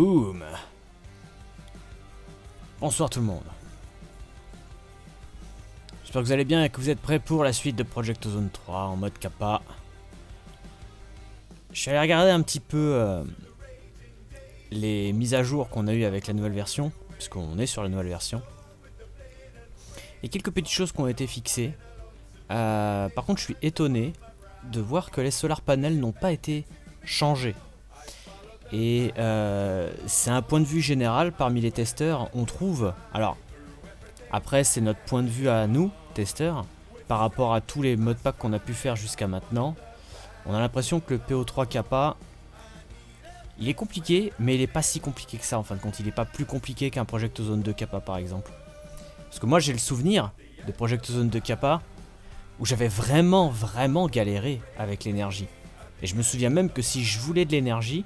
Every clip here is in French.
Boum Bonsoir tout le monde. J'espère que vous allez bien et que vous êtes prêts pour la suite de Project Zone 3 en mode kappa. Je suis allé regarder un petit peu euh, les mises à jour qu'on a eues avec la nouvelle version, puisqu'on est sur la nouvelle version. A quelques petites choses qui ont été fixées. Euh, par contre, je suis étonné de voir que les solar panels n'ont pas été changés. Et euh, c'est un point de vue général parmi les testeurs. On trouve, alors après c'est notre point de vue à nous, testeurs, par rapport à tous les modpacks qu'on a pu faire jusqu'à maintenant. On a l'impression que le PO3 Kappa, il est compliqué, mais il est pas si compliqué que ça en fin de compte. Il est pas plus compliqué qu'un Project Zone 2 Kappa par exemple. Parce que moi j'ai le souvenir de Project Zone 2 Kappa où j'avais vraiment vraiment galéré avec l'énergie. Et je me souviens même que si je voulais de l'énergie,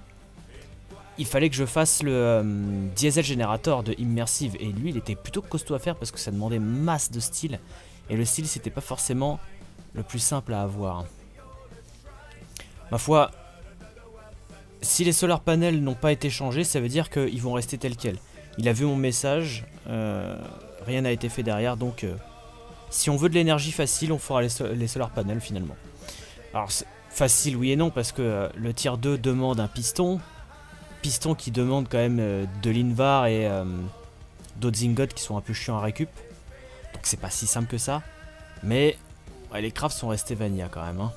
il fallait que je fasse le euh, diesel générateur de Immersive et lui il était plutôt costaud à faire parce que ça demandait masse de style et le style c'était pas forcément le plus simple à avoir. Ma foi, si les solar panels n'ont pas été changés, ça veut dire qu'ils vont rester tels quels. Il a vu mon message, euh, rien n'a été fait derrière donc euh, si on veut de l'énergie facile, on fera les, les, solar panels finalement. Alors facile oui et non parce que le tier 2 demande un piston, piston qui demande quand même euh, de l'invar et euh, d'autres ingots qui sont un peu chiants à récup. Donc c'est pas si simple que ça. Mais les crafts sont restés vanilla quand même. Hein.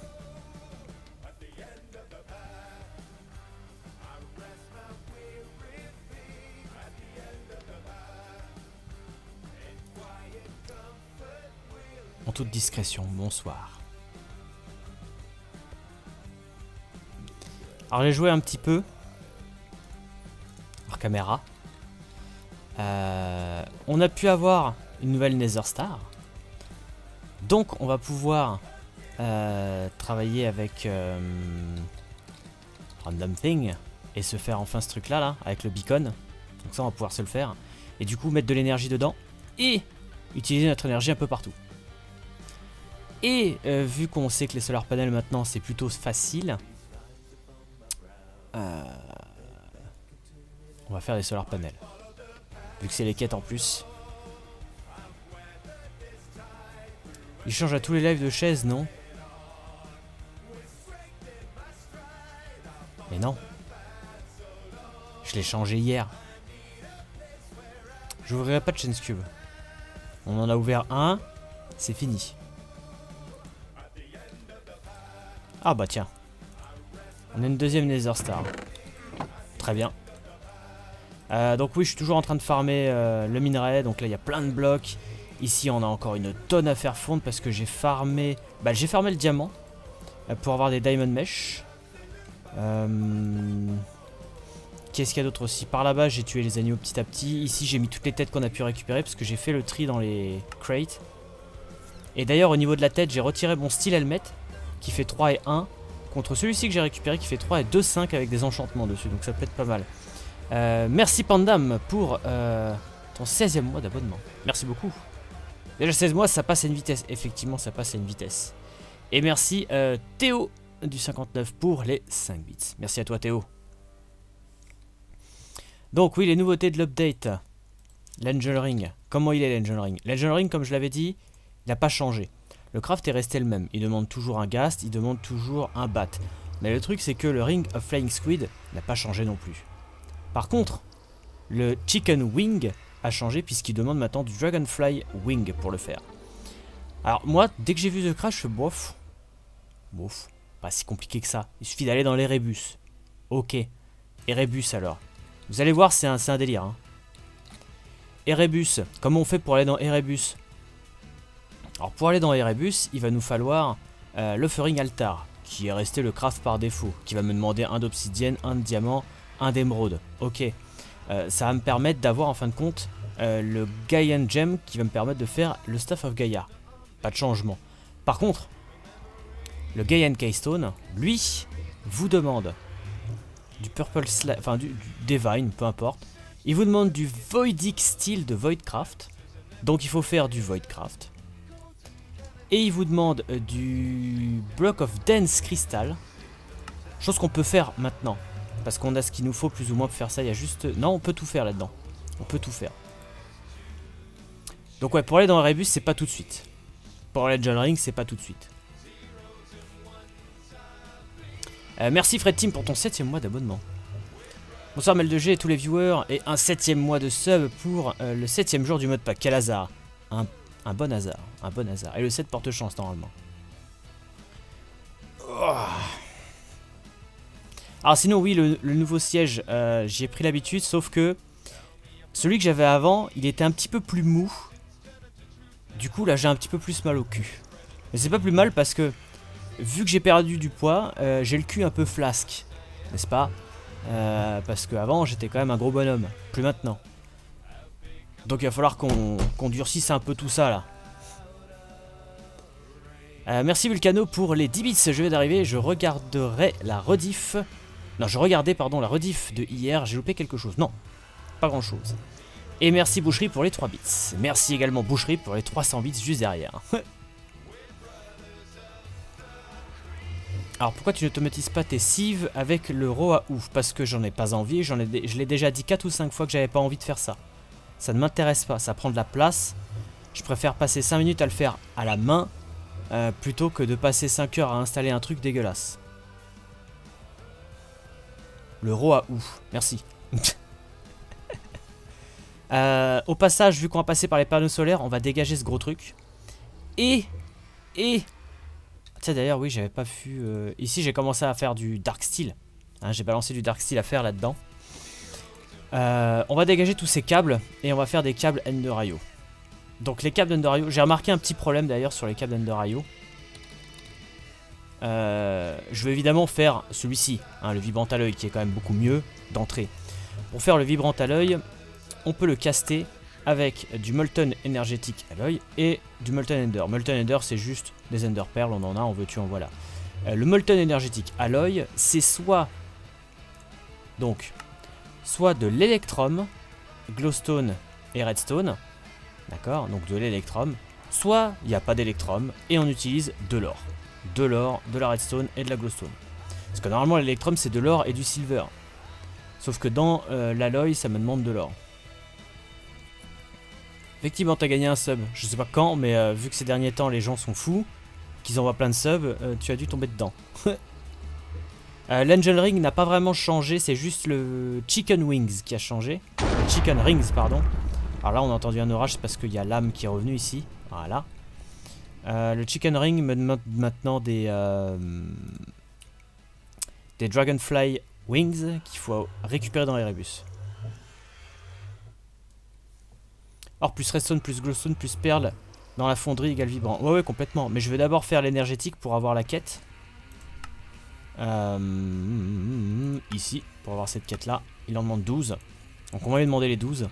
En toute discrétion, bonsoir. Alors j'ai joué un petit peu caméra. Euh, on a pu avoir une nouvelle Nether Star. Donc on va pouvoir euh, travailler avec euh, Random Thing et se faire enfin ce truc là, là avec le beacon. Donc ça on va pouvoir se le faire. Et du coup mettre de l'énergie dedans et utiliser notre énergie un peu partout. Et vu qu'on sait que les solar panels maintenant c'est plutôt facile, on va faire des solar panels. Vu que c'est les quêtes en plus. Il change à tous les lives de chaise, non Mais non. Je l'ai changé hier. J'ouvrirai pas de chains cube. On en a ouvert un. C'est fini. Ah bah tiens. On a une deuxième Nether Star. Très bien. Euh, donc oui, je suis toujours en train de farmer euh, le minerai. Donc là, il y a plein de blocs. Ici, on a encore une tonne à faire fondre parce que j'ai farmé... Bah, j'ai farmé le diamant euh, pour avoir des diamond mesh. Qu'est-ce qu'il y a d'autre aussi? Par là-bas, j'ai tué les agneaux petit à petit. Ici, j'ai mis toutes les têtes qu'on a pu récupérer parce que j'ai fait le tri dans les crates. Et d'ailleurs, au niveau de la tête, j'ai retiré mon style helmet qui fait 3 et 1 contre celui-ci que j'ai récupéré qui fait 3 et 2, 5 avec des enchantements dessus. Donc ça peut être pas mal. Euh, merci Pandam pour euh, ton 16e mois d'abonnement. Merci beaucoup. Déjà 16 mois, ça passe à une vitesse. Effectivement, ça passe à une vitesse. Et merci euh, Théo du 59 pour les 5 bits. Merci à toi Théo. Donc oui, les nouveautés de l'update. L'Angel Ring. Comment il est l'Angel Ring? L'Angel Ring, comme je l'avais dit, il n'a pas changé. Le craft est resté le même. Il demande toujours un ghast, il demande toujours un bat. Mais le truc, c'est que le Ring of Flying Squid n'a pas changé non plus. Par contre, le Chicken Wing a changé puisqu'il demande maintenant du Dragonfly Wing pour le faire. Alors moi, dès que j'ai vu The Crash, je bof. Bof. Pas si compliqué que ça. Il suffit d'aller dans l'Erebus. Ok. Erebus alors. Vous allez voir, c'est un, un, délire. Hein. Erebus. Comment on fait pour aller dans Erebus? Alors pour aller dans Erebus, il va nous falloir euh, l'Offering Altar, qui est resté le craft par défaut, qui va me demander un d'obsidienne, un de diamant, un d'émeraude. Ok. Euh, ça va me permettre d'avoir en fin de compte euh, le Gaian Gem qui va me permettre de faire le Staff of Gaia. Pas de changement. Par contre, le Gaian Keystone, lui, vous demande du Purple Slime, enfin du, Divine, peu importe. Il vous demande du Voidic Steel de Voidcraft. Donc il faut faire du Voidcraft. Et il vous demande euh, du Block of Dense Crystal. Chose qu'on peut faire maintenant. Parce qu'on a ce qu'il nous faut plus ou moins pour faire ça. Il y a juste... Non, on peut tout faire là-dedans. On peut tout faire. Donc ouais, pour aller dans Rebus, c'est pas tout de suite. Pour aller John Ring, c'est pas tout de suite. Euh, merci Fred Team pour ton septième mois d'abonnement. Bonsoir Mel2G et tous les viewers et un septième mois de sub pour euh, le septième jour du mode pack. Quel hasard un, bon hasard, un bon hasard. Et le 7 porte chance normalement. Oh. Alors sinon oui, le, nouveau siège, euh, j'ai pris l'habitude, sauf que celui que j'avais avant, il était un petit peu plus mou. Du coup là j'ai un petit peu plus mal au cul. Mais c'est pas plus mal parce que vu que j'ai perdu du poids, euh, j'ai le cul un peu flasque, n'est-ce pas? Euh, Parce qu'avant j'étais quand même un gros bonhomme, plus maintenant. Donc il va falloir qu'on durcisse un peu tout ça là. Euh, merci Vulcano pour les 10 bits, je vais d'arriver, je regarderai la rediff. Non, je regardais pardon la rediff de hier, j'ai loupé quelque chose. Non, pas grand chose. Et merci Boucherie pour les 3 bits. Merci également Boucherie pour les 300 bits juste derrière. Alors pourquoi tu n'automatises pas tes cives avec le Roa ouf? Parce que j'en ai pas envie, ai, je l'ai déjà dit 4 ou 5 fois que j'avais pas envie de faire ça. Ça ne m'intéresse pas, ça prend de la place. Je préfère passer 5 minutes à le faire à la main euh, plutôt que de passer 5 heures à installer un truc dégueulasse. Le Roa ouf, merci. Euh, au passage, vu qu'on va passer par les panneaux solaires, on va dégager ce gros truc. Et, et Tiens d'ailleurs oui j'avais pas vu... Euh, ici j'ai commencé à faire du Dark Steel. Hein, j'ai balancé du Dark Steel à faire là-dedans. Euh, on va dégager tous ces câbles et on va faire des câbles Ender IO. Donc les câbles Ender IO, j'ai remarqué un petit problème d'ailleurs sur les câbles Ender IO. Euh, je vais évidemment faire celui-ci, hein, le vibrant à l'œil qui est quand même beaucoup mieux d'entrée. Pour faire le vibrant à l'œil, on peut le caster avec du Molten énergétique à l'œil et du Molten Ender. Molten Ender, c'est juste des Ender Pearls, on en a, on veut tu en voilà. Euh, le Molten énergétique à l'œil, c'est soit donc soit de l'Electrum, Glowstone et Redstone, d'accord, donc de l'Electrum, soit il n'y a pas d'Electrum et on utilise de l'or. De l'or, de la Redstone et de la Glowstone. Parce que normalement l'Electrum c'est de l'or et du Silver. Sauf que dans euh, l'alloy ça me demande de l'or. Effectivement, t'as gagné un sub. Je sais pas quand, mais euh, vu que ces derniers temps les gens sont fous, qu'ils envoient plein de subs, euh, tu as dû tomber dedans. euh, L'Angel Ring n'a pas vraiment changé, c'est juste le Chicken Wings qui a changé. Chicken Rings, pardon. Alors là, on a entendu un orage, parce qu'il y a l'âme qui est revenue ici. Voilà. Euh, le Chicken Ring me demande maintenant des... des Dragonfly Wings qu'il faut récupérer dans les rébus. Or, plus redstone, plus glowstone, plus perle dans la fonderie égale vibrant. Ouais, ouais, complètement. Mais je vais d'abord faire l'énergétique pour avoir la quête. Euh, ici, pour avoir cette quête-là. Il en demande 12. Donc on va lui demander les 12.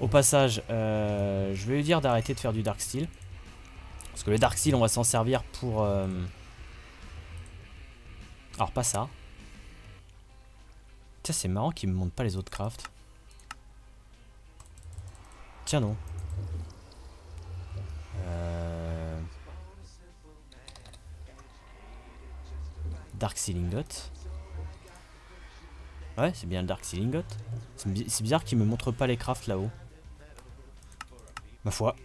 Au passage, euh, je vais lui dire d'arrêter de faire du Dark Steel. Parce que le Dark Steel, on va s'en servir pour... Euh, alors, pas ça. Tiens, c'est marrant qu'il me montre pas les autres crafts. Tiens non. Euh... Dark Ceiling Dot. Ouais, c'est bien le Dark Ceiling Dot. C'est bizarre qu'il me montre pas les crafts là-haut. Ma foi.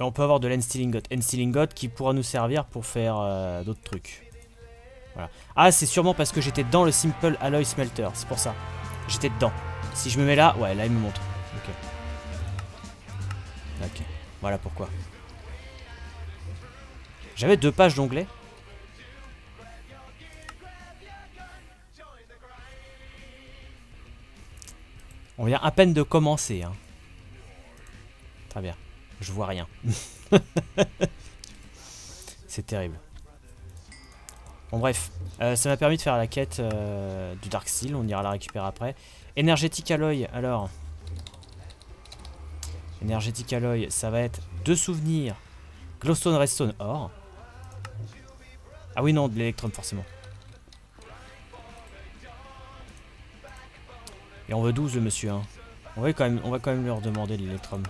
On peut avoir de l'End Got. End Got qui pourra nous servir pour faire euh, d'autres trucs. Voilà. Ah, c'est sûrement parce que j'étais dans le Simple Alloy Smelter. C'est pour ça. J'étais dedans. Si je me mets là, ouais, là il me montre. Ok. Ok, voilà pourquoi. J'avais deux pages d'onglets. On vient à peine de commencer. Hein. Très bien. Je vois rien. C'est terrible. Bon bref, euh, ça m'a permis de faire la quête euh, du Dark Steel, on ira la récupérer après. Énergétique Alloy, alors, Énergétique Alloy, ça va être deux souvenirs. Glowstone, Redstone, Or. Ah oui, non, de l'électrum forcément. Et on veut 12 le monsieur. Hein. On, va quand même, on va quand même leur demander l'électrum.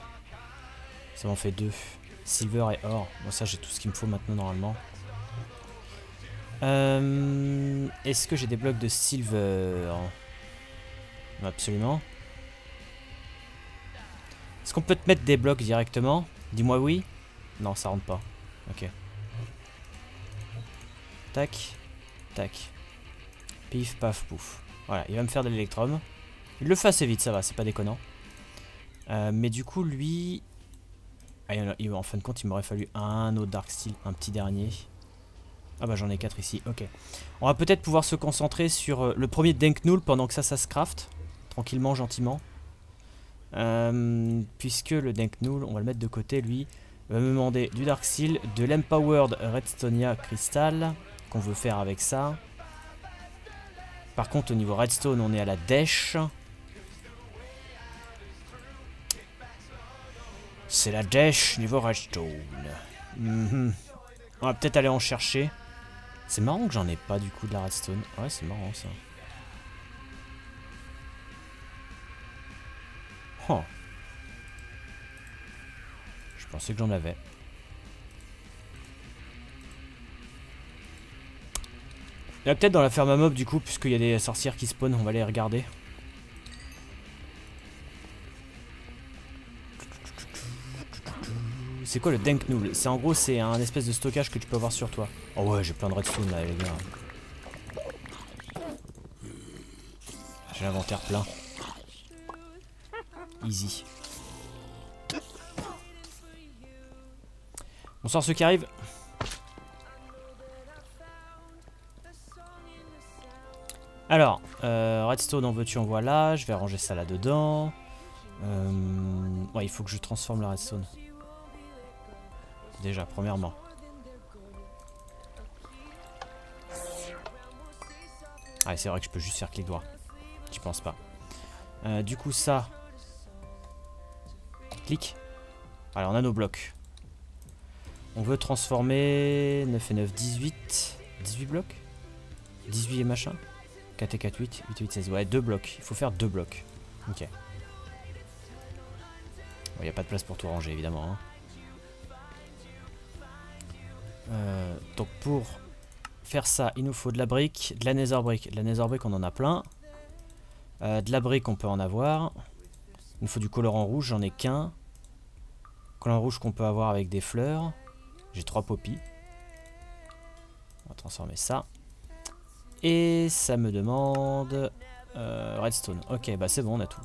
Ça m'en fait deux. Silver et or. Bon ça j'ai tout ce qu'il me faut maintenant normalement. Euh, Est-ce que j'ai des blocs de silver? Absolument. Est-ce qu'on peut te mettre des blocs directement? Dis-moi oui. Non, ça rentre pas. Ok. Tac. Tac. Pif, paf, pouf. Voilà, il va me faire de l'électrum. Il le fait assez vite, ça va, c'est pas déconnant. Euh, mais du coup, lui... Ah, en fin de compte, il m'aurait fallu un autre Dark Steel, un petit dernier. Ah bah j'en ai 4 ici, ok. On va peut-être pouvoir se concentrer sur euh, le premier Denknull pendant que ça, ça se craft. Tranquillement, gentiment. Euh, puisque le Denknull, on va le mettre de côté, lui, va me demander du Dark Steel, de l'Empowered Redstonia Crystal, qu'on veut faire avec ça. Par contre, au niveau Redstone, on est à la dèche. C'est la dèche niveau Redstone. Mhm. On va peut-être aller en chercher. C'est marrant que j'en ai pas du coup de la Redstone. Ouais, c'est marrant ça. Oh. Je pensais que j'en avais. Il y a peut-être dans la ferme à mob du coup, puisqu'il y a des sorcières qui spawnent, on va les regarder. C'est quoi le Denknull C'est en gros c'est un espèce de stockage que tu peux avoir sur toi. Oh ouais j'ai plein de redstone là les gars. J'ai l'inventaire plein. Easy. Bonsoir ceux qui arrivent. Alors, euh, redstone en veux-tu en voilà. Je vais ranger ça là-dedans. Euh, ouais, il faut que je transforme la redstone. Déjà, premièrement. Ah, c'est vrai que je peux juste faire clic droit. Je pense pas. Euh, du coup, ça. Clic. Alors, on a nos blocs. On veut transformer 9 et 9, 18. 18 blocs 18 et machin 4 et 4, 8, 8 8, 16. Ouais, deux blocs. Il faut faire deux blocs. Ok. Il n'y a pas de place pour tout ranger, évidemment. Hein. Euh, donc pour faire ça, il nous faut de la brique, de la nether brick. De la nether brick, on en a plein. Euh, de la brique, on peut en avoir. Il nous faut du colorant rouge, j'en ai qu'un. Colorant rouge qu'on peut avoir avec des fleurs. J'ai trois poppies. On va transformer ça. Et ça me demande... Euh, redstone. Ok, bah c'est bon, on a tout.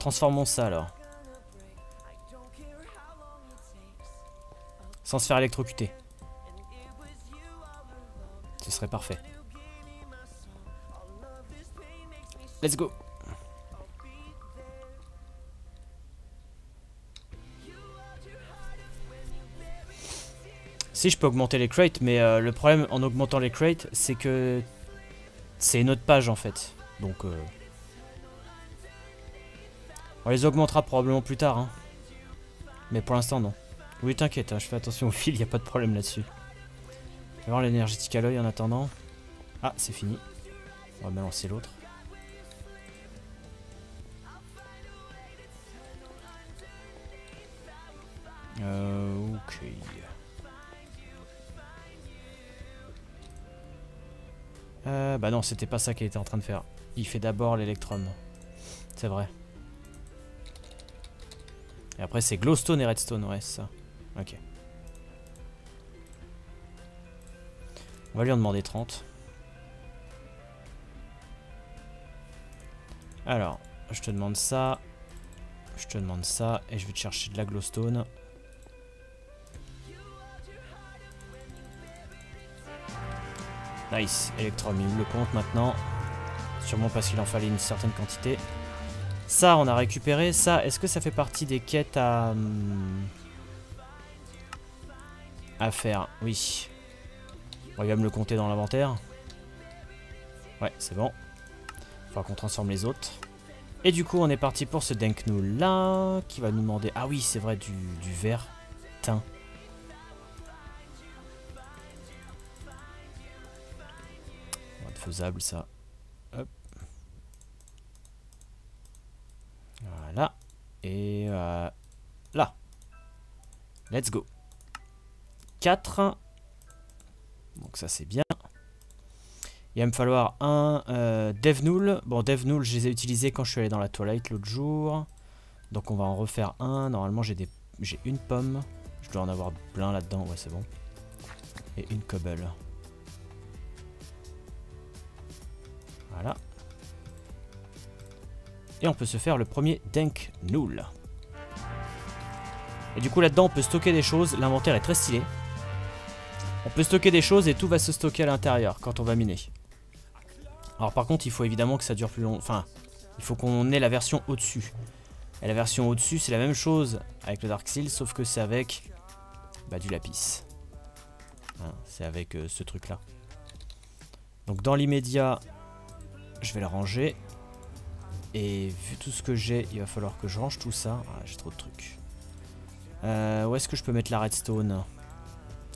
Transformons ça alors. Sans se faire électrocuter. Ce serait parfait. Let's go Si je peux augmenter les crates, mais euh, le problème en augmentant les crates, c'est que c'est une autre page en fait. Donc euh, on les augmentera probablement plus tard. Hein. Mais pour l'instant non. Oui t'inquiète, hein, je fais attention au fil, il a pas de problème là-dessus. Je vais voir l'énergétique à l'œil en attendant. Ah c'est fini. On va balancer l'autre. Euh, ok. Euh, bah non, c'était pas ça qu'il était en train de faire. Il fait d'abord l'électrum. C'est vrai. Et après c'est glowstone et redstone, ouais ça. Ok. On va lui en demander 30. Alors, je te demande ça. Je te demande ça. Et je vais te chercher de la glowstone. Nice, Electrum, le compte maintenant. Sûrement parce qu'il en fallait une certaine quantité. Ça, on a récupéré. Ça, est-ce que ça fait partie des quêtes à... Hum, à faire Oui. On va me le compter dans l'inventaire. Ouais, c'est bon. Faudra qu'on transforme les autres. Et du coup, on est parti pour ce Denknu là, qui va nous demander... Ah oui, c'est vrai, du, du verre teint. faisable ça. Hop. Voilà. Et euh, là. Let's go. 4. Donc ça c'est bien. Il va me falloir un euh, DevNull. Bon, DevNull, je les ai utilisés quand je suis allé dans la Twilight l'autre jour. Donc on va en refaire un. Normalement, j'ai des... une pomme. Je dois en avoir plein là-dedans. Ouais, c'est bon. Et une cobble. Voilà. Et on peut se faire le premier Denk Null. Et du coup là-dedans on peut stocker des choses, l'inventaire est très stylé. On peut stocker des choses et tout va se stocker à l'intérieur quand on va miner. Alors par contre il faut évidemment que ça dure plus longtemps, enfin il faut qu'on ait la version au-dessus. Et la version au-dessus c'est la même chose avec le Dark Seal sauf que c'est avec bah, du lapis. Hein, c'est avec euh, ce truc là. Donc dans l'immédiat je vais le ranger. Et vu tout ce que j'ai, il va falloir que je range tout ça. Ah, j'ai trop de trucs. Euh, où est-ce que je peux mettre la redstone?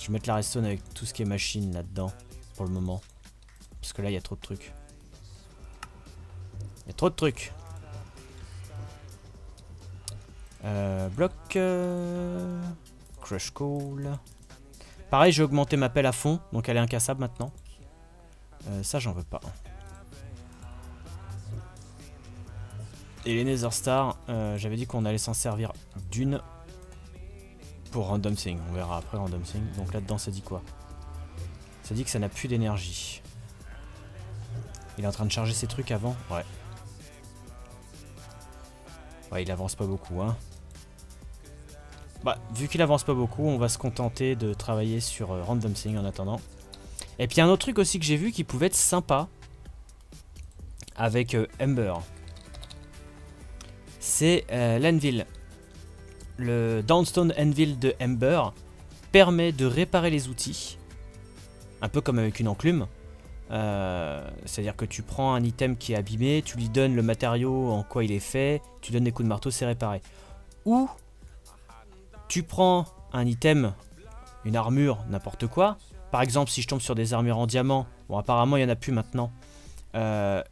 Je vais mettre la redstone avec tout ce qui est machine là-dedans, pour le moment. Parce que là, il y a trop de trucs. Il y a trop de trucs. Euh, bloc. Euh, crush coal. Pareil, j'ai augmenté ma pelle à fond, donc elle est incassable maintenant. Euh, ça, j'en veux pas. Et les Nether Stars, euh, j'avais dit qu'on allait s'en servir d'une pour Random Thing. On verra après Random Thing. Donc là-dedans, ça dit quoi? Ça dit que ça n'a plus d'énergie. Il est en train de charger ses trucs avant? Ouais. Ouais, il avance pas beaucoup, hein. Bah, vu qu'il avance pas beaucoup, on va se contenter de travailler sur euh, Random Thing en attendant. Et puis un autre truc aussi que j'ai vu qui pouvait être sympa avec euh, Ember c'est euh, l'Anvil. Le Downstone Anvil de Ember permet de réparer les outils, un peu comme avec une enclume. Euh, c'est-à-dire que tu prends un item qui est abîmé, tu lui donnes le matériau en quoi il est fait, tu donnes des coups de marteau, c'est réparé. Ou tu prends un item, une armure, n'importe quoi. Par exemple, si je tombe sur des armures en diamant, bon apparemment il n'y en a plus maintenant, euh,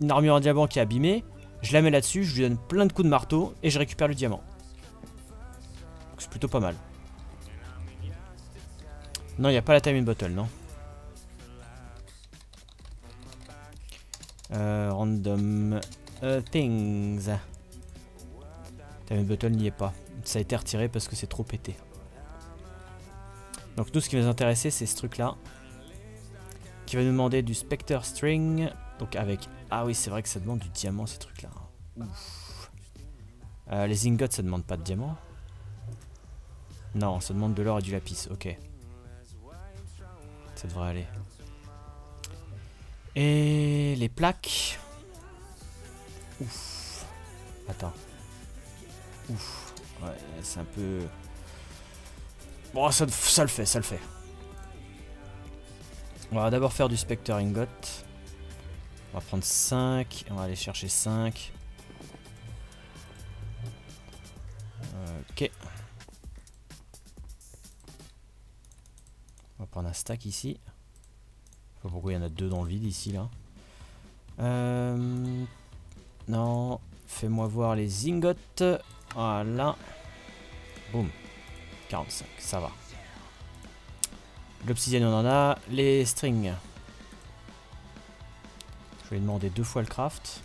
une armure en diamant qui est abîmée, je la mets là-dessus, je lui donne plein de coups de marteau et je récupère le diamant. Plutôt pas mal. Non, il n'y a pas la time in bottle, non euh, Random uh, things. Time bottle n'y est pas. Ça a été retiré parce que c'est trop pété. Donc nous, ce qui va nous intéresser, c'est ce truc-là. Qui va nous demander du Spectre String. Donc avec ah oui, c'est vrai que ça demande du diamant ces trucs-là. Euh, les ingots, ça demande pas de diamant Non, ça demande de l'or et du lapis, ok. Ça devrait aller. Et les plaques. Ouf. Attends. Ouf. Ouais, c'est un peu... Bon, ça, le fait, ça le fait. On va d'abord faire du Spectre Ingot. On va prendre 5. On va aller chercher 5. Ok. Prendre un stack ici. Je sais pas pourquoi il y en a deux dans le vide ici là. Euh, non. Fais-moi voir les ingots. Voilà. Boum. 45, ça va. L'obsidienne on en a. Les strings. Je vais demander deux fois le craft.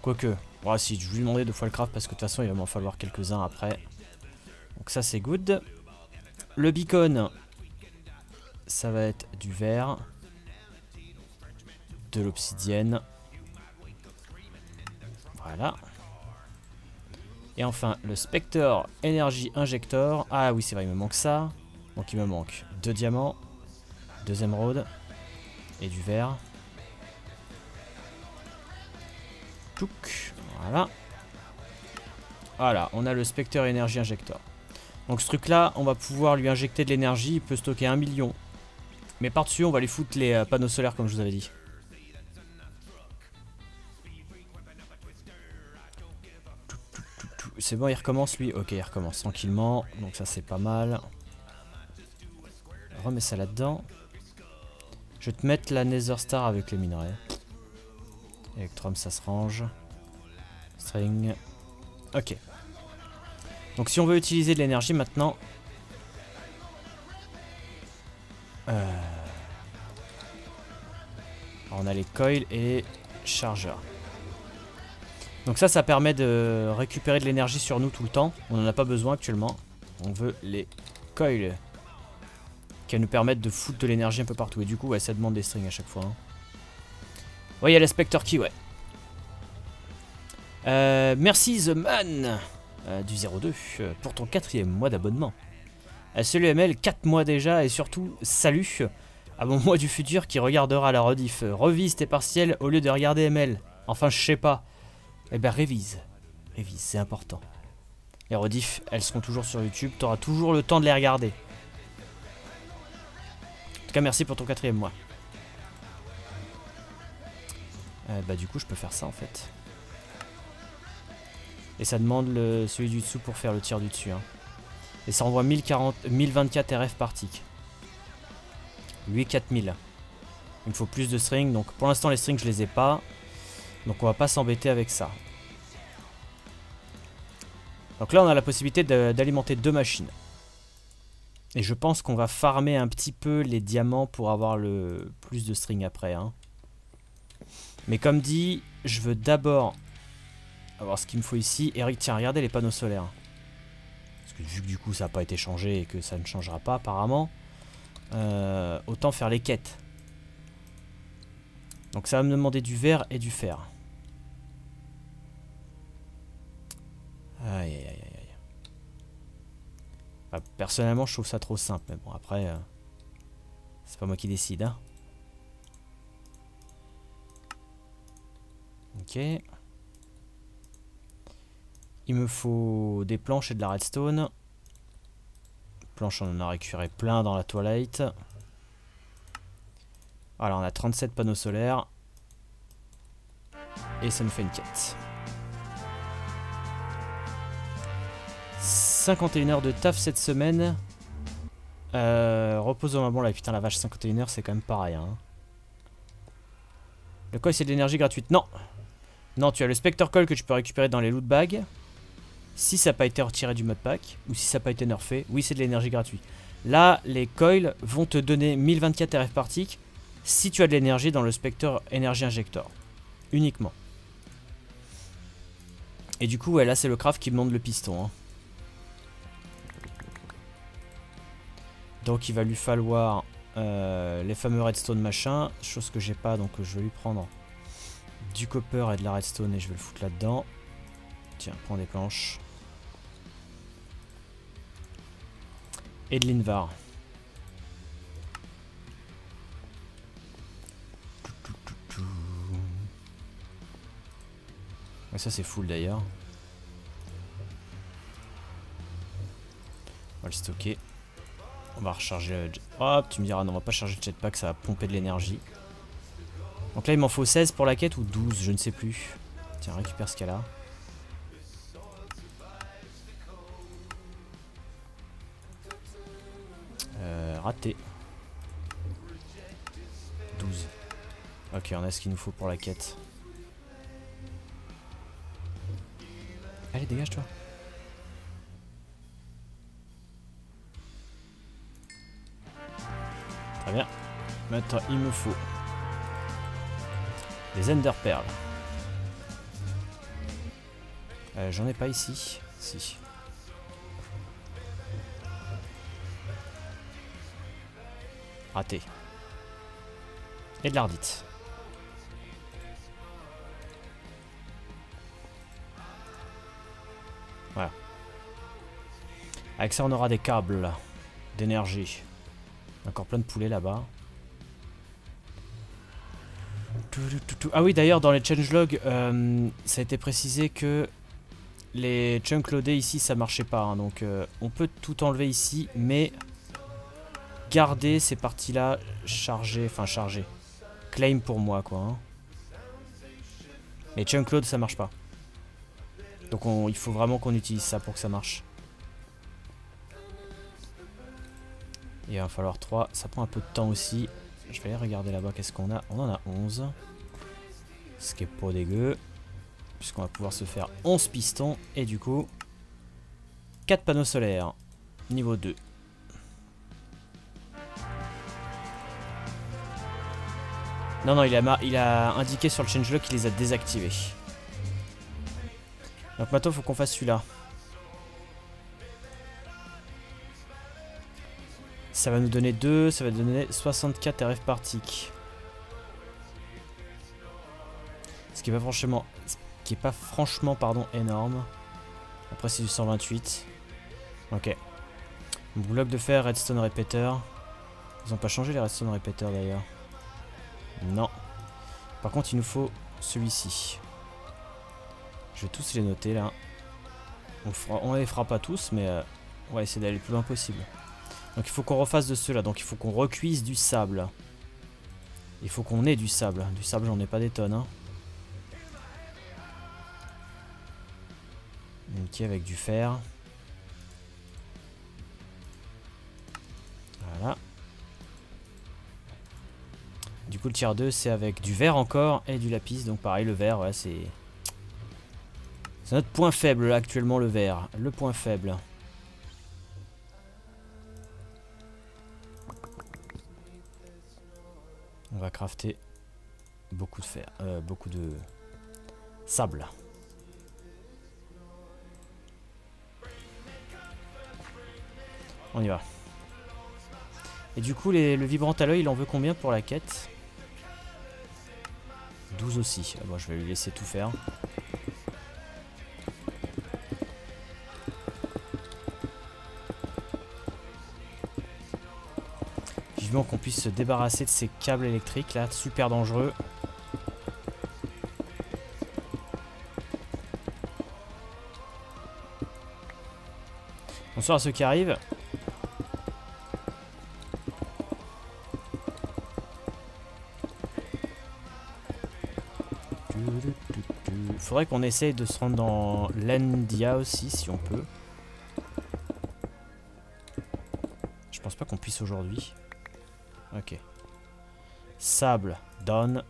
Quoique. Oh, si, je lui demander deux fois le craft parce que de toute façon, il va m'en falloir quelques-uns après. Donc ça, c'est good. Le beacon, ça va être du verre. De l'obsidienne. Voilà. Et enfin, le Spectre Energy Injector. Ah oui, c'est vrai, il me manque ça. Donc il me manque deux diamants, deux émeraudes et du verre. Voilà. Voilà, on a le Spectre Energy Injector. Donc ce truc là, on va pouvoir lui injecter de l'énergie, il peut stocker un million. Mais par-dessus, on va lui foutre les euh, panneaux solaires comme je vous avais dit. C'est bon, il recommence lui? Ok, il recommence tranquillement. Donc ça c'est pas mal. Remets ça là-dedans. Je vais te mettre la Nether Star avec les minerais. Electrum, ça se range. String. Ok. Donc si on veut utiliser de l'énergie maintenant... Euh, on a les coils et les chargeurs. Donc ça, ça permet de récupérer de l'énergie sur nous tout le temps. On n'en a pas besoin actuellement. On veut les coils qui nous permettent de foutre de l'énergie un peu partout. Et du coup, ouais, ça demande des strings à chaque fois. Hein. Ouais, il y a l'Inspector Key, ouais. Euh, merci The Man euh, du 02 euh, pour ton quatrième mois d'abonnement. salut ML, 4 mois déjà et surtout salut à mon moi du futur qui regardera la rediff. Revise tes partiels au lieu de regarder ML. Enfin, je sais pas. Eh ben, révise. Révise, c'est important. Les rediffs, elles seront toujours sur YouTube. T'auras toujours le temps de les regarder. En tout cas, merci pour ton quatrième mois. Euh, bah du coup, je peux faire ça en fait. Et ça demande celui du dessous pour faire le tir du dessus. Hein. Et ça envoie 1040, 1024 RF par tick. 8 4000. Il me faut plus de strings. Donc pour l'instant, les strings, je les ai pas. Donc on va pas s'embêter avec ça. Donc là, on a la possibilité d'alimenter deux machines. Et je pense qu'on va farmer un petit peu les diamants pour avoir le plus de strings après. Hein. Mais comme dit, je veux d'abord ce qu'il me faut ici. Eric, tiens, regardez les panneaux solaires. Parce que vu que du coup ça n'a pas été changé et que ça ne changera pas apparemment, euh, autant faire les quêtes. Donc ça va me demander du verre et du fer. Aïe aïe aïe aïe. personnellement, je trouve ça trop simple. Mais bon, après, euh, c'est pas moi qui décide. Hein. Ok. Il me faut des planches et de la redstone. Planches, on en a récupéré plein dans la toilette. Voilà, on a 37 panneaux solaires. Et ça nous fait une quête. 51 heures de taf cette semaine. Euh, reposons bon là, putain la vache, 51 heures c'est quand même pareil. Hein. Le coil c'est de l'énergie gratuite. Non Non, tu as le Spectre Coil que tu peux récupérer dans les loot bags. Si ça n'a pas été retiré du mode pack, ou si ça n'a pas été nerfé, oui c'est de l'énergie gratuite. Là, les coils vont te donner 1024 RF par tick si tu as de l'énergie dans le Spectre Energy Injector. Uniquement. Et du coup, ouais, là c'est le craft qui monte le piston. Hein. Donc il va lui falloir euh, les fameux redstone machin, chose que j'ai pas donc je vais lui prendre du copper et de la redstone et je vais le foutre là-dedans. Tiens, prends des planches. Et de l'invar. ça c'est full d'ailleurs. On va le stocker. On va recharger le... Hop, tu me diras, non, on va pas charger le jetpack, ça va pomper de l'énergie. Donc là, il m'en faut 16 pour la quête ou 12, je ne sais plus. Tiens, récupère ce qu'il a là. Euh, raté. 12. Ok, on a ce qu'il nous faut pour la quête. Allez, dégage-toi. Très bien. Maintenant, il me faut les Ender Pearls. Euh, J'en ai pas ici. Si. Raté. Et de l'ardite. Voilà. Avec ça, on aura des câbles d'énergie. Encore plein de poulets là-bas. Ah oui, d'ailleurs, dans les changelogs, euh, ça a été précisé que les chunks loadés ici, ça marchait pas. Hein. donc, euh, on peut tout enlever ici, mais garder ces parties-là chargées. Enfin, chargées. Claim pour moi, quoi. Hein. Les chunk load, ça marche pas. Donc, il faut vraiment qu'on utilise ça pour que ça marche. il va falloir 3. Ça prend un peu de temps aussi. Je vais aller regarder là-bas qu'est-ce qu'on a. On en a 11. Ce qui est pas dégueu. Puisqu'on va pouvoir se faire 11 pistons. Et du coup, 4 panneaux solaires. Niveau 2. Non, non, il a, il a indiqué sur le changelog qu'il les a désactivés. Donc maintenant, faut qu'on fasse celui-là. Ça va nous donner 2, ça va donner 64 RF par tick. Ce qui est pas franchement, ce qui est pas franchement pardon énorme. Après c'est du 128. Ok. Bloc de fer, redstone repeater. Ils ont pas changé les redstone repeater d'ailleurs. Non. Par contre il nous faut celui-ci. Je vais tous les noter là. On, les fera pas tous mais euh, on va essayer d'aller le plus loin possible. Donc il faut qu'on refasse de cela. Donc il faut qu'on recuise du sable. Il faut qu'on ait du sable. Du sable, j'en ai pas des tonnes. Hein. Ok, avec du fer. Voilà. Du coup, le tiers 2, c'est avec du verre encore et du lapis. Donc pareil, le verre, ouais, c'est... C'est notre point faible, là, actuellement, le verre. Le point faible. On va crafter beaucoup de fer, euh, beaucoup de sable. On y va. Et du coup, le vibrant à l'œil, il en veut combien pour la quête? 12 aussi. Ah bon, je vais lui laisser tout faire. qu'on puisse se débarrasser de ces câbles électriques là, super dangereux. Bonsoir à ceux qui arrivent. Qu'on essaye de se rendre dans l'Endia aussi, si on peut. Je pense pas qu'on puisse aujourd'hui. Ok. Sable, donne.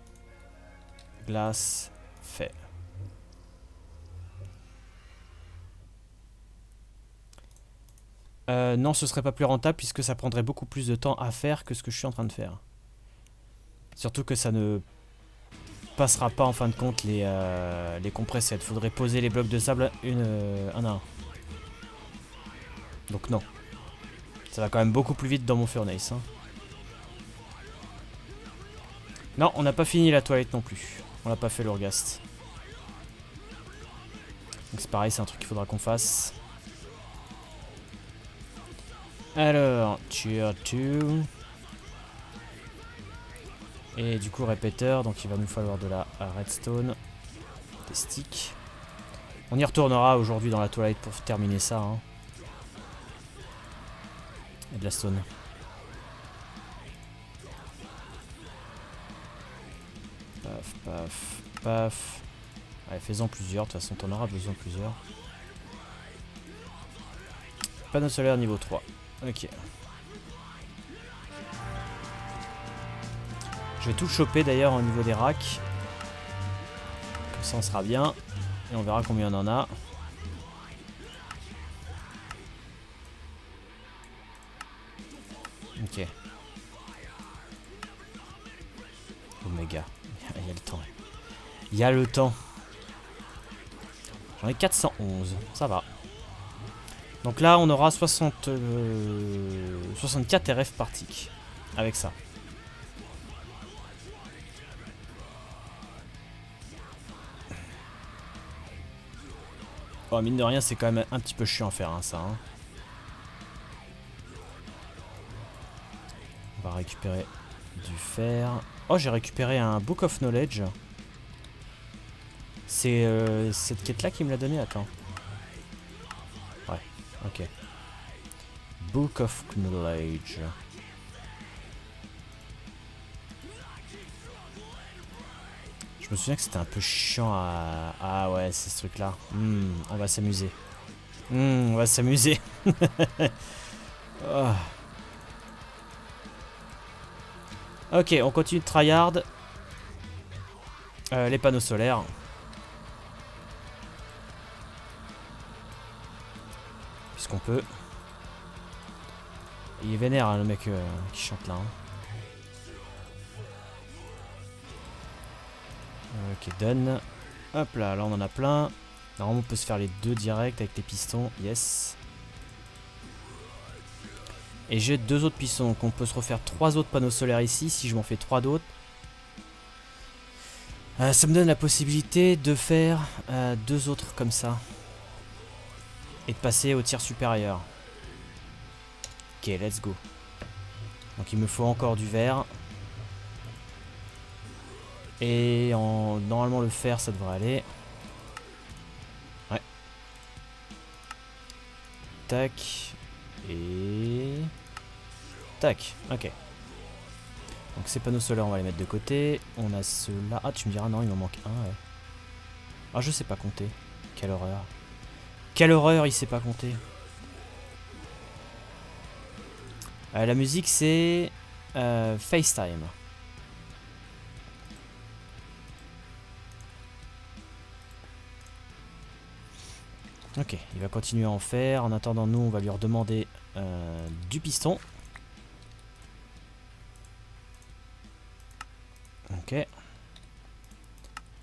Glace, fait. Euh, non, ce serait pas plus rentable puisque ça prendrait beaucoup plus de temps à faire que ce que je suis en train de faire. Surtout que ça ne passera pas en fin de compte les, euh, les compressettes. Faudrait poser les blocs de sable une, euh, un à un. Donc non. Ça va quand même beaucoup plus vite dans mon furnace. Hein. Non, on n'a pas fini la toilette non plus. On n'a pas fait l'orgast. Donc c'est pareil, c'est un truc qu'il faudra qu'on fasse. Alors, tier 2. Et du coup, répéteur, donc il va nous falloir de la redstone, des sticks. On y retournera aujourd'hui dans la toilette pour terminer ça. Hein. Et de la stone. Paf, paf, paf. Allez, fais-en plusieurs, de toute façon t'en auras besoin plusieurs. Panneau solaire niveau 3. Ok. Je vais tout choper d'ailleurs au niveau des racks. Comme ça on sera bien. Et on verra combien on en a. Ok. Oméga. Il y a le temps. Il y a le temps. J'en ai 411. Ça va. Donc là, on aura 60, 64 RF par tick. Avec ça. Oh, mine de rien, c'est quand même un petit peu chiant à faire, hein, ça. Hein. On va récupérer du fer. Oh, j'ai récupéré un Book of Knowledge. C'est euh, cette quête-là qui me l'a donné Attends. Ouais, ok. Book of Knowledge. Je me souviens que c'était un peu chiant à... Ah ouais, c'est ce truc-là. Hmm, on va s'amuser. Hmm, on va s'amuser. oh. Ok, on continue de tryhard. Euh, les panneaux solaires. Puisqu'on peut. Il est vénère hein, le mec euh, qui chante là. Hein. Ok, done. Hop là, là on en a plein. Normalement on peut se faire les deux directs avec les pistons. Yes. Et j'ai deux autres pistons, donc on peut se refaire trois autres panneaux solaires ici, si je m'en fais trois d'autres. Euh, ça me donne la possibilité de faire euh, deux autres comme ça. Et de passer au tir supérieur. Ok, let's go. Donc il me faut encore du verre. Et en, normalement le fer ça devrait aller. Ouais. Tac. Et... Tac, ok. Donc ces panneaux solaires, on va les mettre de côté. On a ceux-là. Ah, tu me diras, non, il m'en manque un. Ah, je sais pas compter. Quelle horreur. Quelle horreur, il sait pas compter. Euh, la musique, c'est... Euh, FaceTime. Ok, il va continuer à en faire. En attendant, nous, on va lui redemander euh, du piston. Ok. Et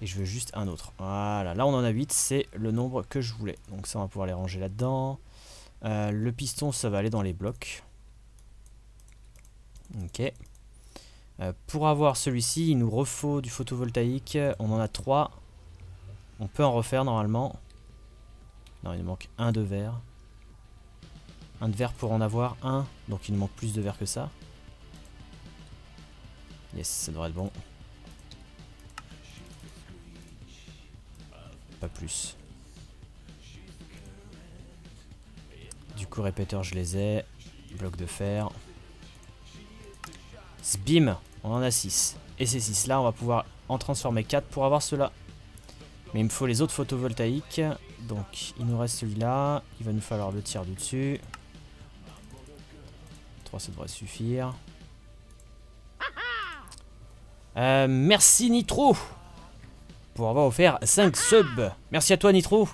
je veux juste un autre. Voilà, là on en a 8, c'est le nombre que je voulais. Donc ça, on va pouvoir les ranger là-dedans. Euh, le piston, ça va aller dans les blocs. Ok. Euh, pour avoir celui-ci, il nous refaut du photovoltaïque. On en a 3. On peut en refaire normalement. Non, il nous manque un de verre. Un de verre pour en avoir un. Donc il nous manque plus de verre que ça. Yes, ça devrait être bon. Pas plus. Du coup, répéteur, je les ai. Bloc de fer. Sbim, on en a 6. Et ces 6 là, on va pouvoir en transformer 4 pour avoir cela. Mais il me faut les autres photovoltaïques. Donc il nous reste celui-là. Il va nous falloir le tir du dessus. 3 ça devrait suffire. Euh, merci Nitro pour avoir offert 5 subs. Merci à toi Nitro.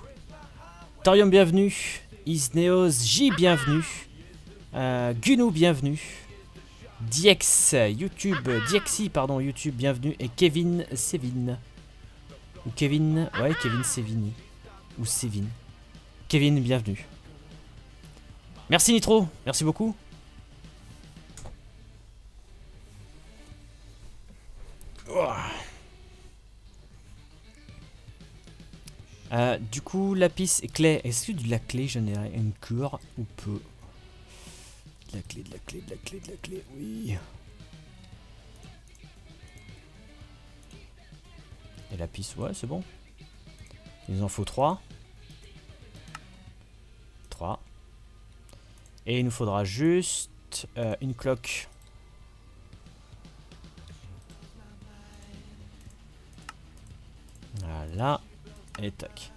Thorium bienvenue. Isneos J bienvenue. Euh, Guno bienvenue. Diex YouTube, Diexi pardon YouTube bienvenue et Kevin Sevin. Ou Kevin, ouais Kevin Sevini ou Sévin. Kevin, bienvenue. Merci Nitro, merci beaucoup. Euh, du coup, lapis et clé. Est-ce que de la clé, ai une cure ou peu? De la clé, de la clé, de la clé, de la clé, oui. Et lapis, ouais, c'est bon. Il nous en faut 3. 3. Et il nous faudra juste euh, une cloque. Voilà. Et tac.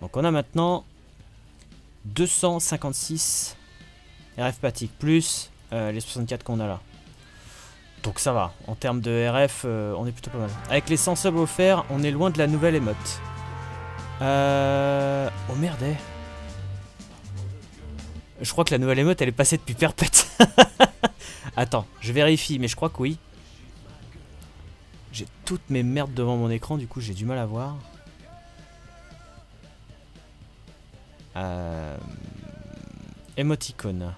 Donc on a maintenant 256 RF pathique plus euh, les 64 qu'on a là. Donc ça va, en termes de RF, euh, on est plutôt pas mal. Avec les 100 subs offerts, on est loin de la nouvelle émote. Euh... Oh merde. Eh. Je crois que la nouvelle émote elle est passée depuis perpète. Attends, je vérifie, mais je crois que oui. J'ai toutes mes merdes devant mon écran, du coup j'ai du mal à voir. Euh... Emoticon.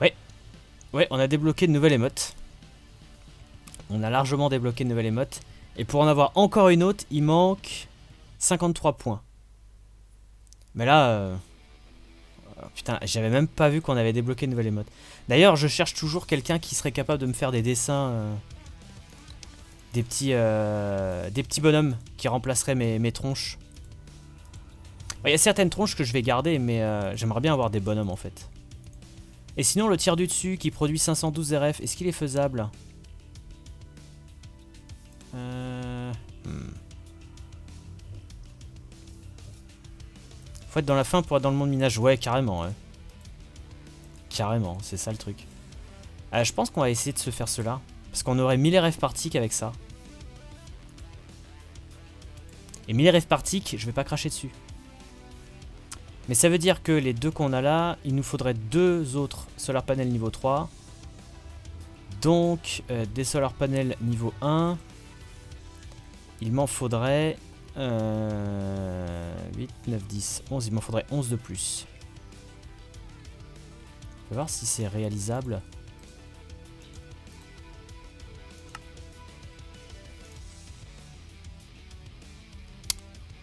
Ouais. Ouais, on a débloqué de nouvelles émotes. On a largement débloqué de nouvelles émotes. Et pour en avoir encore une autre, il manque 53 points. Mais là... Euh, putain, j'avais même pas vu qu'on avait débloqué une nouvelle émote. D'ailleurs, je cherche toujours quelqu'un qui serait capable de me faire des dessins... Euh, des petits, euh, des petits bonhommes qui remplaceraient mes, mes tronches. Il y a certaines tronches que je vais garder, mais j'aimerais bien avoir des bonhommes en fait. Et sinon, le tir du dessus qui produit 512 RF, est-ce qu'il est faisable? Euh... Hmm. Faut être dans la fin pour être dans le monde minage. Ouais, carrément. Ouais. Carrément, c'est ça le truc. Euh, je pense qu'on va essayer de se faire cela. Parce qu'on aurait 1000 RF partiques avec ça. Et 1000 RF partiques, je vais pas cracher dessus. Mais ça veut dire que les deux qu'on a là, il nous faudrait deux autres solar panels niveau 3. Donc, euh, des solar panels niveau 1. Il m'en faudrait... Euh, 8, 9, 10, 11. Il m'en faudrait 11 de plus. On va voir si c'est réalisable.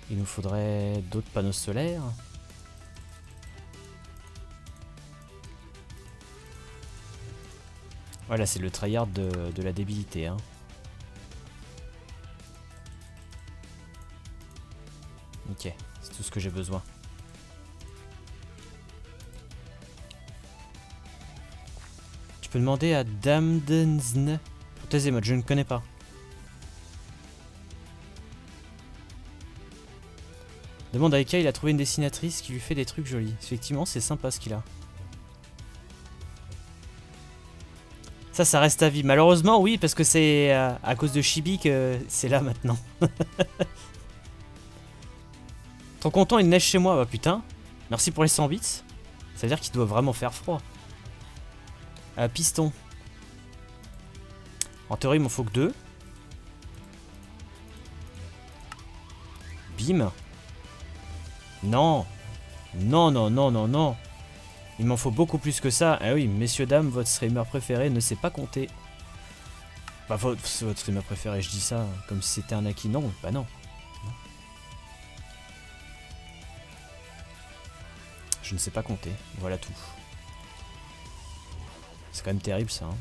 Il nous faudrait d'autres panneaux solaires. Voilà, c'est le tryhard de, de la débilité. Hein. Ok, c'est tout ce que j'ai besoin. Tu peux demander à Damdenzn. Pour je ne connais pas. Demande à Eka, il a trouvé une dessinatrice qui lui fait des trucs jolis. Effectivement, c'est sympa ce qu'il a. Ça, ça reste à vie. Malheureusement, oui, parce que c'est euh, à cause de Chibi que c'est là maintenant. Trop content, il neige chez moi. Bah putain, merci pour les 100 bits. Ça veut dire qu'il doit vraiment faire froid. Euh, piston. En théorie, il m'en faut que deux. Bim. Non Non, non, non, non, non Il m'en faut beaucoup plus que ça. Ah oui, messieurs, dames, votre streamer préféré ne sait pas compter. Bah, votre, votre streamer préféré, je dis ça comme si c'était un acquis. Non, bah non. Je ne sais pas compter. Voilà tout. C'est quand même terrible, ça. Hein.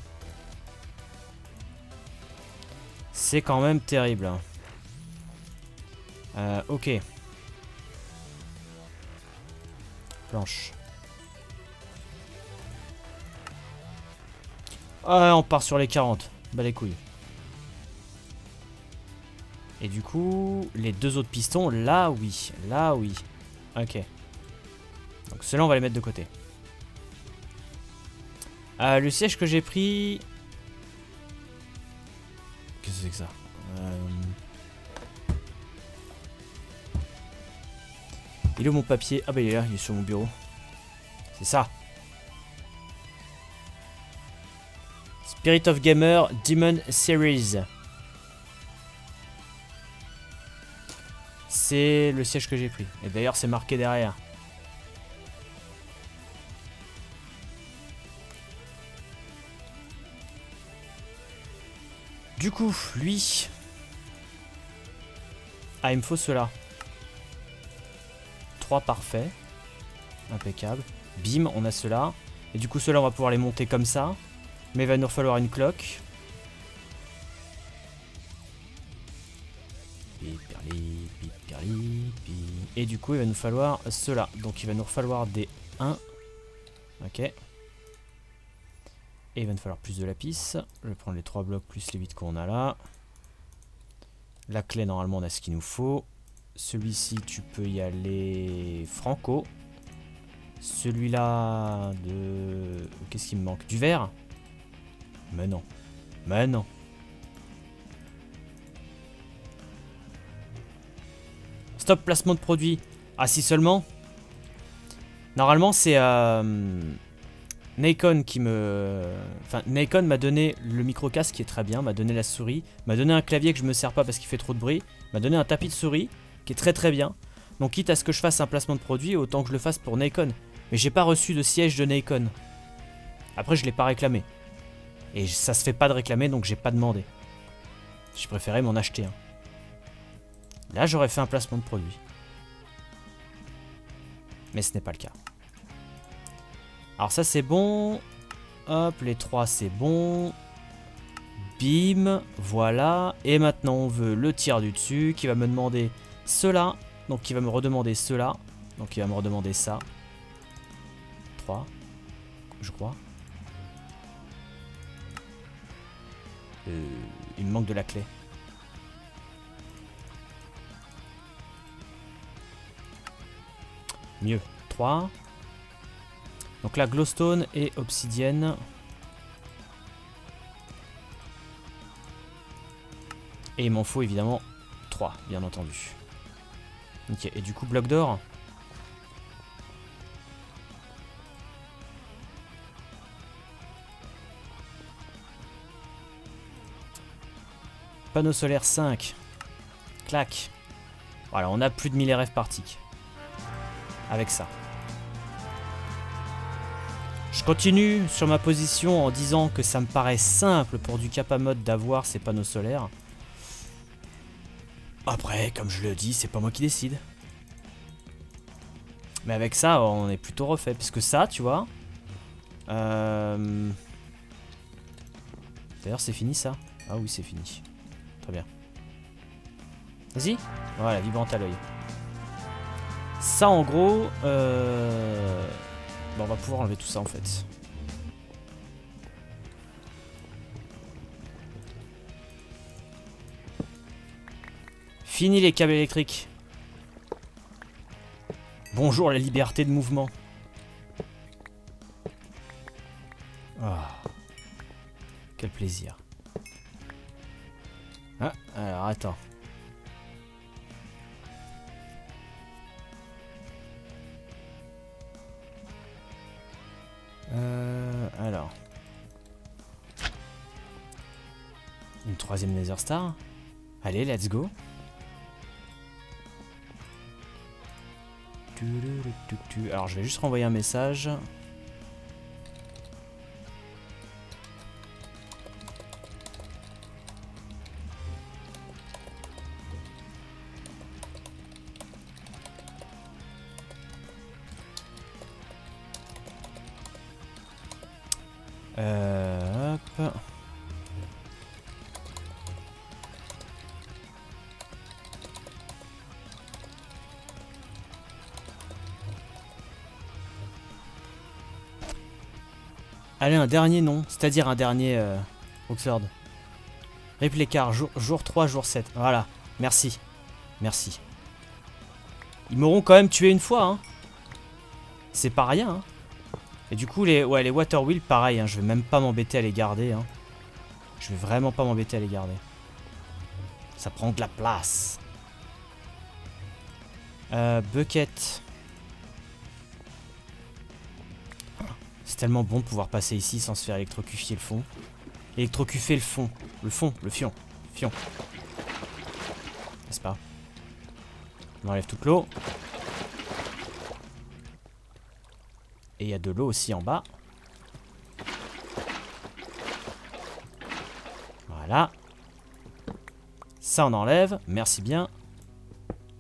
C'est quand même terrible. Hein. Euh, ok. Planche. Ah, on part sur les 40. Bah les couilles. Et du coup, les deux autres pistons, là oui. Là oui. Ok. Donc ceux-là, on va les mettre de côté. Euh, le siège que j'ai pris... Qu'est-ce que c'est que ça euh... Il est où mon papier? Ah bah il est là, il est sur mon bureau. C'est ça. Spirit of Gamer Demon Series. C'est le siège que j'ai pris. Et d'ailleurs c'est marqué derrière. Du coup, lui... Ah, il me faut cela parfait. Impeccable. Bim, on a cela. Et du coup, cela on va pouvoir les monter comme ça. Mais il va nous falloir une cloque. Et du coup, il va nous falloir cela. Donc, il va nous falloir des 1. Ok. Et il va nous falloir plus de lapis. Je vais prendre les 3 blocs plus les 8 qu'on a là. La clé, normalement, on a ce qu'il nous faut. Celui-ci, tu peux y aller franco. Celui-là de... Qu'est-ce qui me manque? Du verre? Mais non. Mais non. Stop placement de produit. Ah si seulement Normalement c'est euh, Nikon qui me... Enfin Nikon m'a donné le micro-casque qui est très bien, m'a donné la souris, m'a donné un clavier que je me sers pas parce qu'il fait trop de bruit, m'a donné un tapis de souris qui est très très bien. Donc quitte à ce que je fasse un placement de produit, autant que je le fasse pour Nikon. Mais j'ai pas reçu de siège de Nikon. Après je l'ai pas réclamé. Et ça se fait pas de réclamer donc j'ai pas demandé. J'ai préféré m'en acheter un. Là j'aurais fait un placement de produit. Mais ce n'est pas le cas. Alors ça c'est bon. Hop, les trois c'est bon. Bim, voilà. Et maintenant on veut le tir du dessus qui va me demander cela. Donc il va me redemander cela. Donc il va me redemander ça. 3. Je crois. Euh, il me manque de la clé. Mieux. 3. Donc là, glowstone et obsidienne. Et il m'en faut évidemment 3, bien entendu. Ok, et du coup, bloc d'or Panneau solaire 5. clac. Voilà, on a plus de 1000 RF par tick. Avec ça. Je continue sur ma position en disant que ça me paraît simple pour du mode d'avoir ces panneaux solaires. Après, comme je le dis, c'est pas moi qui décide. Mais avec ça, on est plutôt refait. Parce que ça, tu vois... Euh... D'ailleurs, c'est fini ça Ah oui, c'est fini. Très bien. Vas-y. Voilà, vibrante à l'œil. Ça, en gros... Euh... Bon, on va pouvoir enlever tout ça, en fait. Fini les câbles électriques. Bonjour la liberté de mouvement. Ah. Quel plaisir. Ah, alors attends. Euh, alors. Une troisième Nether Star. Allez, let's go. Alors je vais juste renvoyer un message. Euh. Allez, un dernier nom, c'est-à-dire un dernier euh, Oxford. Riplécar, jour, jour 3, jour 7. Voilà, merci. Merci. Ils m'auront quand même tué une fois, hein. C'est pas rien, hein. Et du coup, les, Water Wheel, pareil, hein, je vais même pas m'embêter à les garder, hein. Je vais vraiment pas m'embêter à les garder. Ça prend de la place. Euh, bucket. tellement bon de pouvoir passer ici sans se faire électrocufier le fond. Électrocufer le fond. Le fond, le fion. Fion. N'est-ce pas? On enlève toute l'eau. Et il y a de l'eau aussi en bas. Voilà. Ça on enlève. Merci bien.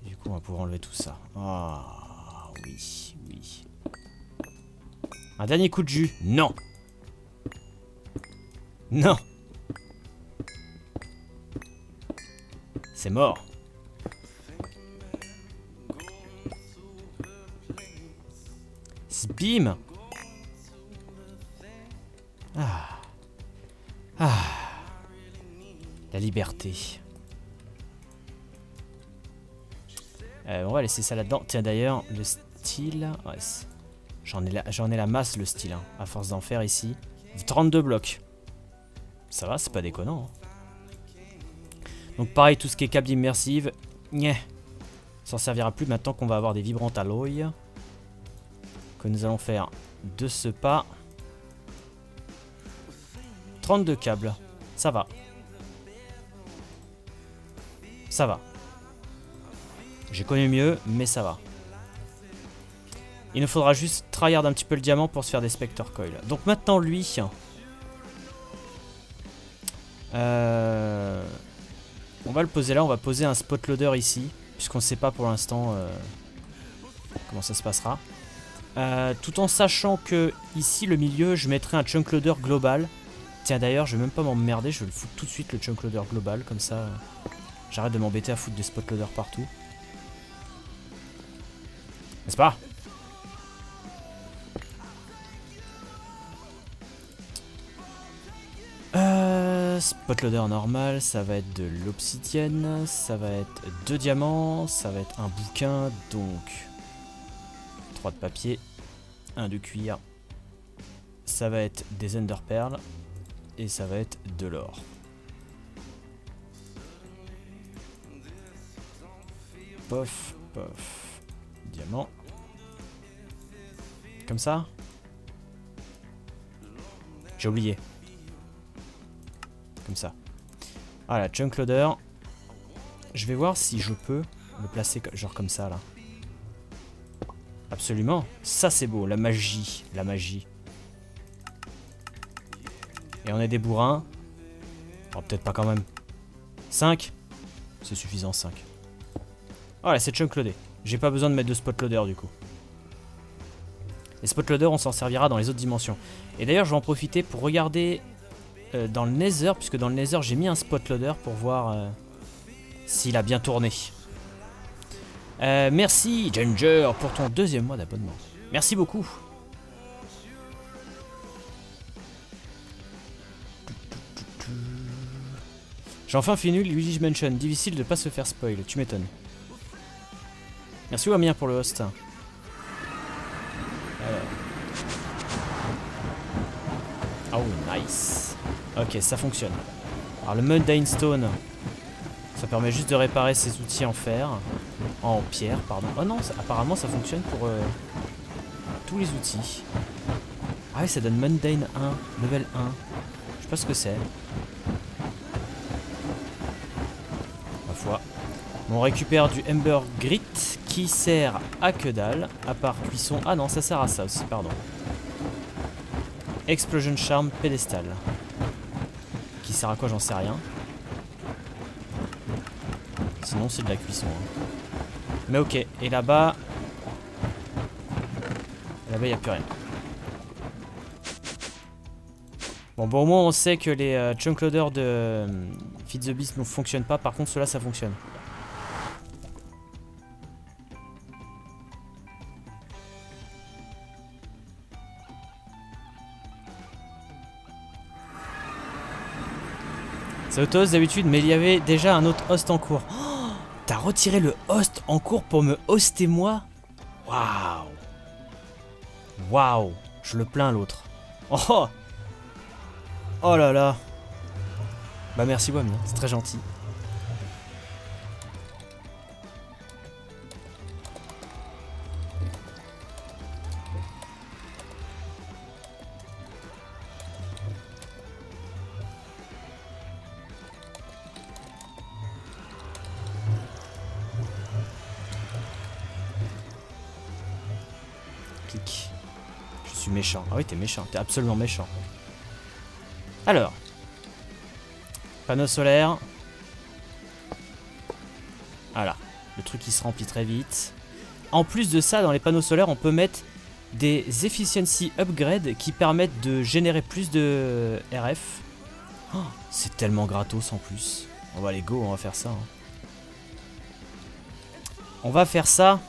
Du coup on va pouvoir enlever tout ça. Ah oui. Un dernier coup de jus. Non. Non. C'est mort. Bim Ah. Ah. La liberté. Euh, on va laisser ça là-dedans. Tiens d'ailleurs, le style... J'en ai, la, ai la masse le style, hein, à force d'en faire ici. 32 blocs. Ça va, c'est pas déconnant. Hein. Donc pareil, tout ce qui est câble immersive, s'en servira plus maintenant qu'on va avoir des vibrantes à l'œil. Que nous allons faire de ce pas. 32 câbles, ça va. Ça va. J'ai connu mieux, mais ça va. Il nous faudra juste tryhard un petit peu le diamant pour se faire des Spectre Coil. Donc maintenant lui... Euh, on va le poser là, on va poser un spot loader ici. Puisqu'on ne sait pas pour l'instant euh, comment ça se passera. Euh, tout en sachant que ici le milieu je mettrai un chunk loader global. Tiens d'ailleurs je vais même pas m'emmerder, je vais le foutre tout de suite le chunk loader global comme ça j'arrête de m'embêter à foutre des spot loaders partout. N'est-ce pas? Spot loader normal, ça va être de l'obsidienne, ça va être deux diamants, ça va être un bouquin, donc 3 de papier, un de cuir, ça va être des ender perles et ça va être de l'or. Pof, pof, diamant. Comme ça J'ai oublié ça. Voilà, chunk loader. Je vais voir si je peux le placer genre comme ça là. Absolument. Ça c'est beau, la magie. La magie. Et on est des bourrins. Oh, peut-être pas quand même. 5 C'est suffisant, 5. Voilà, c'est chunk loadé. J'ai pas besoin de mettre de spot loader du coup. Les spot loader, on s'en servira dans les autres dimensions. Et d'ailleurs, je vais en profiter pour regarder euh, dans le Nether, puisque dans le Nether, j'ai mis un spot loader pour voir euh, s'il a bien tourné. Euh, merci, Ginger, pour ton deuxième mois d'abonnement. Merci beaucoup. J'ai enfin fini Luigi's Mansion. Difficile de pas se faire spoil, tu m'étonnes. Merci Wamir pour le host. Oh, nice. Ok, ça fonctionne. Alors le Mundane Stone, ça permet juste de réparer ses outils en fer. En pierre, pardon. Oh non, apparemment ça fonctionne pour euh, tous les outils. Ah oui, ça donne Mundane 1, level 1. Je sais pas ce que c'est. Ma foi. on récupère du Ember Grit qui sert à que dalle, à part cuisson. Ah non, ça sert à ça aussi, pardon. Explosion Charm Pedestal. Qui sert à quoi, j'en sais rien. Sinon, c'est de la cuisson. Hein. Mais ok, et là-bas... Là-bas, il n'y a plus rien. Bon, bon, au moins, on sait que les euh, chunk loaders de euh, Feed the Beast ne fonctionnent pas. Par contre, ceux-là, ça fonctionne. C'est auto d'habitude, mais il y avait déjà un autre host en cours. Oh, T'as retiré le host en cours pour me hoster moi? Waouh. Waouh. Je le plains l'autre. Oh. Oh là là. Bah merci Wam, c'est très gentil. Méchant. Ah oui, t'es méchant. T'es absolument méchant. Alors. Panneau solaire. Voilà. Le truc qui se remplit très vite. En plus de ça, dans les panneaux solaires, on peut mettre des efficiency upgrades qui permettent de générer plus de RF. Oh, c'est tellement gratos en plus. On va aller go, on va faire ça. Hein. On va faire ça.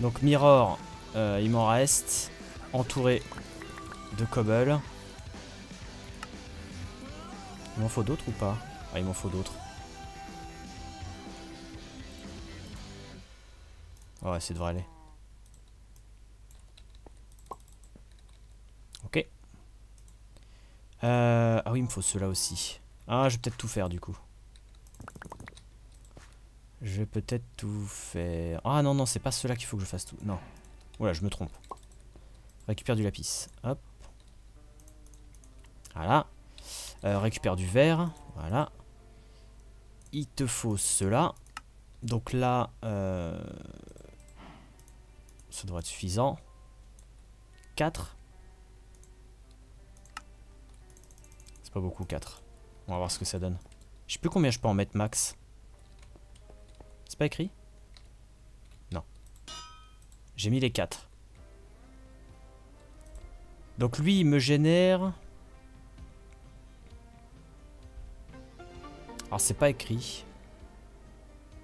Donc mirror, euh, il m'en reste entouré de cobble. Il m'en faut d'autres ou pas Ah, il m'en faut d'autres. Ouais, c'est devrait aller. Ok. Euh, ah oui, il me faut cela aussi. Ah, je vais peut-être tout faire du coup. Je vais peut-être tout faire. Ah non, non, c'est pas cela qu'il faut que je fasse tout. Non. Voilà, je me trompe. Récupère du lapis. Hop. Voilà. Euh, récupère du verre. Voilà. Il te faut cela. Donc là, euh, ça devrait être suffisant. 4. C'est pas beaucoup 4. On va voir ce que ça donne. Je sais plus combien je peux en mettre max. C'est pas écrit? Non. J'ai mis les 4. Donc lui, il me génère... Alors c'est pas écrit.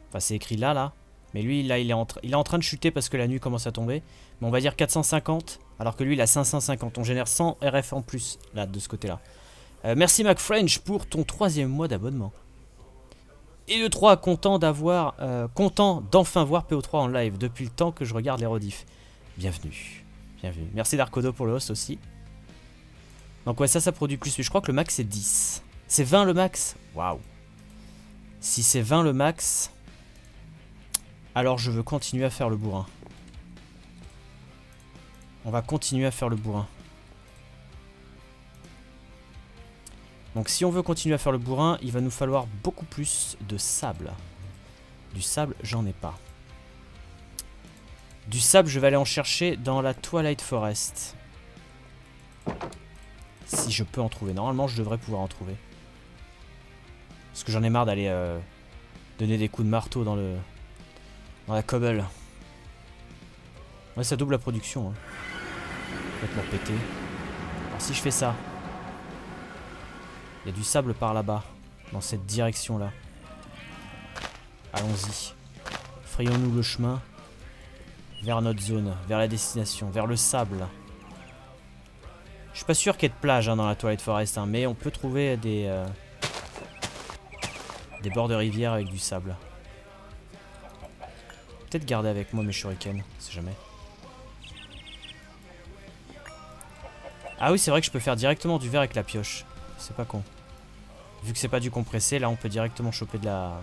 Enfin c'est écrit là, là. Mais lui, là, il est, en il est en train de chuter parce que la nuit commence à tomber. Mais on va dire 450. Alors que lui, il a 550. On génère 100 RF en plus, là, de ce côté-là. Euh, merci McFrench pour ton troisième mois d'abonnement. Et le 3, content d'avoir... Euh, content d'enfin voir PO3 en live depuis le temps que je regarde les rediffs. Bienvenue. Bienvenue. Merci Darkodo pour le host aussi. Donc ouais, ça, ça produit plus. Mais je crois que le max, c'est 10. C'est 20 le max? Waouh. Si c'est 20 le max, alors je veux continuer à faire le bourrin. On va continuer à faire le bourrin. Donc si on veut continuer à faire le bourrin, il va nous falloir beaucoup plus de sable. Du sable, j'en ai pas. Du sable, je vais aller en chercher dans la Twilight Forest. Si je peux en trouver. Normalement, je devrais pouvoir en trouver. Parce que j'en ai marre d'aller euh, donner des coups de marteau dans le dans la cobble. Ouais, ça double la production. Hein. Complètement pété. Alors si je fais ça, il y a du sable par là-bas, dans cette direction-là. Allons-y. Frayons-nous le chemin vers notre zone, vers la destination, vers le sable. Je suis pas sûr qu'il y ait de plage hein, dans la toilette forest, hein, mais on peut trouver des, euh, des bords de rivière avec du sable. Peut-être garder avec moi mes shurikens, si jamais. Ah oui, c'est vrai que je peux faire directement du verre avec la pioche. C'est pas con. Vu que c'est pas du compressé, là on peut directement choper de la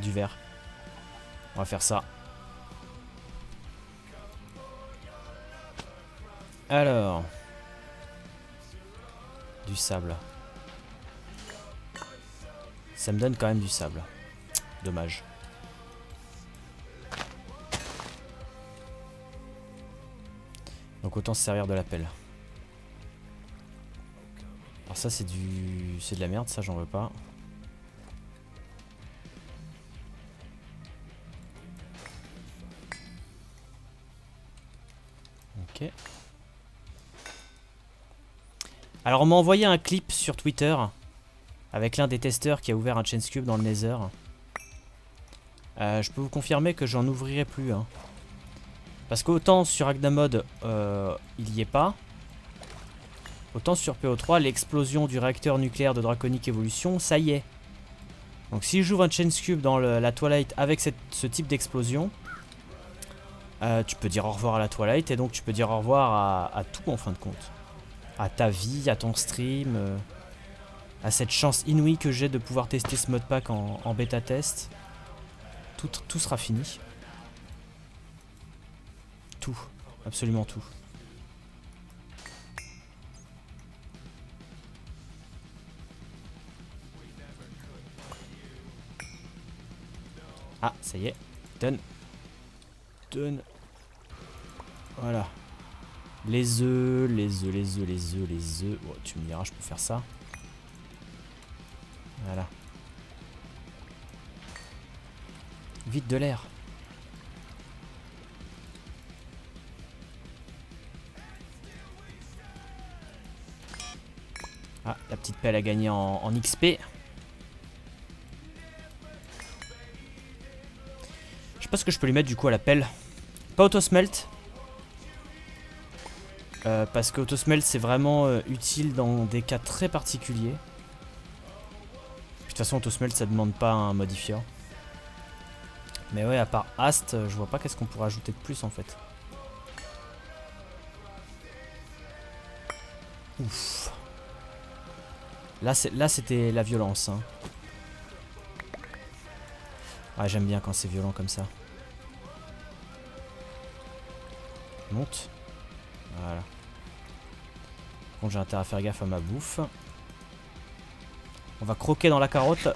du verre. On va faire ça. Alors. Du sable. Ça me donne quand même du sable. Dommage. Donc autant se servir de la pelle. Alors ça c'est du... c'est de la merde, ça j'en veux pas. Ok. Alors on m'a envoyé un clip sur Twitter avec l'un des testeurs qui a ouvert un Cube dans le Nether. Euh, je peux vous confirmer que j'en ouvrirai plus. Hein. Parce qu'autant sur Agdamod, euh, il y est pas. Autant sur PO3, l'explosion du réacteur nucléaire de Draconic Evolution, ça y est. Donc si j'ouvre un Chains Cube dans la Twilight avec ce type d'explosion, euh, tu peux dire au revoir à la Twilight et donc tu peux dire au revoir à, tout en fin de compte. À ta vie, à ton stream, euh, à cette chance inouïe que j'ai de pouvoir tester ce modpack en, en bêta test. Tout, sera fini. Tout, absolument tout. Ah, ça y est. Donne. Donne. Voilà. Les œufs, les œufs, les œufs, les œufs, les œufs. Oh, tu me diras, je peux faire ça. Voilà. Vite de l'air. Ah, la petite pelle a gagné en, en XP. sais pas ce que je peux lui mettre du coup à la pelle. Pas auto-smelt. Euh, parce que auto-smelt c'est vraiment euh, utile dans des cas très particuliers. De toute façon auto-smelt ça demande pas un modifier. Mais ouais à part Ast, je vois pas qu'est-ce qu'on pourrait ajouter de plus en fait. Ouf. Là c'était la violence. Hein. Ah, j'aime bien quand c'est violent comme ça. Monte. Voilà. Bon, j'ai intérêt à faire gaffe à ma bouffe. On va croquer dans la carotte.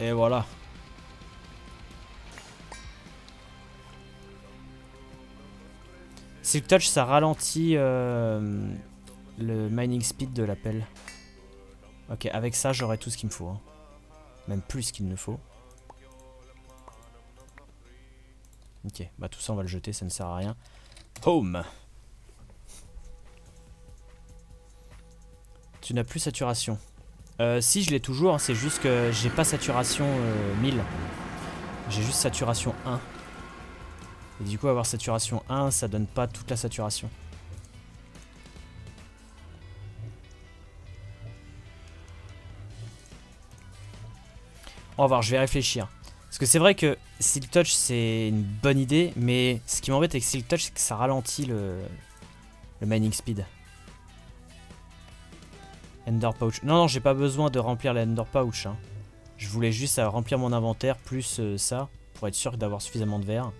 Et voilà. Silk Touch, ça ralentit euh, le mining speed de la pelle. Ok, avec ça, j'aurai tout ce qu'il me faut. Hein. Même plus qu'il ne faut. Ok, bah tout ça on va le jeter, ça ne sert à rien. Home Tu n'as plus saturation. Euh, si, je l'ai toujours, c'est juste que j'ai pas saturation 1000. Euh, j'ai juste saturation 1. Et du coup, avoir saturation 1, ça donne pas toute la saturation. On va voir, je vais réfléchir. Parce que c'est vrai que Silk Touch c'est une bonne idée, mais ce qui m'embête avec Silk Touch c'est que ça ralentit le, le mining speed. Ender Pouch. Non, non, j'ai pas besoin de remplir l'Ender Pouch. Hein. Je voulais juste euh, remplir mon inventaire plus euh, ça, pour être sûr d'avoir suffisamment de verre.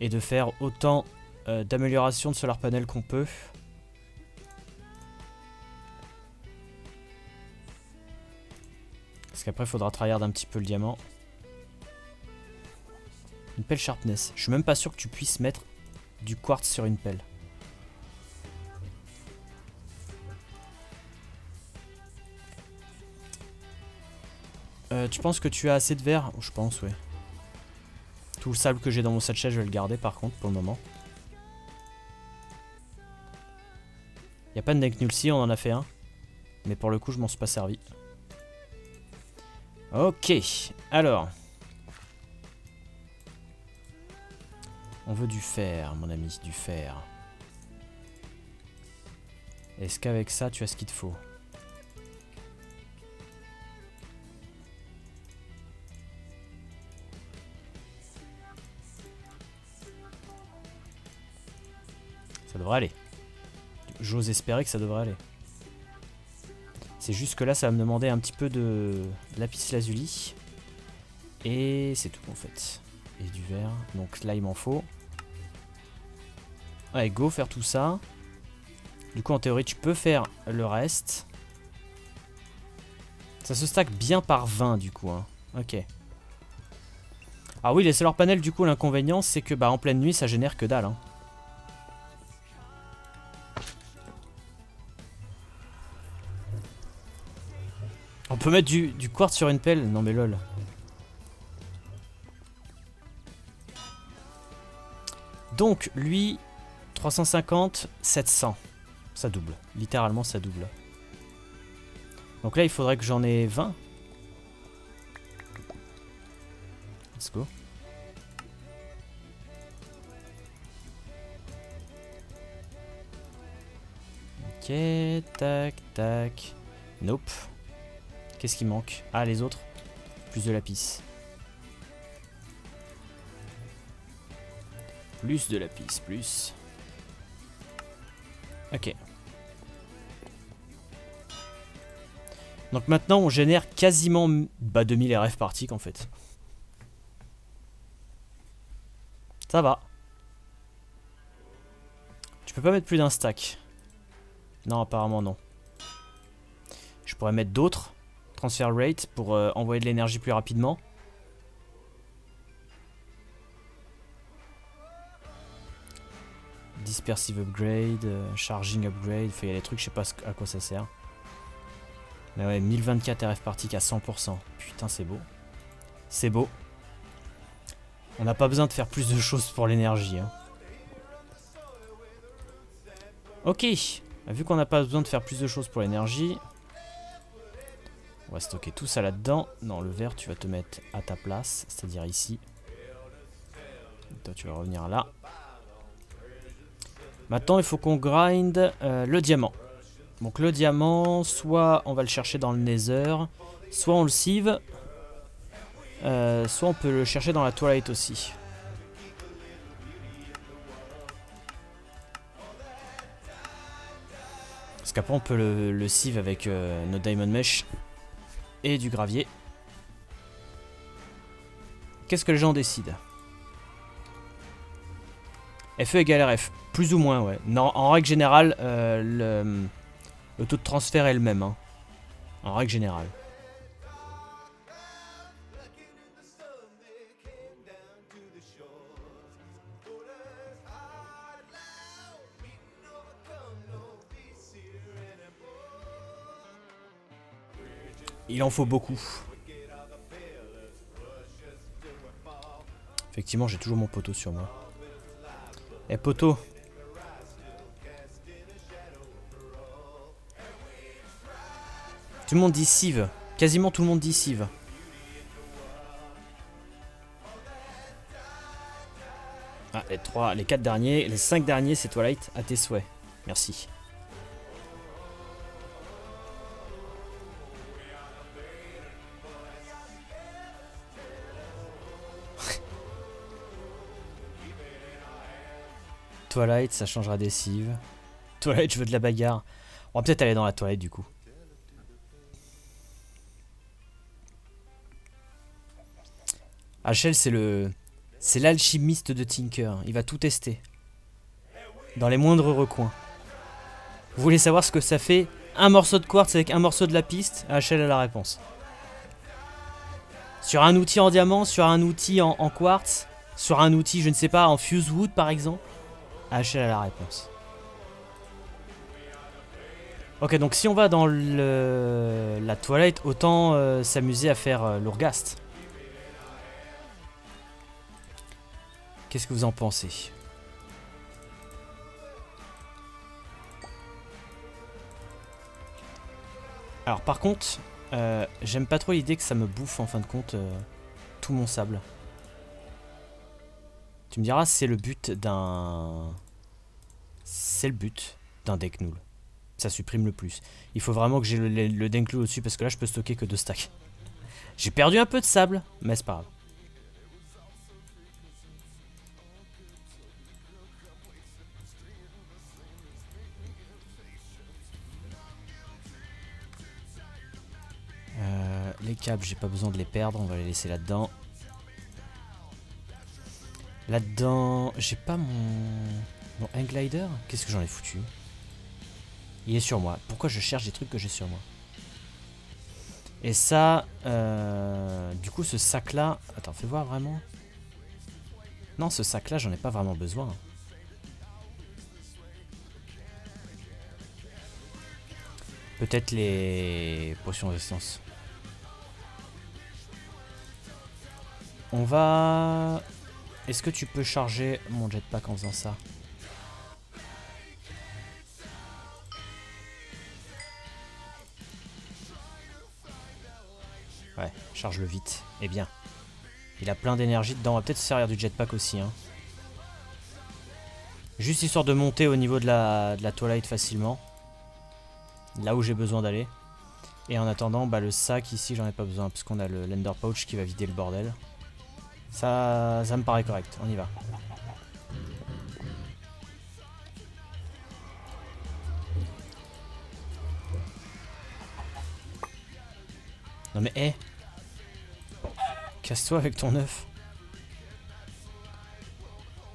Et de faire autant euh, d'amélioration de solar panel qu'on peut. Parce qu'après, il faudra tryhard un petit peu le diamant. Une pelle sharpness. Je suis même pas sûr que tu puisses mettre du quartz sur une pelle. Euh, tu penses que tu as assez de verre? Je pense, oui. Tout le sable que j'ai dans mon sachet, je vais le garder par contre pour le moment. Il a pas de neck si on en a fait un. Mais pour le coup, je m'en suis pas servi. Ok, alors. On veut du fer, mon ami, du fer. Est-ce qu'avec ça, tu as ce qu'il te faut? Ça devrait aller. J'ose espérer que ça devrait aller. C'est juste que là, ça va me demander un petit peu de lapis lazuli. Et c'est tout en fait. Et du verre. Donc là, il m'en faut. Allez, go faire tout ça. Du coup, en théorie, tu peux faire le reste. Ça se stack bien par 20 du coup. Hein. Ok. Ah oui, les solar panels, du coup, l'inconvénient, c'est que bah, en pleine nuit, ça génère que dalle. Hein. Peut mettre du, du quartz sur une pelle Non mais lol. Donc, lui, 350, 700. Ça double. Littéralement, ça double. Donc là, il faudrait que j'en ai 20. Let's go. Ok, tac, tac. Nope. Qu'est-ce qui manque Ah, les autres Plus de lapis. Plus de lapis, plus. Ok. Donc maintenant, on génère quasiment bah, 2000 RF par tick en fait. Ça va. Tu peux pas mettre plus d'un stack? Non, apparemment non. Je pourrais mettre d'autres transfer rate pour euh, envoyer de l'énergie plus rapidement. Dispersive upgrade, euh, charging upgrade, il y a des trucs, je sais pas à quoi ça sert. Mais ouais, 1024 RF particle à 100%. Putain, c'est beau. C'est beau. On n'a pas besoin de faire plus de choses pour l'énergie. Hein. Ok. Vu qu'on n'a pas besoin de faire plus de choses pour l'énergie, on va stocker tout ça là-dedans. Non, le verre, tu vas te mettre à ta place, c'est-à-dire ici. toi, tu vas revenir là. Maintenant, il faut qu'on grind euh, le diamant. Donc le diamant, soit on va le chercher dans le nether, soit on le sieve, euh, soit on peut le chercher dans la toilette aussi. Parce qu'après on peut le, le sieve avec euh, nos diamond mesh et du gravier. Qu'est-ce que les gens décident FE égale RF. Plus ou moins, ouais. En règle générale, euh, le, taux de transfert est le même. Hein. En règle générale. Il en faut beaucoup. Effectivement, j'ai toujours mon poteau sur moi. Eh poteau Tout le monde dit Sive. Quasiment tout le monde dit Sive. Ah, les trois, les quatre derniers, les cinq derniers, c'est Twilight à tes souhaits. Merci. Twilight, ça changera des cives. Twilight, je veux de la bagarre. On va peut-être aller dans la toilette du coup. HL, c'est le. C'est l'alchimiste de Tinker. Il va tout tester. Dans les moindres recoins. Vous voulez savoir ce que ça fait Un morceau de quartz avec un morceau de la piste? HL a la réponse. Sur un outil en diamant, sur un outil en, en quartz, sur un outil, je ne sais pas, en fuse wood par exemple? HL a la réponse. Ok, donc si on va dans le, la toilette, autant euh, s'amuser à faire euh, l'ourgast. Qu'est-ce que vous en pensez? Alors par contre, euh, j'aime pas trop l'idée que ça me bouffe en fin de compte euh, tout mon sable. Tu me diras, c'est le but d'un... C'est le but d'un deck null. Ça supprime le plus. Il faut vraiment que j'ai le, le, deck au-dessus parce que là je peux stocker que deux stacks. J'ai perdu un peu de sable, mais c'est pas grave. Euh, les câbles, j'ai pas besoin de les perdre, on va les laisser là-dedans. Là-dedans, j'ai pas mon... Mon hang glider Qu'est-ce que j'en ai foutu? Il est sur moi. Pourquoi je cherche des trucs que j'ai sur moi? Et ça, euh, du coup, ce sac-là... Attends, fais voir vraiment. Non, ce sac-là, j'en ai pas vraiment besoin. Peut-être les potions de résistance. On va... Est-ce que tu peux charger mon jetpack en faisant ça Ouais, charge-le vite. Eh bien. Il a plein d'énergie dedans. On va peut-être se servir du jetpack aussi. Hein. Juste histoire de monter au niveau de la, de toilette facilement. Là où j'ai besoin d'aller. Et en attendant, bah, le sac ici, j'en ai pas besoin. Parce qu'on a le Lender Pouch qui va vider le bordel. Ça, ça me paraît correct. On y va. Non mais hé Casse-toi avec ton œuf.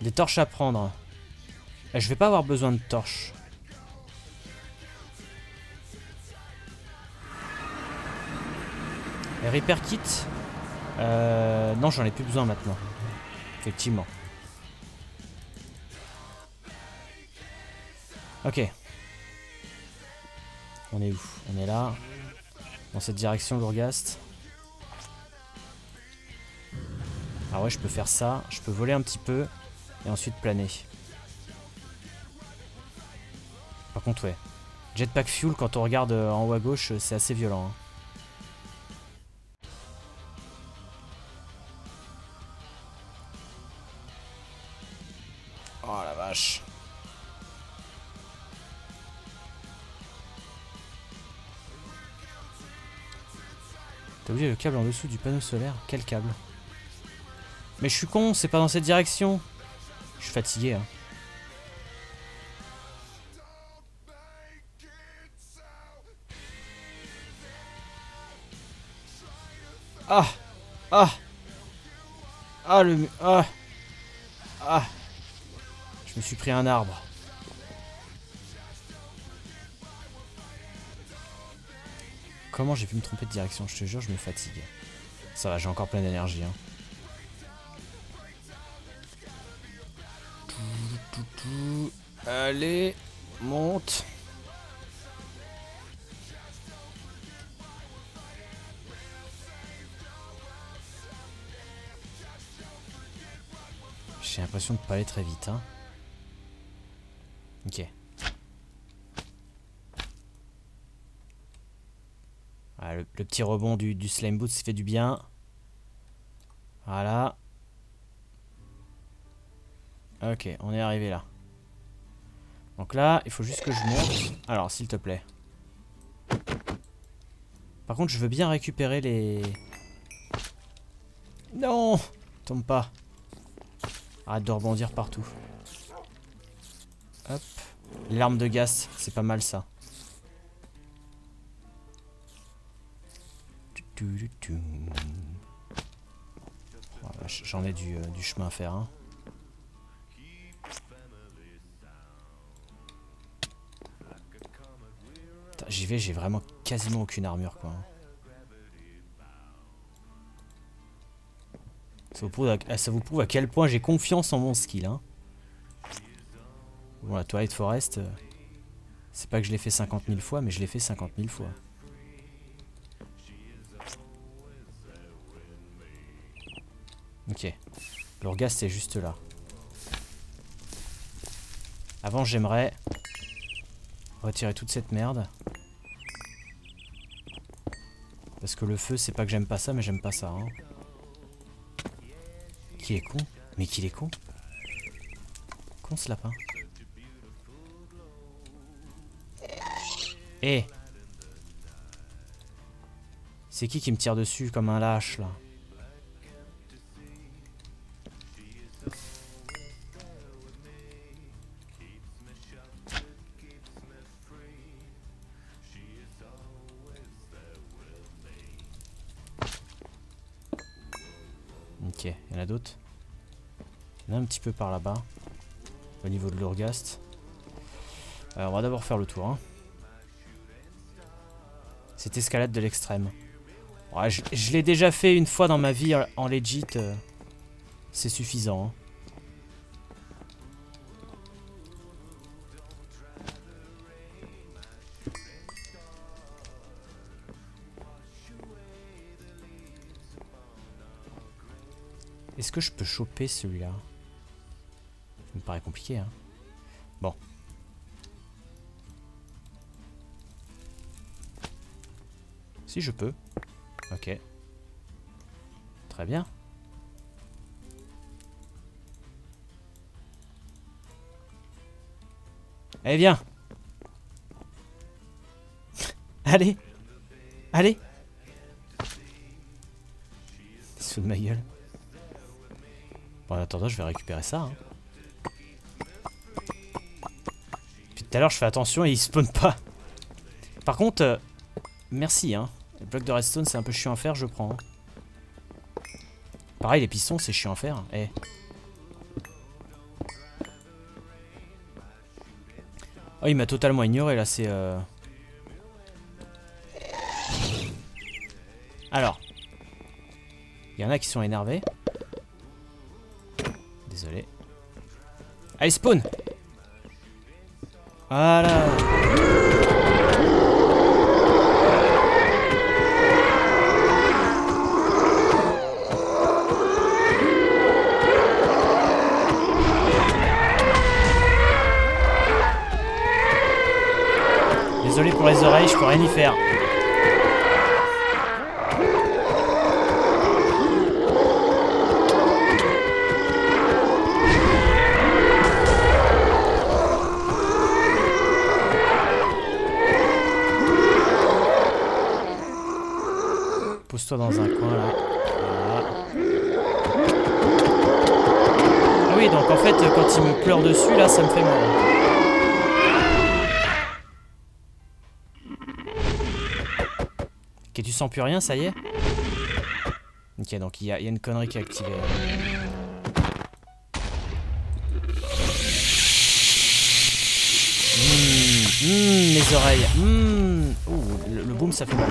Des torches à prendre. Eh, je vais pas avoir besoin de torches. Et kit euh, Non, j'en ai plus besoin maintenant. Effectivement. Ok. On est où? On est là. Dans cette direction, l'ourgast. Ah ouais, je peux faire ça. Je peux voler un petit peu. Et ensuite planer. Par contre, ouais. Jetpack fuel, quand on regarde euh, en haut à gauche, c'est assez violent. Hein. Oh la vache. T'as oublié le câble en dessous du panneau solaire? Quel câble? Mais je suis con, c'est pas dans cette direction. Je suis fatigué. Hein. Ah Ah Ah le... Ah Ah Je me suis pris un arbre. Comment j'ai pu me tromper de direction Je te jure, je me fatigue. Ça va, j'ai encore plein d'énergie. Hein. Allez, monte. J'ai l'impression de pas aller très vite. Hein. Ok. Le, petit rebond du, du slime boot, ça fait du bien. Voilà. Ok, on est arrivé là. Donc là, il faut juste que je monte. Alors, s'il te plaît. Par contre, je veux bien récupérer les... Non Tombe pas. Arrête de rebondir partout. Hop. L'arme de gaz, c'est pas mal ça. J'en ai du, euh, du, chemin à faire. Hein. J'y vais, j'ai vraiment quasiment aucune armure quoi. Ça vous, prouve à, ça vous prouve à quel point j'ai confiance en mon skill. Hein. Bon, la Twilight Forest, euh, c'est pas que je l'ai fait 50 000 fois, mais je l'ai fait 50 000 fois. Ok. L'orgasme est juste là. Avant, j'aimerais retirer toute cette merde. Parce que le feu, c'est pas que j'aime pas ça, mais j'aime pas ça. Hein. Qui est con? Mais qu'il est con? Con ce lapin. Eh C'est qui qui me tire dessus comme un lâche là Ok, il y en a d'autres? Il a un petit peu par là-bas. Au niveau de l'Urgast. Alors on va d'abord faire le tour. Hein. Cette escalade de l'extrême. je, l'ai déjà fait une fois dans ma vie en legit. Euh, c'est suffisant. Hein. Est-ce que je peux choper celui-là? Ça me paraît compliqué, hein. Bon. Si je peux. Ok. Très bien. Allez, viens Allez Allez Sous de ma gueule. Bon, en attendant, je vais récupérer ça. Hein. Puis tout à l'heure, je fais attention et il spawn pas. Par contre, euh, merci. Hein. Le bloc de redstone, c'est un peu chiant à faire, je prends. Pareil, les pistons, c'est chiant à faire. Eh. Oh, il m'a totalement ignoré là, c'est... Euh... Alors. Il y en a qui sont énervés. Désolé. Allez, spawn Voilà Désolé pour les oreilles, je rien y faire. Pose-toi dans un coin là. Ah oui, donc en fait, quand il me pleure dessus, là, ça me fait mal. Sens plus rien, ça y est Ok, donc il y, a une connerie qui est activée. Mmh, mes oreilles. Mmh. Le, le boom, ça fait mal.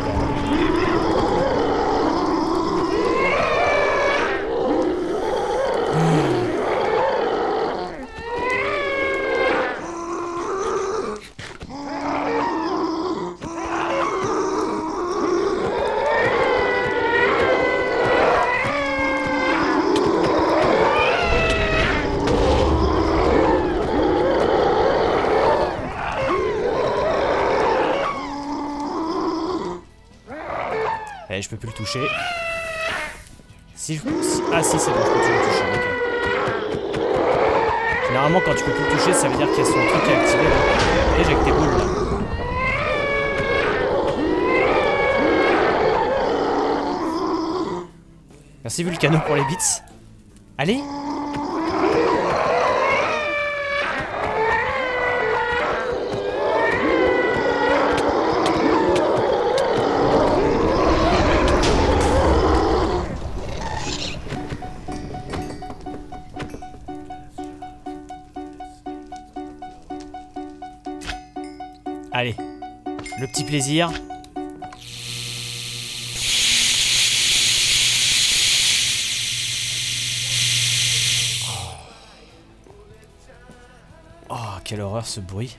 Si je... Ah si, c'est bon, je peux plus le toucher. Généralement, quand tu peux plus toucher, ça veut dire qu'il y a son truc qui est activé. Là. Et j'ai que tes boules là. Merci Vulcano pour les bits. Allez, Oh, quelle horreur ce bruit.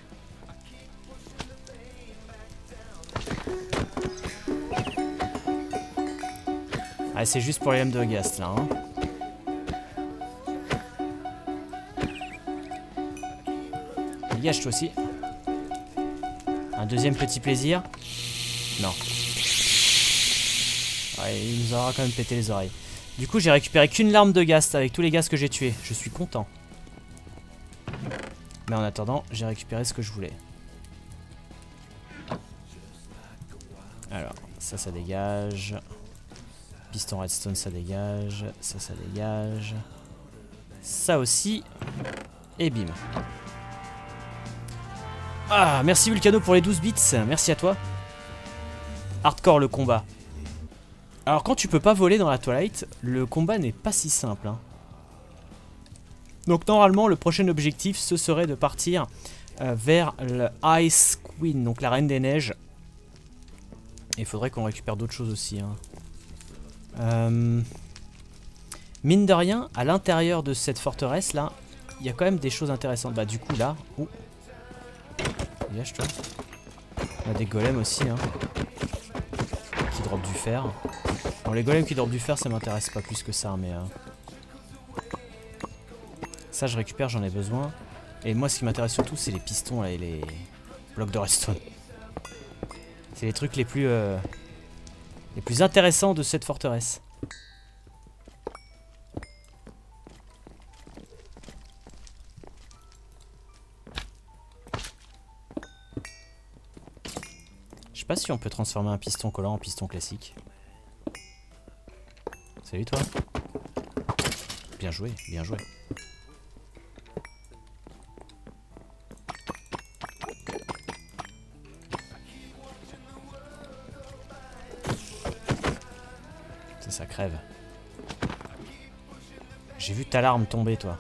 Ah, c'est juste pour les lames de gaz là. Hein. Dégage toi aussi. Deuxième petit plaisir. Non. Il nous aura quand même pété les oreilles. Du coup, j'ai récupéré qu'une larme de gast avec tous les gaz que j'ai tués. Je suis content. Mais en attendant, j'ai récupéré ce que je voulais. Alors, ça, ça dégage. Piston redstone, ça dégage. Ça, ça dégage. Ça aussi. Et bim. Ah, merci Vulcano pour les 12 bits. Merci à toi. Hardcore le combat. Alors quand tu peux pas voler dans la Twilight, le combat n'est pas si simple. Hein. Donc normalement, le prochain objectif, ce serait de partir euh, vers le Ice Queen, donc la Reine des Neiges. Il faudrait qu'on récupère d'autres choses aussi. Hein. Euh, mine de rien, à l'intérieur de cette forteresse là, il y a quand même des choses intéressantes. Bah du coup là. Toi. On a des golems aussi hein, qui drop du fer. Bon les golems qui drop du fer ça m'intéresse pas plus que ça mais... Euh, ça, je récupère, j'en ai besoin. Et moi, ce qui m'intéresse surtout, c'est les pistons et les blocs de redstone. C'est les trucs les plus, euh, les plus intéressants de cette forteresse. Si on peut transformer un piston collant en piston classique. Salut toi. Bien joué, bien joué. J'ai vu ta larme tomber, toi.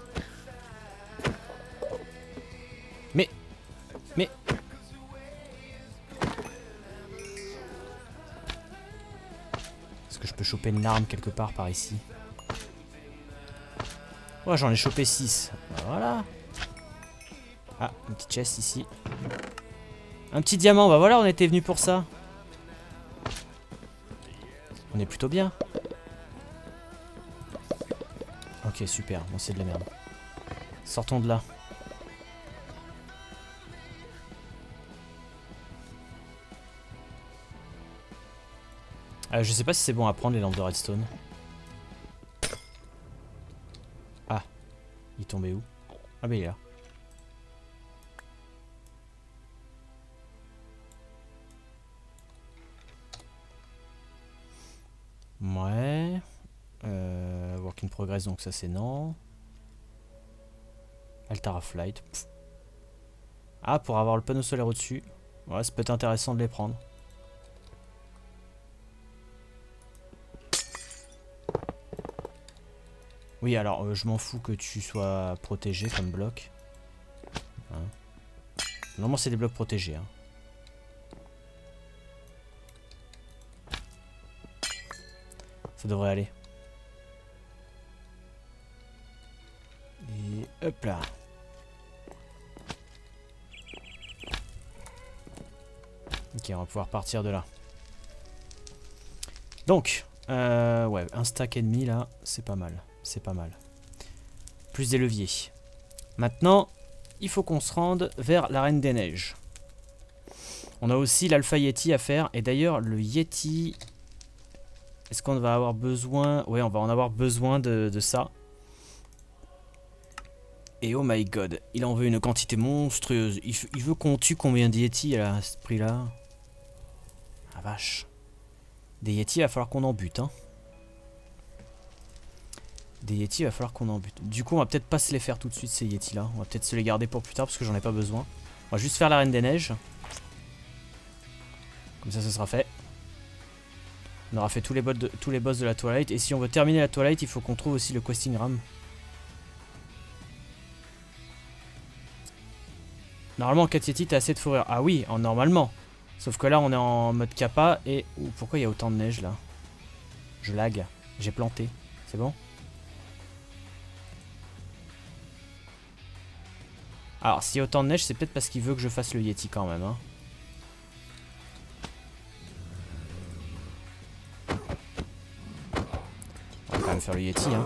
Une larme quelque part par ici Ouais, j'en ai chopé 6. Bah, voilà. Ah, une petite chest ici. Un petit diamant, bah voilà, on était venu pour ça. On est plutôt bien. Ok, super. Bon, c'est de la merde. Sortons de là. Euh, je sais pas si c'est bon à prendre les lampes de redstone. Ah. Il tombait où? Ah bah il est là. Ouais. Euh, work in progress, donc ça c'est non. Altara Flight. Ah, pour avoir le panneau solaire au-dessus. Ouais, ça peut être intéressant de les prendre. Oui, alors, euh, je m'en fous que tu sois protégé comme bloc. Hein. Normalement, c'est des blocs protégés. Hein. Ça devrait aller. Hop là. Ok, on va pouvoir partir de là. Donc, euh, ouais, un stack et demi là, c'est pas mal. C'est pas mal. Plus des leviers. Maintenant, il faut qu'on se rende vers la Reine des Neiges. On a aussi l'Alpha Yeti à faire. Et d'ailleurs, le Yeti... Est-ce qu'on va avoir besoin... Ouais, on va en avoir besoin de, ça. Et oh my god, il en veut une quantité monstrueuse. Il, veut qu'on tue combien de Yeti à ce prix-là? Ah vache. Des Yeti, il va falloir qu'on en bute. Hein. Des Yeti, il va falloir qu'on en bute. Du coup, on va peut-être pas se les faire tout de suite, ces Yeti-là. On va peut-être se les garder pour plus tard, parce que j'en ai pas besoin. On va juste faire la Reine des Neiges. Comme ça, ce sera fait. On aura fait tous les, tous les boss de la Twilight. Et si on veut terminer la Twilight, il faut qu'on trouve aussi le questing ram. Normalement, Katieti, t'as assez de fourrure. Ah oui, en normalement. Sauf que là, on est en mode kappa et... pourquoi il y a autant de neige, là? Je lag. J'ai planté. C'est bon? Alors, s'il y a autant de neige, c'est peut-être parce qu'il veut que je fasse le Yeti quand même. Hein. On va quand même faire le Yeti. Hein.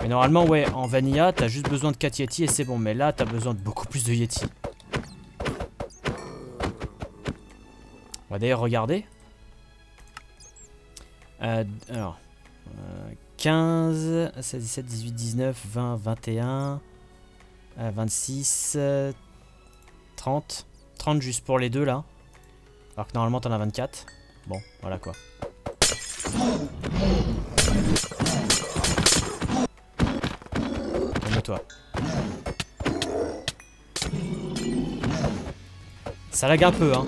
Mais normalement, ouais, en Vanilla, t'as juste besoin de 4 Yeti et c'est bon. Mais là, t'as besoin de beaucoup plus de Yeti. On va d'ailleurs regarder. Euh, alors, 15, 16, 17, 18, 19, 20, 21, 26, 30. 30 juste pour les deux là. Alors que normalement t'en as 24. Bon, voilà quoi. Calme-toi. Ça lag un peu hein.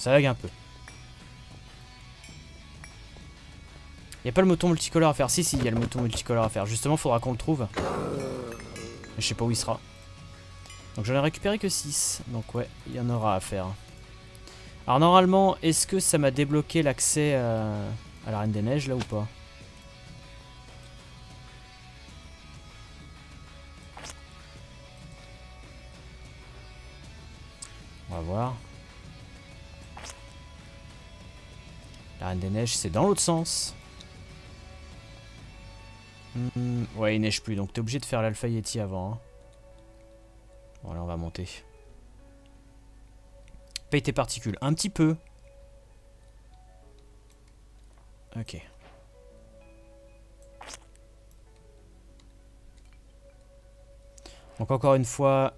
Ça lag un peu. Il a pas le mouton multicolore à faire. Si, si, il y a le mouton multicolore à faire. Justement, faudra qu'on le trouve. je sais pas où il sera. Donc j'en ai récupéré que 6. Donc ouais, il y en aura à faire. Alors normalement, est-ce que ça m'a débloqué l'accès euh, à la Reine des Neiges là ou pas? On va voir. La Reine des Neiges, c'est dans l'autre sens. Hmm, ouais, il neige plus, donc t'es obligé de faire l'Alpha Yeti avant. Hein. Bon, là, on va monter. Paye tes particules. Un petit peu. Ok. Donc encore une fois,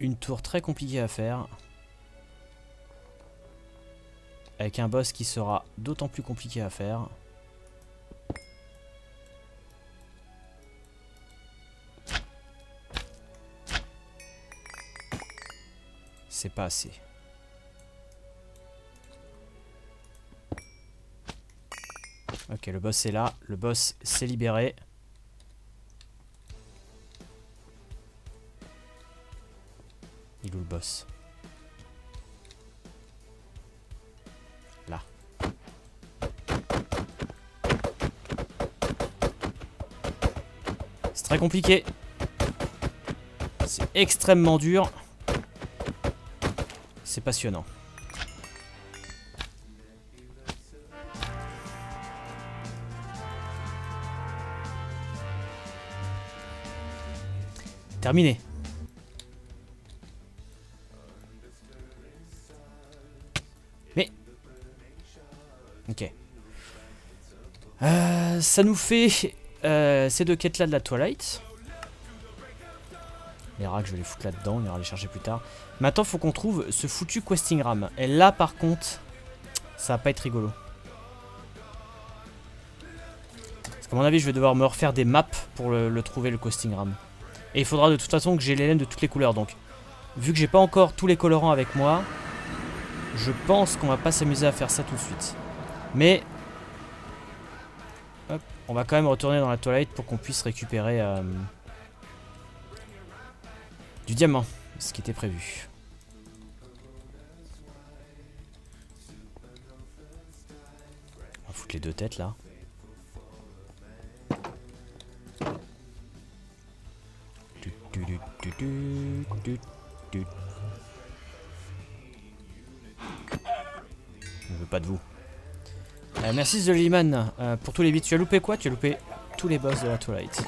une tour très compliquée à faire. Avec un boss qui sera d'autant plus compliqué à faire. C'est pas assez. Ok, le boss est là. Le boss s'est libéré. Il est où le boss? Compliqué. C'est extrêmement dur. C'est passionnant. Terminé. Mais... Ok. Euh, ça nous fait euh, ces deux quêtes là de la Twilight. Les racks, je vais les foutre là-dedans, on ira les chercher plus tard. Maintenant, faut qu'on trouve ce foutu questing ram. Et là, par contre, ça va pas être rigolo. Parce qu'à mon avis, je vais devoir me refaire des maps pour le, trouver, le questing ram. Et il faudra de toute façon que j'ai les laines de toutes les couleurs. Donc, vu que j'ai pas encore tous les colorants avec moi, je pense qu'on va pas s'amuser à faire ça tout de suite. Mais on va quand même retourner dans la toilette pour qu'on puisse récupérer euh, du diamant, ce qui était prévu. On va foutre les deux têtes là. Je veux pas de vous. Euh, merci The euh, pour tous les bits. Tu as loupé quoi? Tu as loupé tous les boss de la Twilight.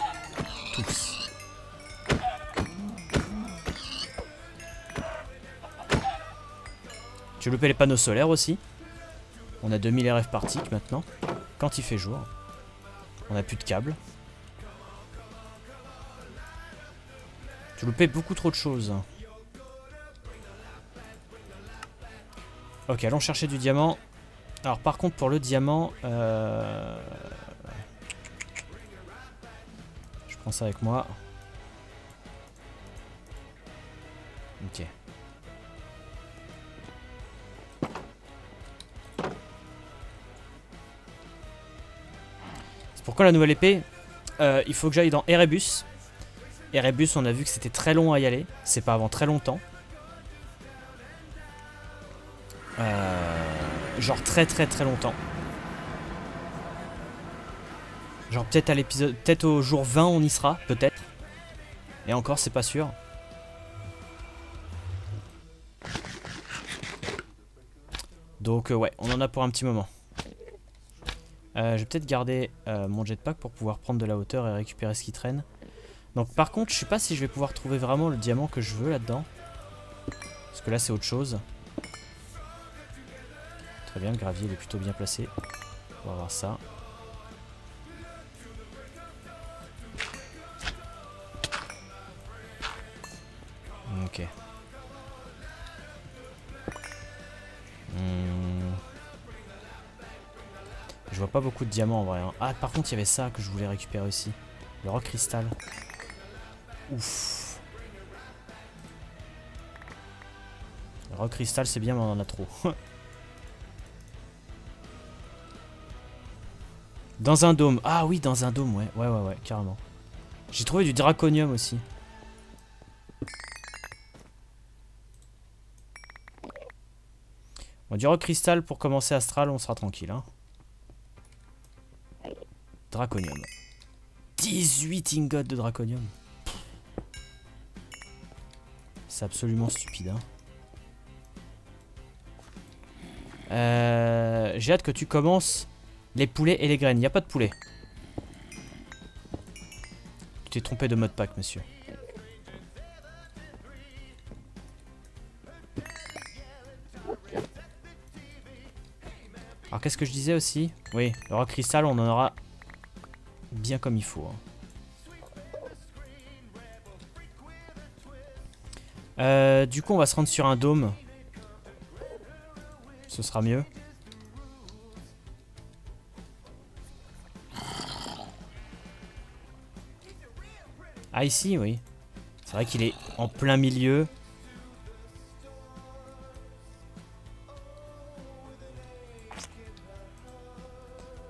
Tous. Tu as loupé les panneaux solaires aussi. On a 2000 RF par maintenant. Quand il fait jour. On a plus de câbles. Tu loupé beaucoup trop de choses. Ok, allons chercher du diamant. Alors par contre pour le diamant, euh... je prends ça avec moi. Ok. C'est pourquoi la nouvelle épée euh, Il faut que j'aille dans Erebus. Erebus on a vu que c'était très long à y aller. C'est pas avant très longtemps. Euh, genre très très très longtemps. Genre peut-être à l'épisode, peut-être au jour 20 on y sera, peut-être. Et encore c'est pas sûr. Donc euh, ouais, on en a pour un petit moment. Euh, je vais peut-être garder euh, mon jetpack pour pouvoir prendre de la hauteur et récupérer ce qui traîne. Donc par contre, je sais pas si je vais pouvoir trouver vraiment le diamant que je veux là-dedans. Parce que là, c'est autre chose. Très bien, le gravier il est plutôt bien placé. On va voir ça. Ok. Hmm. Je vois pas beaucoup de diamants en vrai. hein. Ah, par contre, il y avait ça que je voulais récupérer aussi. Le rock cristal. Ouf. Le rock cristal, c'est bien, mais on en a trop. dans un dôme. Ah oui, dans un dôme, ouais. Ouais, ouais, ouais, carrément. J'ai trouvé du draconium aussi. Bon, du rock cristal pour commencer astral, on sera tranquille. Hein. Draconium. 18 ingots de draconium. C'est absolument stupide. Hein. Euh, J'ai hâte que tu commences les poulets et les graines. Il n'y a pas de poulet. Tu t'es trompé de mode pack, monsieur. Alors qu'est-ce que je disais aussi? Oui, le rock cristal, on en aura bien comme il faut. hein. Euh, du coup, on va se rendre sur un dôme. Ce sera mieux. Ah ici, oui. C'est vrai qu'il est en plein milieu.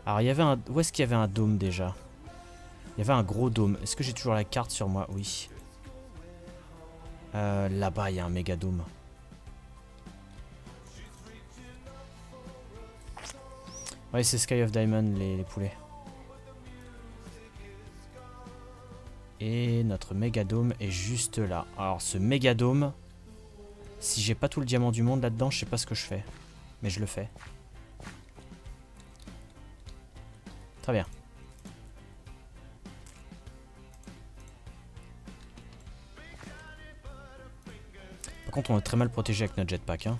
Alors, il y avait un... Où est-ce qu'il y avait un dôme déjà? Il y avait un gros dôme. Est-ce que j'ai toujours la carte sur moi? Oui. Euh, Là-bas, il y a un méga dôme. Ouais, c'est Sky of Diamond, les, les poulets. Et notre méga dôme est juste là. Alors, ce méga dôme, si j'ai pas tout le diamant du monde là-dedans, je sais pas ce que je fais. Mais je le fais. Très bien. Par contre, on est très mal protégé avec notre jetpack. Hein.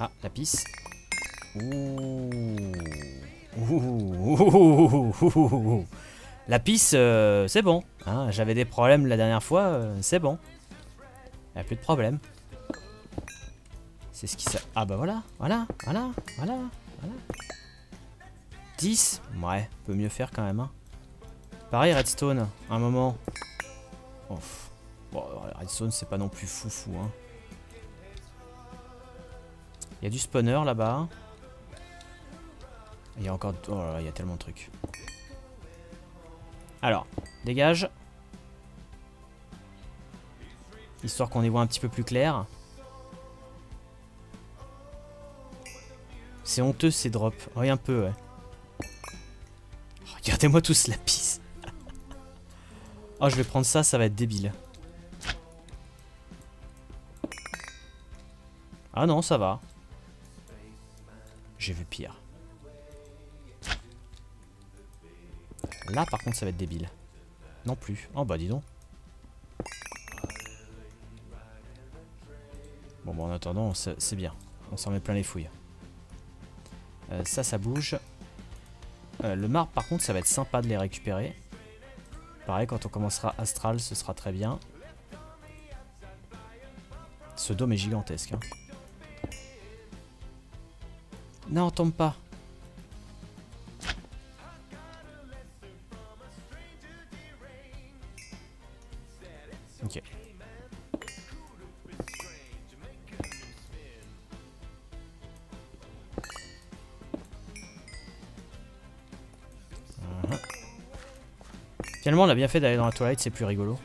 Ah, la pisse. Ouh. La pisse, euh, c'est bon. hein. J'avais des problèmes la dernière fois, euh, c'est bon. Il a plus de problème. C'est ce qui ça. Ah bah voilà, voilà, voilà, voilà, voilà. 10 Ouais, peut mieux faire quand même. Hein. Pareil, Redstone, un moment. Bon, Redstone, c'est pas non plus fou fou. Hein. Il y a du spawner là-bas. Il y a encore... Oh là là, il y a tellement de trucs. Alors, dégage. Histoire qu'on y voit un petit peu plus clair. C'est honteux ces drops. Oui, peu, ouais. Regardez-moi tous la pisse. oh, je vais prendre ça, ça va être débile. Ah non, ça va. J'ai vu pire. Là, par contre, ça va être débile. Non plus. Oh, bah dis donc. Bon, bon en attendant, c'est c'est bien. On s'en met plein les fouilles. Euh, ça, ça bouge. Euh, le marbre, par contre, ça va être sympa de les récupérer. Pareil, quand on commencera Astral, ce sera très bien. Ce dôme est gigantesque. hein. Non, tombe pas. On a bien fait d'aller dans la toilette, c'est plus rigolo.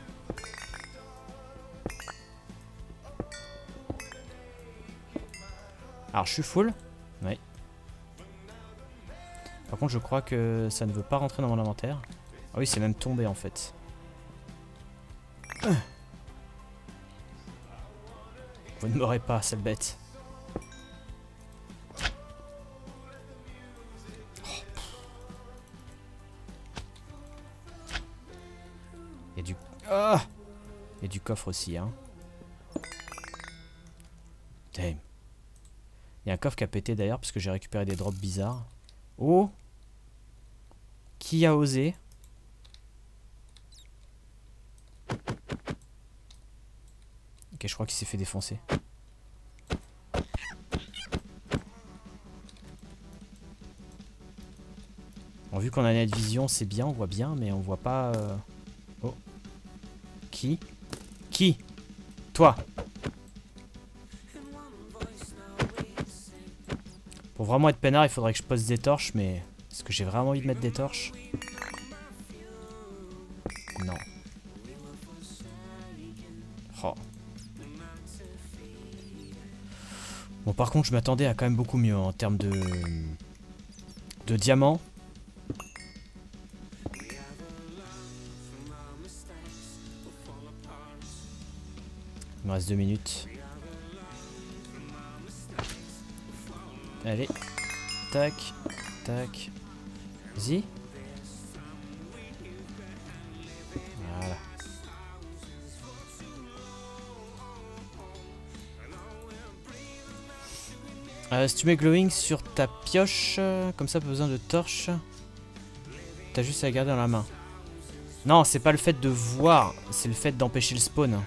Alors, je suis full. Oui. Par contre, je crois que ça ne veut pas rentrer dans mon inventaire. Ah oui, c'est même tombé, en fait. Vous ne m'aurez pas, sale bête. Coffre aussi, hein. Damn. Il y a un coffre qui a pété d'ailleurs parce que j'ai récupéré des drops bizarres. Oh Qui a osé? Ok, je crois qu'il s'est fait défoncer. Bon, vu qu'on a net vision, c'est bien, on voit bien, mais on voit pas... Euh... Oh. Qui? Qui Toi Pour vraiment être peinard, il faudrait que je pose des torches, mais... Est-ce que j'ai vraiment envie de mettre des torches Non. Oh. Bon, par contre, je m'attendais à quand même beaucoup mieux en termes de... de diamants. Deux minutes. Allez. Tac. Tac. Vas-y. Voilà. Euh, si tu mets glowing sur ta pioche, euh, comme ça pas besoin de torche. T'as juste à garder dans la main. Non, c'est pas le fait de voir, c'est le fait d'empêcher le spawn.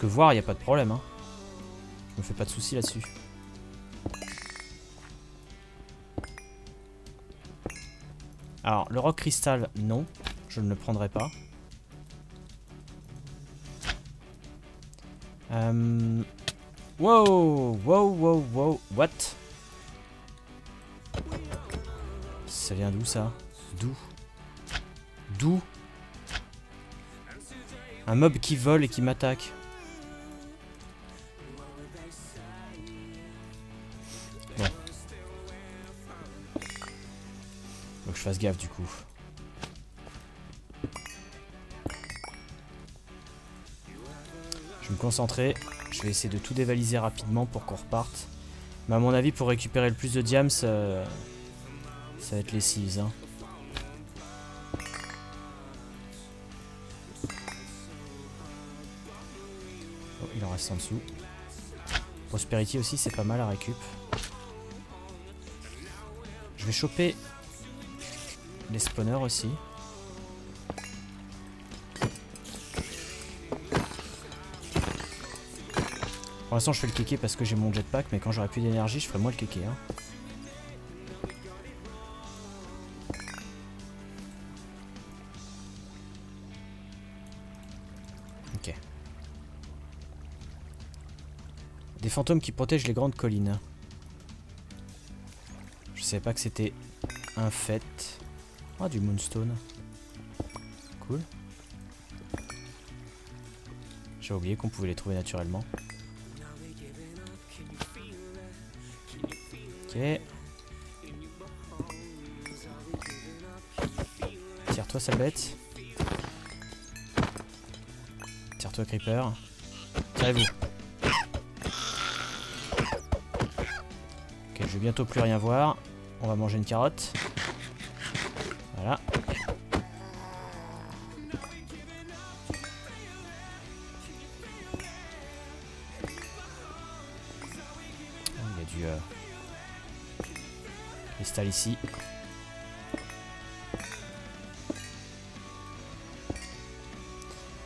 Que voir, y a pas de problème. Hein. Je me fais pas de soucis là-dessus. Alors, le rock cristal, non. Je ne le prendrai pas. Euh... Wow, wow, wow, wow, what? Ça vient d'où ça? D'où? D'où? Un mob qui vole et qui m'attaque. Gaffe du coup. Je vais me concentrer. Je vais essayer de tout dévaliser rapidement pour qu'on reparte. Mais à mon avis, pour récupérer le plus de diams, ça va être les sieves. Hein. Oh, il en reste en dessous. Prosperity aussi, c'est pas mal à récup. Je vais choper les spawners aussi. Pour l'instant, je fais le kéké parce que j'ai mon jetpack, mais quand j'aurai plus d'énergie, je ferai moi le kéké. Hein. Ok. Des fantômes qui protègent les grandes collines. Je savais pas que c'était un fait. Ah, du moonstone. Cool. J'ai oublié qu'on pouvait les trouver naturellement. Ok. Tire-toi, sale bête. Tire-toi, creeper. Tirez-vous. Ok, je vais bientôt plus rien voir. On va manger une carotte. Ici.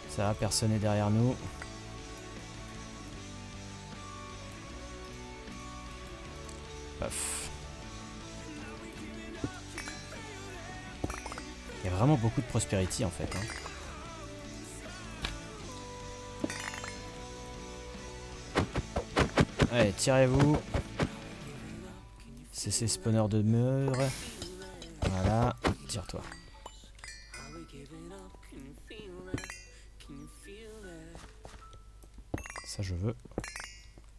Ça personne n'est derrière nous. Paf. Il y a vraiment beaucoup de prosperity en fait. Hein. Allez, tirez-vous. Ces spawners de murs. Voilà, tire-toi. Ça je veux.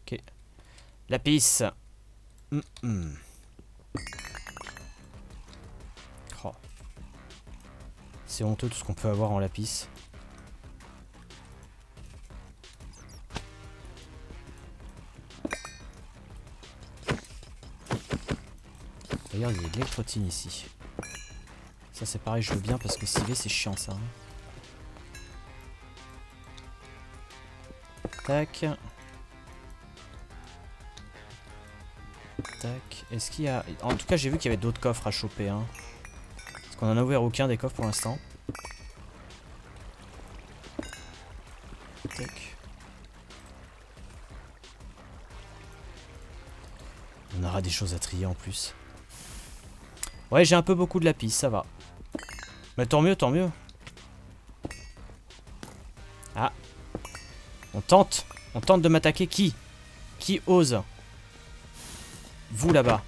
Ok. La pisse. Mm, mm. Oh. C'est honteux tout ce qu'on peut avoir en lapis. D'ailleurs, il y a de l'électrotine ici. Ça, c'est pareil, je veux bien parce que civet, c'est chiant ça. hein. Tac. Tac. Est-ce qu'il y a... En tout cas, j'ai vu qu'il y avait d'autres coffres à choper. Hein. Parce qu'on en a ouvert aucun des coffres pour l'instant. Tac. On aura des choses à trier en plus. Ouais, j'ai un peu beaucoup de lapis, ça va. Mais tant mieux, tant mieux. Ah. On tente. On tente de m'attaquer. Qui? Qui ose? Vous là-bas.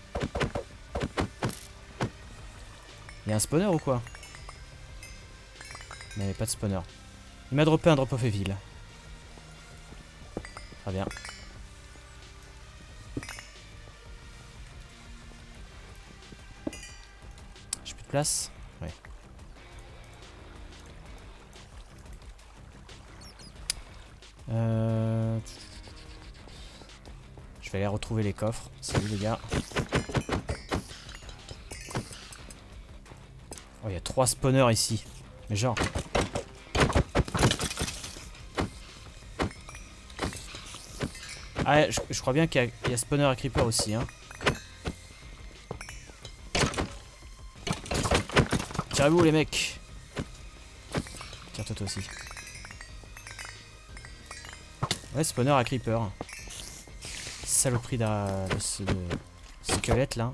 Il y a un spawner ou quoi? Mais pas de spawner. Il m'a droppé un drop of evil. Très bien. Place Ouais. Euh... Je vais aller retrouver les coffres. Salut les gars. Oh, il y a trois spawners ici. Mais genre. Ah, je, je crois bien qu'il y, a- il y a spawner et creeper aussi. Hein. Tirez-vous les mecs. Tire-toi toi aussi. Ouais, spawner à creeper. Saloperie de de squelette là.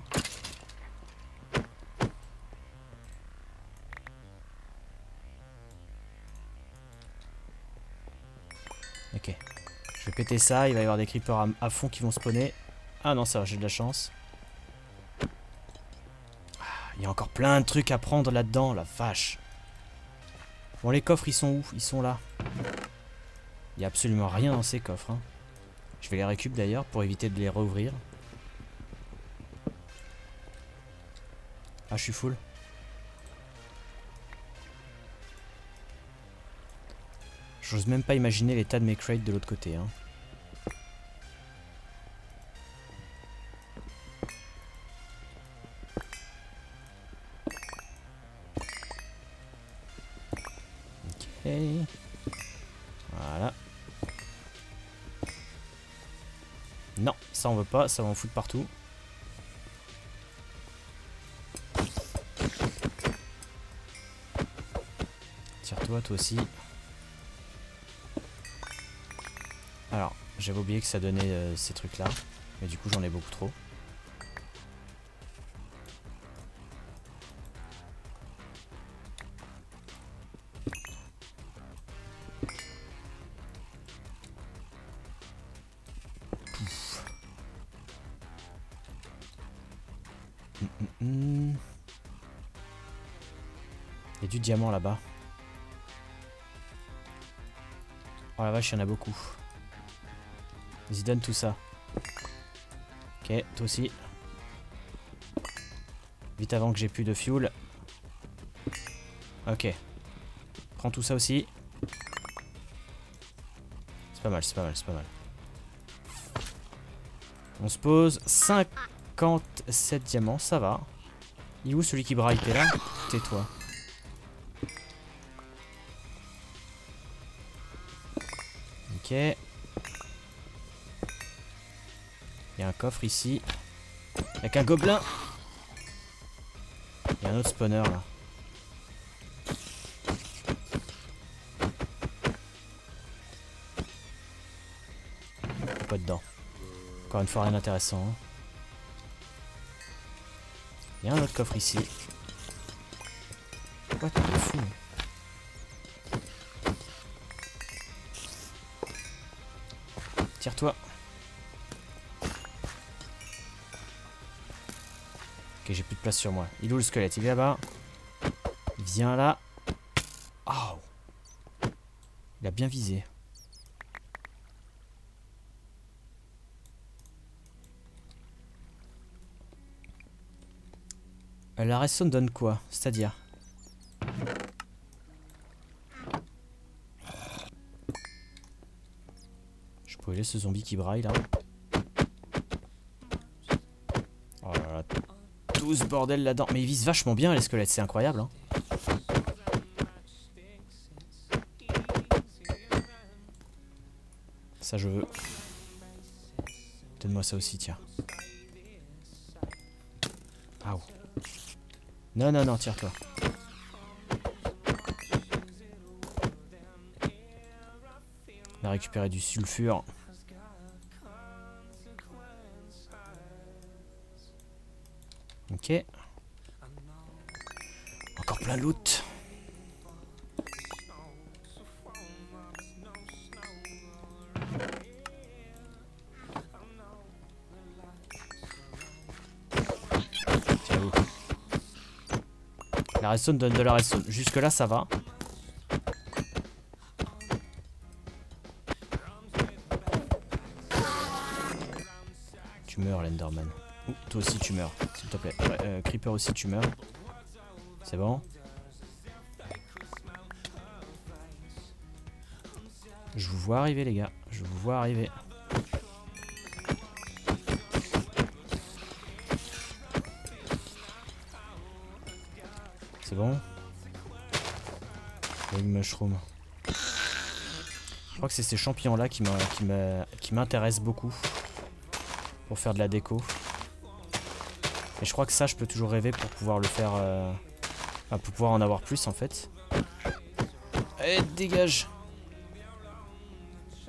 Ok. Je vais péter ça, il va y avoir des creepers à, à fond qui vont spawner. Ah non, ça va, j'ai de la chance. Plein de trucs à prendre là-dedans, la vache. Bon, les coffres, ils sont où? Ils sont là. Il n'y a absolument rien dans ces coffres. hein. Je vais les récup d'ailleurs pour éviter de les rouvrir. Ah, je suis full. J'ose même pas imaginer l'état de mes crates de l'autre côté. Hein. Ça va en foutre partout. Tire-toi, toi aussi. Alors, j'avais oublié que ça donnait euh, ces trucs-là. Mais du coup, j'en ai beaucoup trop. Il y en a beaucoup. Vas-y, donne tout ça. Ok, toi aussi. Vite avant que j'ai plus de fuel. Ok. Prends tout ça aussi. C'est pas mal, c'est pas mal, c'est pas mal. On se pose 57 diamants, ça va. Il est où celui qui braille? T'es là? Tais-toi. Il y a un coffre ici. Avec un gobelin. Il y a un autre spawner là. Pas dedans. Encore une fois rien d'intéressant. hein. Il y a un autre coffre ici. Quoi t'es fou toi. Ok, j'ai plus de place sur moi. Il est où le squelette? Il est là-bas. Viens là. Oh. Il a bien visé. Euh, la raison donne quoi? C'est-à-dire Ce zombie qui braille là. Oh là là. Tout ce bordel là-dedans. Mais ils visent vachement bien les squelettes, c'est incroyable. Hein. Ça je veux. Donne-moi ça aussi, tiens. Ah Non, non, non, tire-toi. On a récupéré du sulfure. Ok. Encore plein de loot. La redstone donne de la redstone. Jusque là ça va. Tu meurs l'Enderman. Ouh, toi aussi tu meurs, s'il te plaît. Ouais, euh, Creeper aussi tu meurs. C'est bon Je vous vois arriver les gars. Je vous vois arriver. C'est bon Le mushroom. Je crois que c'est ces champignons là qui m'intéressent beaucoup pour faire de la déco. Et je crois que ça, je peux toujours rêver pour pouvoir le faire. euh, enfin, pour pouvoir en avoir plus en fait. Allez, dégage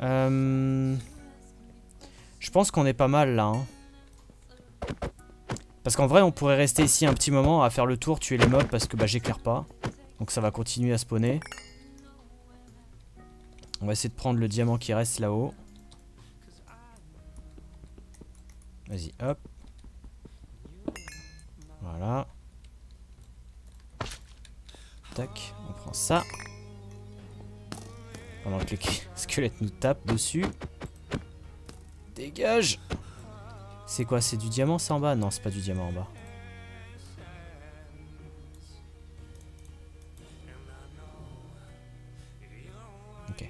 Euh, Je pense qu'on est pas mal là. hein. Parce qu'en vrai, on pourrait rester ici un petit moment à faire le tour, tuer les mobs parce que bah, j'éclaire pas. Donc ça va continuer à spawner. On va essayer de prendre le diamant qui reste là-haut. Le squelette nous tape dessus. Dégage C'est quoi C'est du diamant ça en bas? Non, c'est pas du diamant en bas. Ok.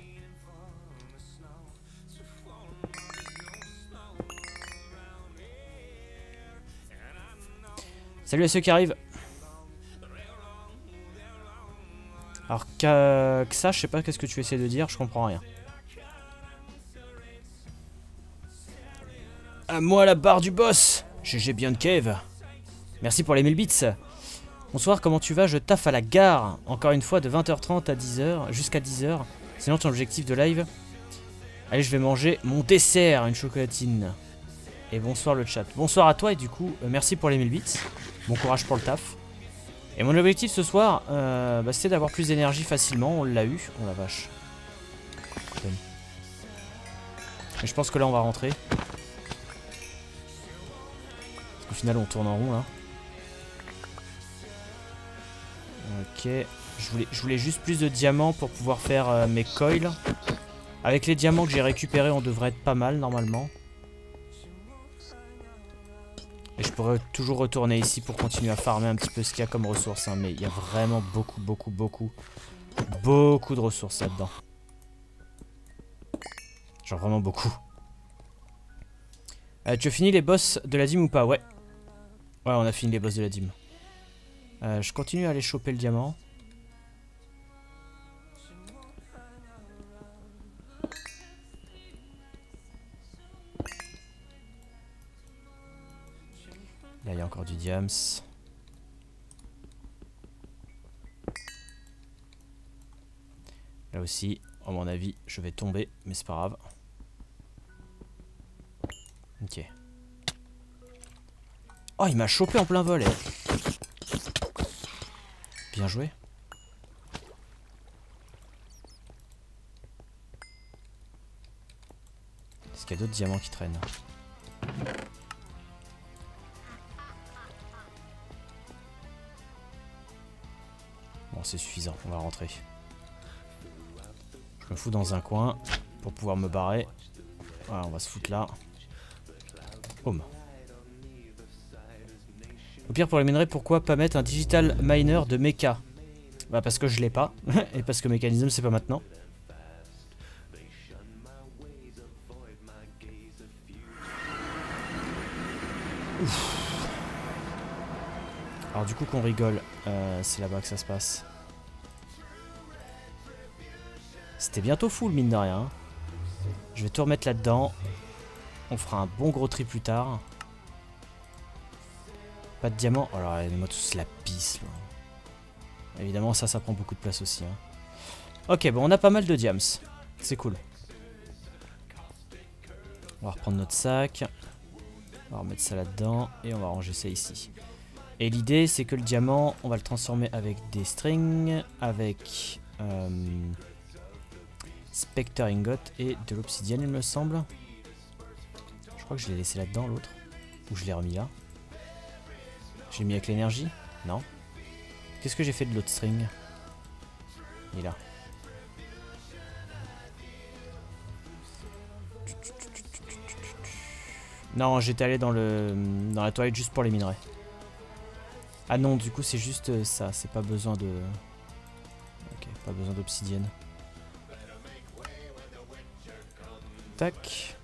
Salut à ceux qui arrivent. Alors que, ça, je sais pas qu'est-ce que tu essaies de dire, je comprends rien. À moi la barre du boss GG bien de cave. Merci pour les 1000 bits. Bonsoir, comment tu vas? Je taffe à la gare. Encore une fois de 20h30 à 10h, jusqu'à 10h. Sinon ton objectif de live Allez, je vais manger mon dessert, une chocolatine. Et bonsoir le chat. Bonsoir à toi et du coup, euh, merci pour les 1000 bits. Bon courage pour le taf. Et mon objectif ce soir, euh, bah, c'était d'avoir plus d'énergie facilement. On l'a eu. Oh la vache. Et je pense que là, on va rentrer. Parce qu'au final, on tourne en rond là. Ok. Je voulais, je voulais juste plus de diamants pour pouvoir faire euh, mes coils. Avec les diamants que j'ai récupérés, on devrait être pas mal normalement. Et je pourrais toujours retourner ici pour continuer à farmer un petit peu ce qu'il y a comme ressources. hein, mais il y a vraiment beaucoup, beaucoup, beaucoup, beaucoup de ressources là-dedans. Genre vraiment beaucoup. Euh, tu as fini les boss de la dîme ou pas? Ouais. Ouais, on a fini les boss de la dîme. Euh, je continue à aller choper le diamant. Là, il y a encore du diams. Là aussi, à mon avis, je vais tomber, mais c'est pas grave. Ok. Oh, il m'a chopé en plein vol. eh. Bien joué. Est-ce qu'il y a d'autres diamants qui traînent? C'est suffisant, on va rentrer. Je me fous dans un coin pour pouvoir me barrer. On va se foutre là. Au pire, pour les minerais, pourquoi pas mettre un digital miner de mecha? Bah parce que je l'ai pas, et parce que mécanisme c'est pas maintenant. Alors du coup qu'on rigole, euh, c'est là-bas que ça se passe. C'était bientôt full mine de rien. Je vais tout remettre là-dedans. On fera un bon gros tri plus tard. Pas de diamant. Oh là, moi tous la pisse. Évidemment, ça, ça prend beaucoup de place aussi. Hein. Ok, bon, on a pas mal de diams. C'est cool. On va reprendre notre sac. On va remettre ça là-dedans. Et on va ranger ça ici. Et l'idée, c'est que le diamant, on va le transformer avec des strings, avec euh, Spectre Ingot et de l'obsidienne, il me semble. Je crois que je l'ai laissé là-dedans, l'autre. Ou je l'ai remis là. J'ai mis avec l'énergie Non. Qu'est-ce que j'ai fait de l'autre string? Il est là. Non, j'étais allé dans le dans la toilette juste pour les minerais. Ah non, du coup, c'est juste euh, ça. C'est pas besoin de... Ok, pas besoin d'obsidienne. Tac.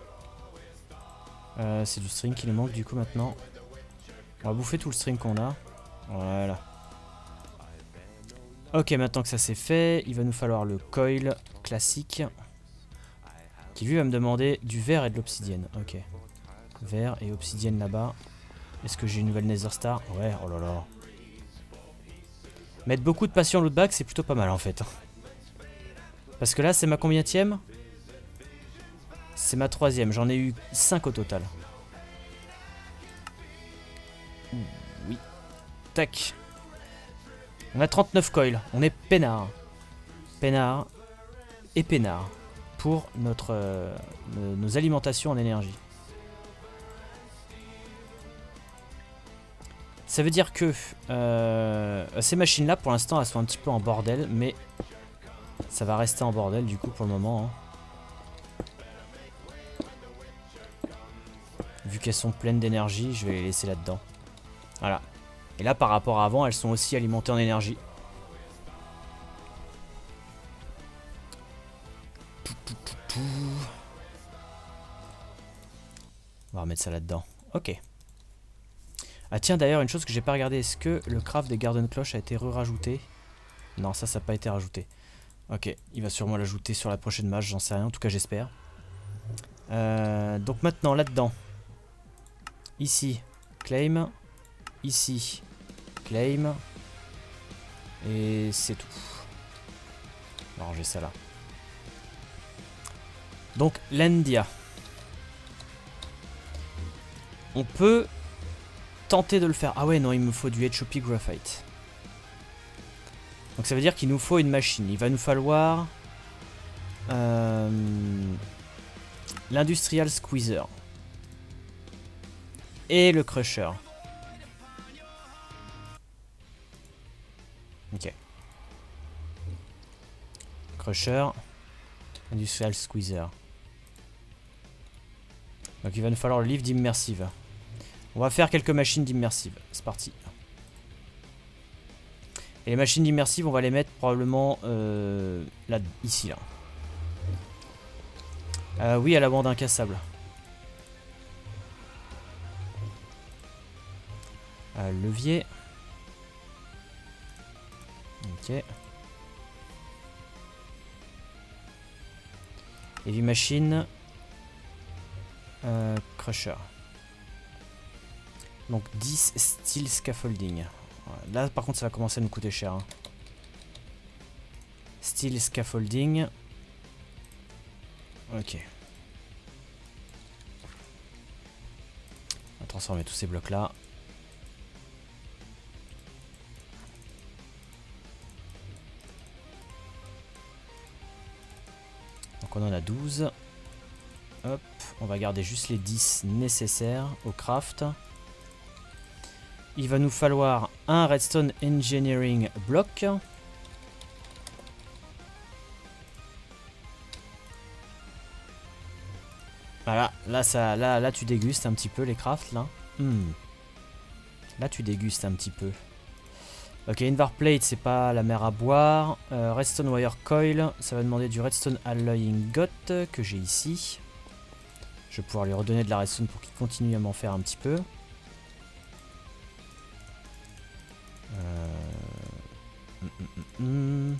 Euh, c'est du string qui nous manque du coup maintenant. On va bouffer tout le string qu'on a. Voilà. Ok, maintenant que ça c'est fait, il va nous falloir le coil classique. Qui lui va me demander du verre et de l'obsidienne. Ok. Verre et obsidienne là-bas. Est-ce que j'ai une nouvelle Nether Star? Ouais, oh là là. Mettre beaucoup de passion l'autre bac, c'est plutôt pas mal en fait. Parce que là, c'est ma combienième C'est ma troisième. J'en ai eu 5 au total. Oui. Tac. On a 39 coils. On est peinard. Peinard et peinard pour notre, euh, nos alimentations en énergie. Ça veut dire que euh, ces machines-là, pour l'instant, elles sont un petit peu en bordel, mais ça va rester en bordel du coup pour le moment. Hein. Qu'elles sont pleines d'énergie, je vais les laisser là-dedans. Voilà. Et là, par rapport à avant, elles sont aussi alimentées en énergie. On va remettre ça là-dedans. Ok. Ah tiens d'ailleurs une chose que j'ai pas regardé, est-ce que le craft des garden cloches a été re-rajouté? Non ça ça n'a pas été rajouté. Ok, il va sûrement l'ajouter sur la prochaine match, j'en sais rien, en tout cas j'espère. Euh, donc maintenant là-dedans, ici, claim, ici, claim, et c'est tout. On va ranger ça là. Donc l'Endia. On peut tenter de le faire. Ah ouais, non, il me faut du HOP Graphite. Donc ça veut dire qu'il nous faut une machine. Il va nous falloir... Euh, L'industrial Squeezer. Et le Crusher. Ok. Crusher. Industrial Squeezer. Donc il va nous falloir le livre d'immersive. On va faire quelques machines d'immersive. C'est parti. Et les machines d'immersive, on va les mettre probablement euh, là, ici, là. Euh, oui, à la bande incassable. Levier. Ok. Heavy machine. Euh, crusher. Donc 10 steel scaffolding. Là par contre ça va commencer à nous coûter cher. Hein. Steel scaffolding. Ok. On va transformer tous ces blocs là. Donc on en a 12. Hop, on va garder juste les 10 nécessaires au craft. Il va nous falloir un Redstone Engineering Block. Voilà, là, ça, là, là tu dégustes un petit peu les crafts là. Hmm. Là, tu dégustes un petit peu. Ok, Invar Plate, c'est pas la mer à boire. Euh, redstone Wire Coil, ça va demander du Redstone Alloy Ingot que j'ai ici. Je vais pouvoir lui redonner de la redstone pour qu'il continue à m'en faire un petit peu. Euh, hum, hum, hum,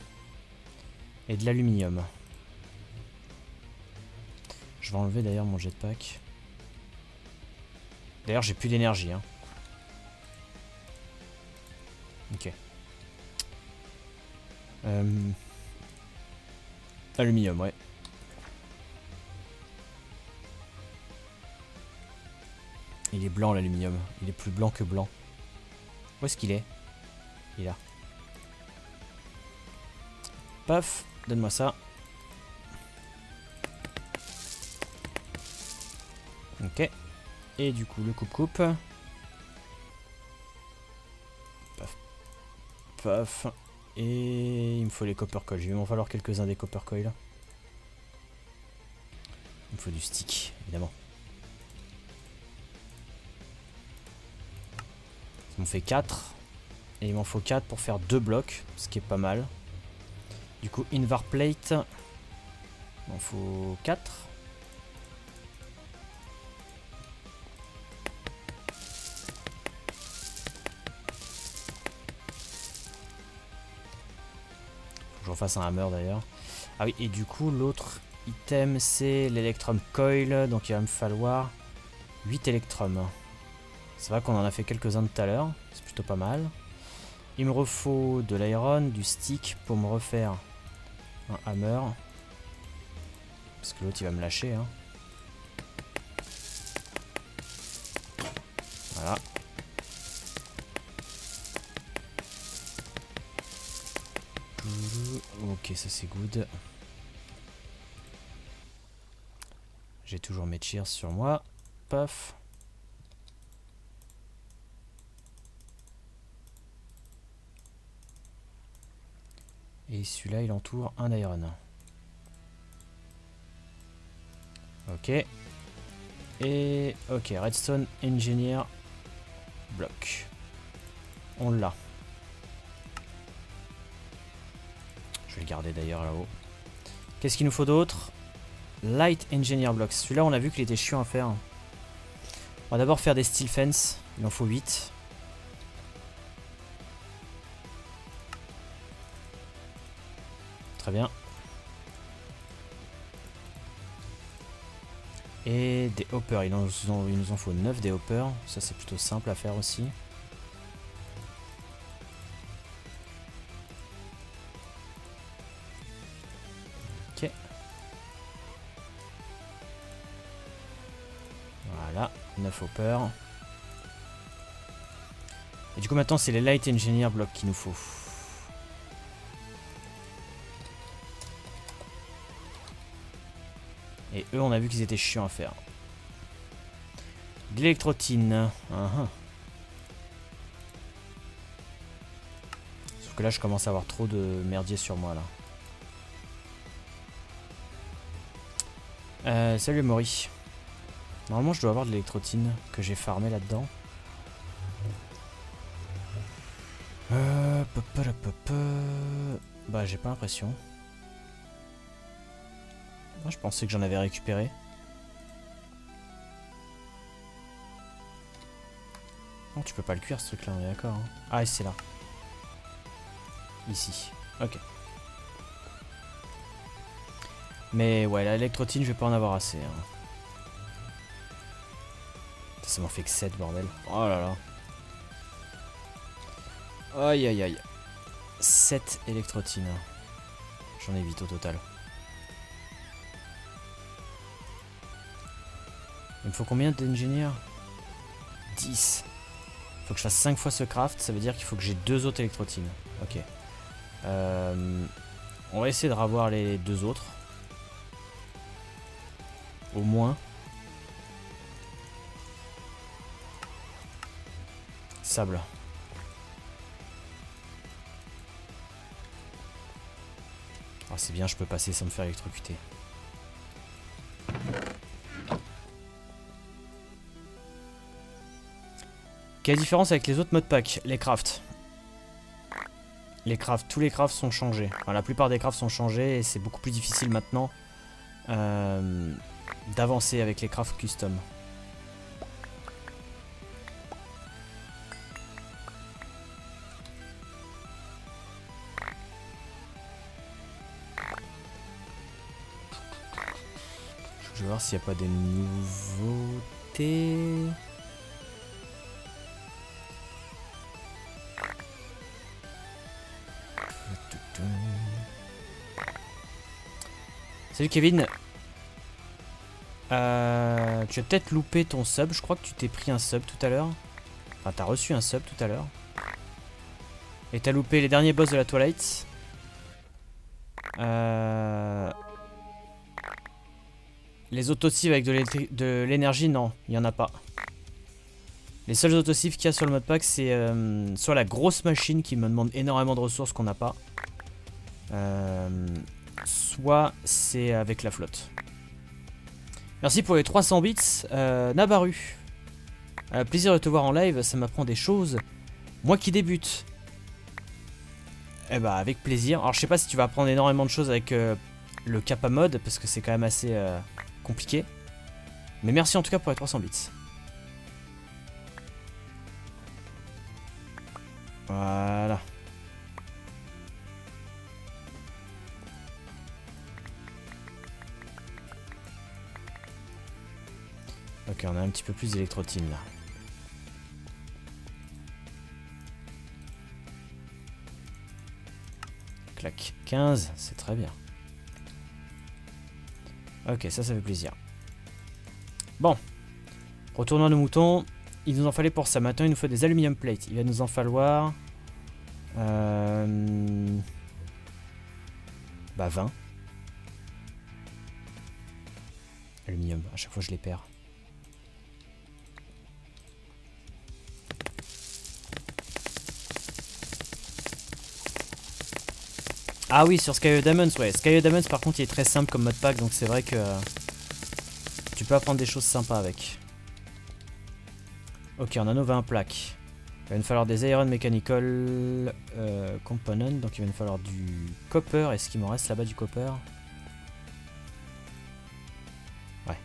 Et de l'aluminium. Je vais enlever d'ailleurs mon jetpack. D'ailleurs, j'ai plus d'énergie. Hein. Ok. Euh... Aluminium, ouais. Il est blanc l'aluminium. Il est plus blanc que blanc. Où est-ce qu'il est? Il est là. Paf, donne-moi ça. Ok. Et du coup, le coupe-coupe. Paf. Et il me faut les copper coils. Il va m'en falloir quelques-uns des copper coils. Il me faut du stick, évidemment. Ça m'en fait 4. Et il m'en faut 4 pour faire 2 blocs, ce qui est pas mal. Du coup, Invar Plate, il m'en faut 4. Je refasse un hammer d'ailleurs. Ah oui, et du coup, l'autre item, c'est l'Electrum Coil. Donc il va me falloir 8 Electrum. C'est vrai qu'on en a fait quelques-uns tout à l'heure. C'est plutôt pas mal. Il me refaut de l'iron, du stick pour me refaire un hammer. Parce que l'autre il va me lâcher. Hein. Voilà. Ok, ça c'est good. J'ai toujours mes cheers sur moi. Paf. Et celui-là, il entoure un iron. Ok. Et ok, Redstone Engineer Block. On l'a. Je vais le garder d'ailleurs là-haut. Qu'est-ce qu'il nous faut d'autre? Light Engineer Blocks. Celui-là, on a vu qu'il était chiant à faire. On va d'abord faire des Steel Fence. Il en faut 8. Très bien. Et des hoppers. Il, nous en faut 9 des hoppers. Ça, c'est plutôt simple à faire aussi. Peur. Et du coup maintenant c'est les Light Engineer blocs qu'il nous faut. Et eux on a vu qu'ils étaient chiants à faire. L'électrotine. Uh -huh. Sauf que là je commence à avoir trop de merdier sur moi là. Euh, salut Maury. Normalement, je dois avoir de l'électrotine que j'ai farmé là-dedans. Euh, bah, j'ai pas l'impression. je pensais que j'en avais récupéré. Non, tu peux pas le cuire ce truc là, on est d'accord. Hein. Ah, c'est là. Ici. Ok. Mais ouais, l'électrotine, je vais pas en avoir assez. Hein. Ça m'en fait que 7, bordel. Oh là là. Aïe aïe aïe. 7 électrotines. J'en ai 8 au total. Il me faut combien d'ingénieurs? 10. Il faut que je fasse 5 fois ce craft, ça veut dire qu'il faut que j'ai 2 autres électrotines. Ok. Euh, on va essayer de revoir les deux autres. Au moins. Sable. Ah, c'est bien, je peux passer sans me faire électrocuter. Quelle différence avec les autres modpacks Les crafts. Les crafts, tous les crafts sont changés. Enfin, la plupart des crafts sont changés et c'est beaucoup plus difficile maintenant euh, d'avancer avec les crafts custom. S'il pas des nouveautés. Salut Kevin. Euh, tu as peut-être loupé ton sub. Je crois que tu t'es pris un sub tout à l'heure. Enfin, t'as reçu un sub tout à l'heure. Et t'as loupé les derniers boss de la Twilight. Euh... Les autosives avec de l'énergie, non, il n'y en a pas. Les seuls autosives qu'il y a sur le modpack, c'est euh, soit la grosse machine qui me demande énormément de ressources qu'on n'a pas. Euh, soit c'est avec la flotte. Merci pour les 300 bits. Euh, Nabaru. Euh, plaisir de te voir en live, ça m'apprend des choses. Moi qui débute. Eh bah avec plaisir. Alors je sais pas si tu vas apprendre énormément de choses avec le Kappa mode parce que c'est quand même assez compliqué. Mais merci en tout cas pour les 300 bits. Voilà. Ok, on a un petit peu plus d'électrotine là. Clac. 15, c'est très bien. Ok, ça, ça fait plaisir. Bon. Retournons à nos moutons. Il nous en fallait pour ça. Maintenant, il nous faut des aluminium plates. Il va nous en falloir... Euh... Bah, 20. Aluminium. À chaque fois, je les perds. Ah oui, sur Sky Diamonds, ouais. Sky Diamonds, par contre, il est très simple comme modpack, donc c'est vrai que tu peux apprendre des choses sympas avec. Ok, on a nos 20 plaques. Il va nous falloir des Iron Mechanical euh, Components, donc il va nous falloir du copper. Est-ce qu'il m'en reste là-bas du copper Ouais.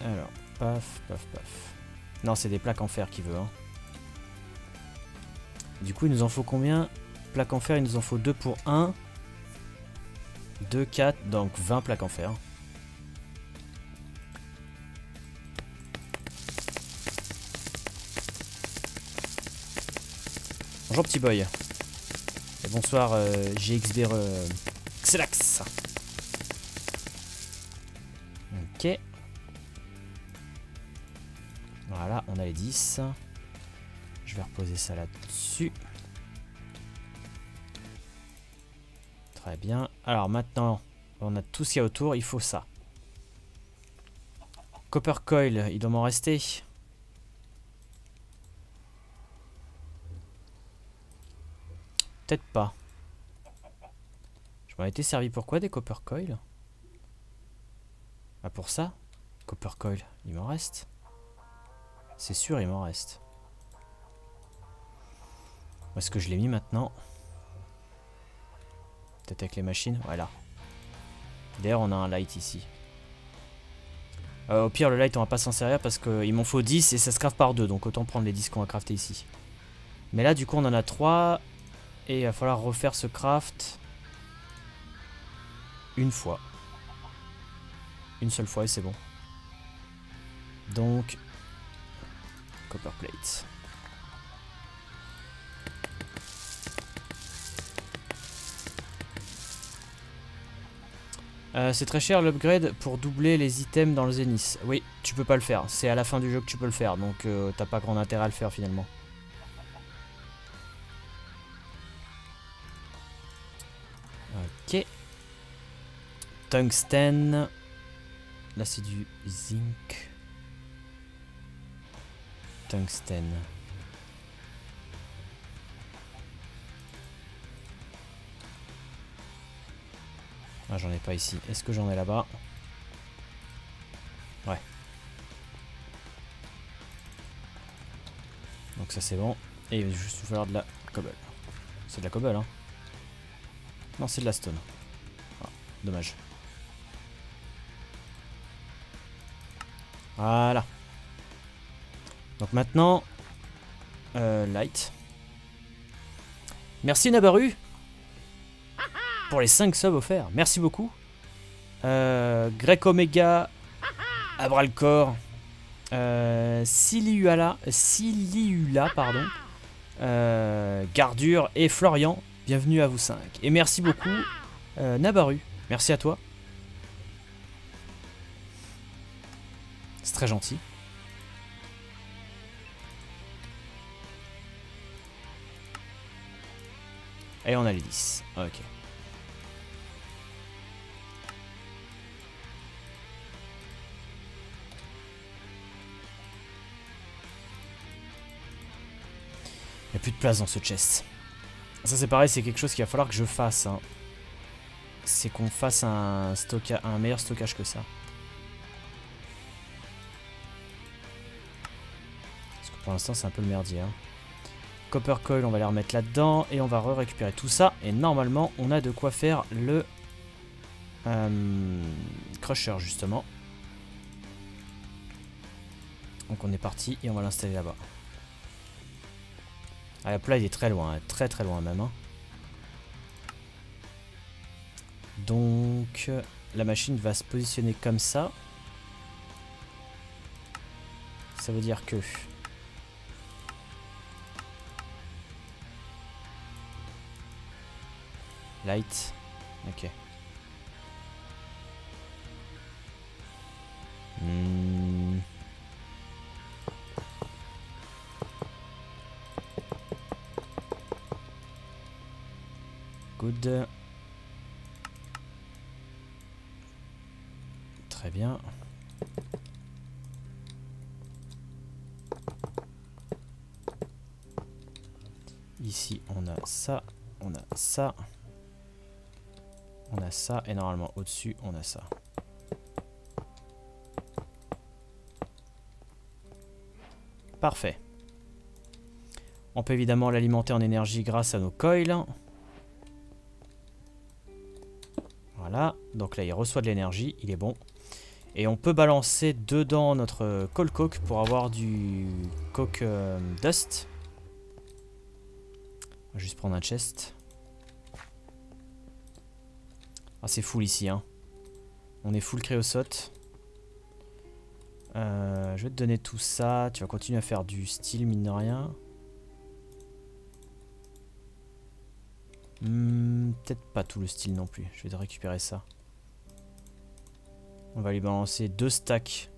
Alors, paf, paf, paf. Non, c'est des plaques en fer qu'il veut. Hein. Du coup, il nous en faut combien? Plaques en fer, il nous en faut 2 pour 1. 2, 4, donc 20 plaques en fer. Bonjour petit boy. Et bonsoir euh, euh, Xelax. 10. Je vais reposer ça là-dessus. Très bien. Alors maintenant, on a tout ce qu'il y a autour. Il faut ça. Copper coil, il doit m'en rester. Peut-être pas. Je m'en étais servi pour quoi des copper coil Ah pour ça? Copper coil, il m'en reste. C'est sûr, il m'en reste. Où est-ce que je l'ai mis maintenant Peut-être avec les machines Voilà. D'ailleurs, on a un light ici. Euh, au pire, le light, on va pas s'en servir parce qu'il m'en faut 10 et ça se craft par 2. Donc autant prendre les 10 qu'on va crafter ici. Mais là, du coup, on en a 3. Et il va falloir refaire ce craft une fois. Une seule fois et c'est bon. Donc, Copper plates. Euh, c'est très cher l'upgrade pour doubler les items dans le Zenith. Oui, tu peux pas le faire. C'est à la fin du jeu que tu peux le faire, donc euh, t'as pas grand intérêt à le faire finalement. Ok. Tungsten. Là c'est du zinc tungstène. Ah, j'en ai pas ici. Est-ce que j'en ai là-bas? Ouais. Donc ça c'est bon. Et il va juste falloir de la cobble. C'est de la cobble, hein? Non, c'est de la stone. Ah, dommage. Voilà. Donc maintenant, euh, light. Merci Nabaru pour les 5 subs offerts. Merci beaucoup. Euh, Grec Omega, Abralcor, euh, Siliula, Siliula, pardon, euh, Gardure et Florian. Bienvenue à vous 5. Et merci beaucoup, euh, Nabaru. Merci à toi. C'est très gentil. Et on a les 10. Ok. Il n'y a plus de place dans ce chest. Ça c'est pareil, c'est quelque chose qu'il va falloir que je fasse. hein. C'est qu'on fasse un, meilleur stockage que ça. Parce que pour l'instant c'est un peu le merdier. hein. Copper coil, on va les remettre là-dedans. Et on va re-récupérer tout ça. Et normalement, on a de quoi faire le euh, crusher, justement. Donc on est parti et on va l'installer là-bas. Ah, la plat, il est très loin. hein, Très très loin même. hein. Donc, la machine va se positionner comme ça. Ça veut dire que... Light. Ok. Hmm. Good. Très bien. Ici, on a ça, on a ça. On a ça, et normalement au-dessus, on a ça. Parfait. On peut évidemment l'alimenter en énergie grâce à nos coils. Voilà, donc là il reçoit de l'énergie, il est bon. Et on peut balancer dedans notre coal coke pour avoir du coke euh, dust. On va juste prendre un chest. Ah c'est full ici hein. On est full créosote. Euh, je vais te donner tout ça. Tu vas continuer à faire du style mine de rien. Hmm, Peut-être pas tout le style non plus. Je vais te récupérer ça. On va lui balancer deux stacks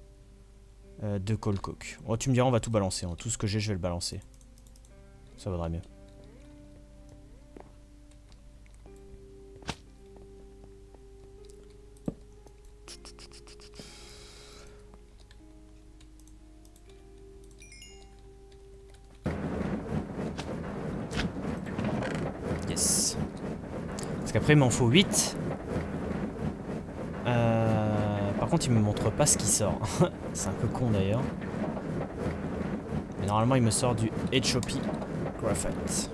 euh, de coal coke. Oh, tu me diras, on va tout balancer. hein. Tout ce que j'ai, je vais le balancer. Ça vaudrait mieux. Il m'en faut 8. Euh, par contre, il me montre pas ce qui sort. C'est un peu con d'ailleurs. Mais normalement, il me sort du HOP Graphite.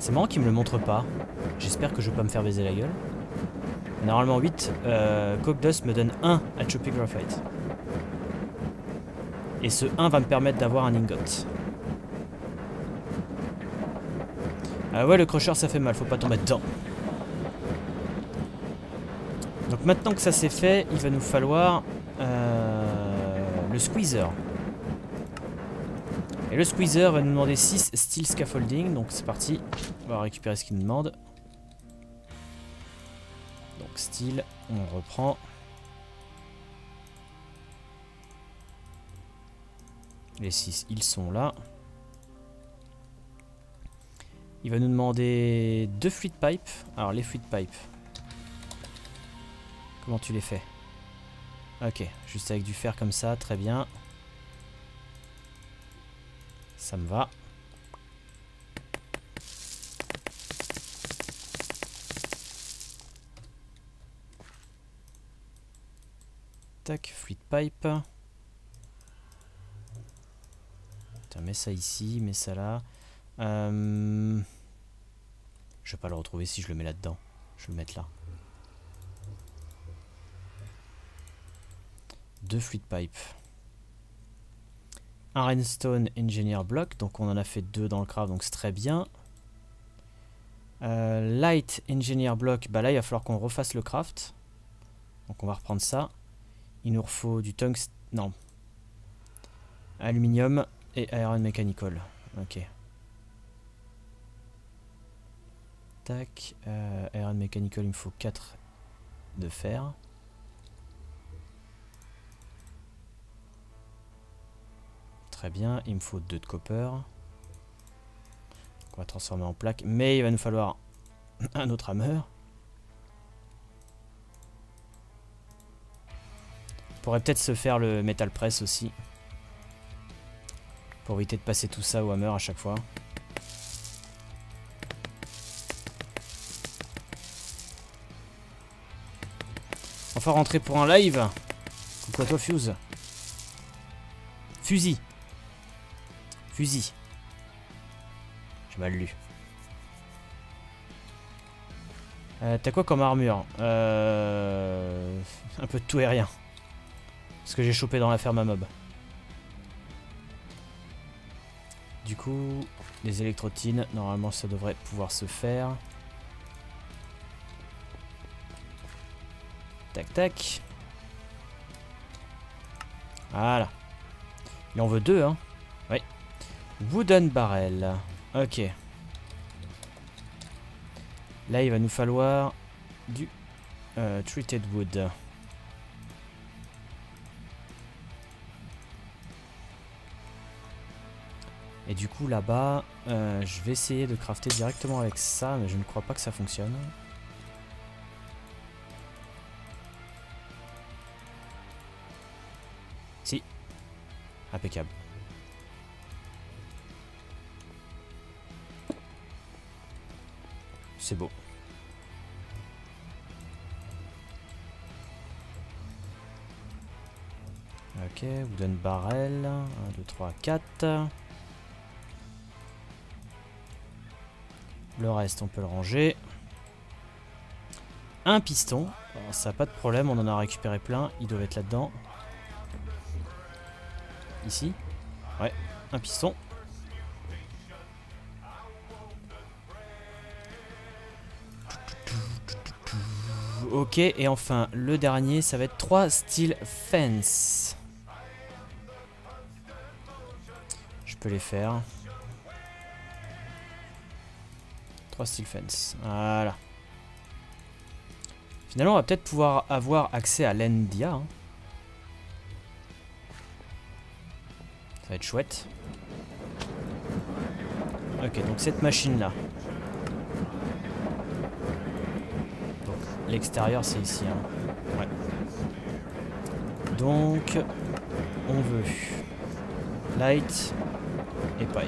C'est marrant qu'il me le montre pas. J'espère que je vais pas me faire baiser la gueule. Normalement, 8, euh, Coke Dust me donne 1 HOP Graphite. Et ce 1 va me permettre d'avoir un ingot. Ah ouais, le crusher ça fait mal, faut pas tomber dedans. Donc maintenant que ça c'est fait, il va nous falloir euh, le squeezer. Et le squeezer va nous demander 6 steel scaffolding, donc c'est parti. On va récupérer ce qu'il nous demande. Donc steel, on reprend. Les 6, ils sont là. Il va nous demander deux fluid pipe. Alors les fluid pipe. Comment tu les fais? Ok, juste avec du fer comme ça, très bien. Ça me va. Tac, fluid pipe. Putain, mets ça ici, mets ça là. Euh... Je vais pas le retrouver si je le mets là-dedans. Je vais le mettre là. Deux fluid pipe. Un Engineer Block, donc on en a fait deux dans le craft, donc c'est très bien. Euh, light Engineer Block, bah là il va falloir qu'on refasse le craft. Donc on va reprendre ça. Il nous faut du tungstène, non. Aluminium et Iron Mechanical. Ok. Tac. Euh, Iron Mechanical, il me faut 4 de fer. Très bien, il me faut 2 de copper. On va transformer en plaque. Mais il va nous falloir un autre hammer. Pourrait peut-être se faire le metal press aussi. Pour éviter de passer tout ça au hammer à chaque fois. Enfin rentrer pour un live. Coucou à toi Fuse. Fusil. Fusil. J'ai mal lu. Euh, T'as quoi comme armure euh, Un peu de tout et rien. Ce que j'ai chopé dans la ferme à mob. Du coup, les électrotines, normalement ça devrait pouvoir se faire. Tac tac. Voilà. Il en veut deux, hein. Oui. Wooden barrel. Ok. Là, il va nous falloir du euh, treated wood. Et du coup, là-bas, euh, je vais essayer de crafter directement avec ça, mais je ne crois pas que ça fonctionne. Impeccable. C'est beau. Ok, wooden barrel. 1, 2, 3, 4. Le reste, on peut le ranger. Un piston. Ça n'a pas de problème, on en a récupéré plein. Ils doivent être là-dedans. Ici. Ouais, un piston. Ok, et enfin, le dernier, ça va être 3 steel fence. Je peux les faire. 3 steel fence. Voilà. Finalement, on va peut-être pouvoir avoir accès à l'Endia. Hein. Ça va être chouette. Ok, donc cette machine-là. L'extérieur, c'est ici. Hein. Ouais. Donc, on veut light et pipe.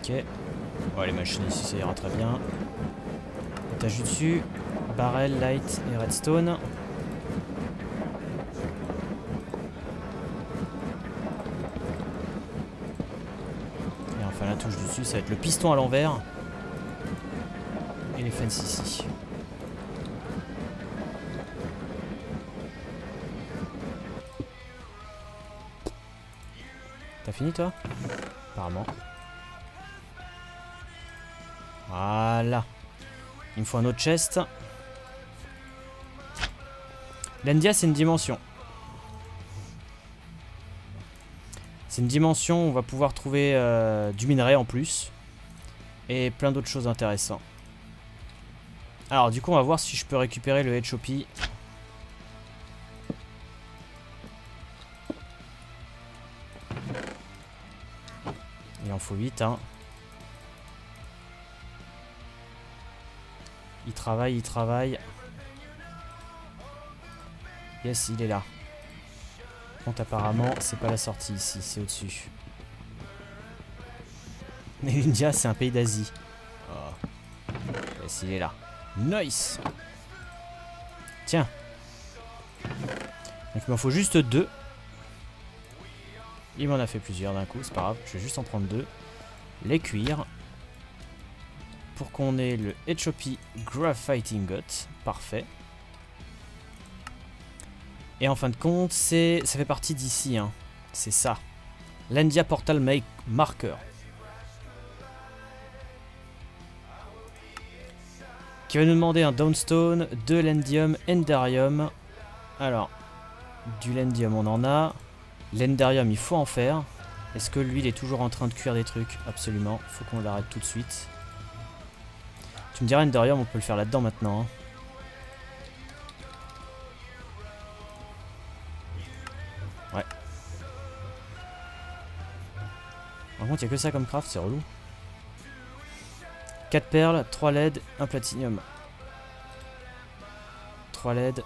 Ok. Ouais, les machines ici, ça ira très bien. Dessus. Barrel, light et redstone. touche dessus, ça va être le piston à l'envers. Et les fences ici. T'as fini toi? Apparemment. Il me faut un autre chest. L'India c'est une dimension. C'est une dimension où on va pouvoir trouver euh, du minerai en plus. Et plein d'autres choses intéressantes. Alors du coup on va voir si je peux récupérer le HOP. Il en faut 8 hein. Travaille, il travaille. Yes, il est là apparemment c'est pas la sortie ici, c'est au-dessus. l'India, c'est un pays d'Asie. Oh. Yes, il est là. Nice Tiens. Donc il m'en faut juste deux. Il m'en a fait plusieurs d'un coup, c'est pas grave. Je vais juste en prendre deux. Les cuirs. Pour qu'on ait le Etchopi Graphite Ingot. Parfait. Et en fin de compte, c'est ça fait partie d'ici. Hein. C'est ça. L'India Portal Make Marker. Qui va nous demander un Downstone, de l'Endium, Endarium. Alors, du Lendium on en a. L'Endarium il faut en faire. Est-ce que lui il est toujours en train de cuire des trucs? Absolument, faut qu'on l'arrête tout de suite. Tu me diras Endarium on peut le faire là-dedans maintenant. Hein. Ouais. Par contre, il n'y a que ça comme craft, c'est relou. 4 perles, 3 LED, 1 platinium. 3 LED,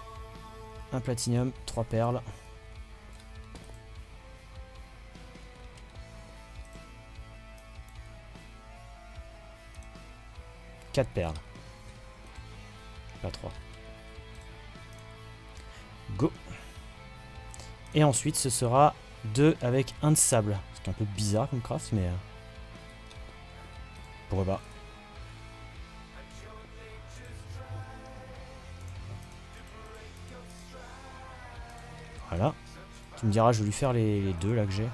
1 platinium, 3 perles. Quatre perles. Pas 3. Go. Et ensuite, ce sera 2 avec un de sable. C'est un peu bizarre comme craft, mais... Euh, pourquoi pas. Voilà. Tu me diras, je vais lui faire les, deux là que j'ai.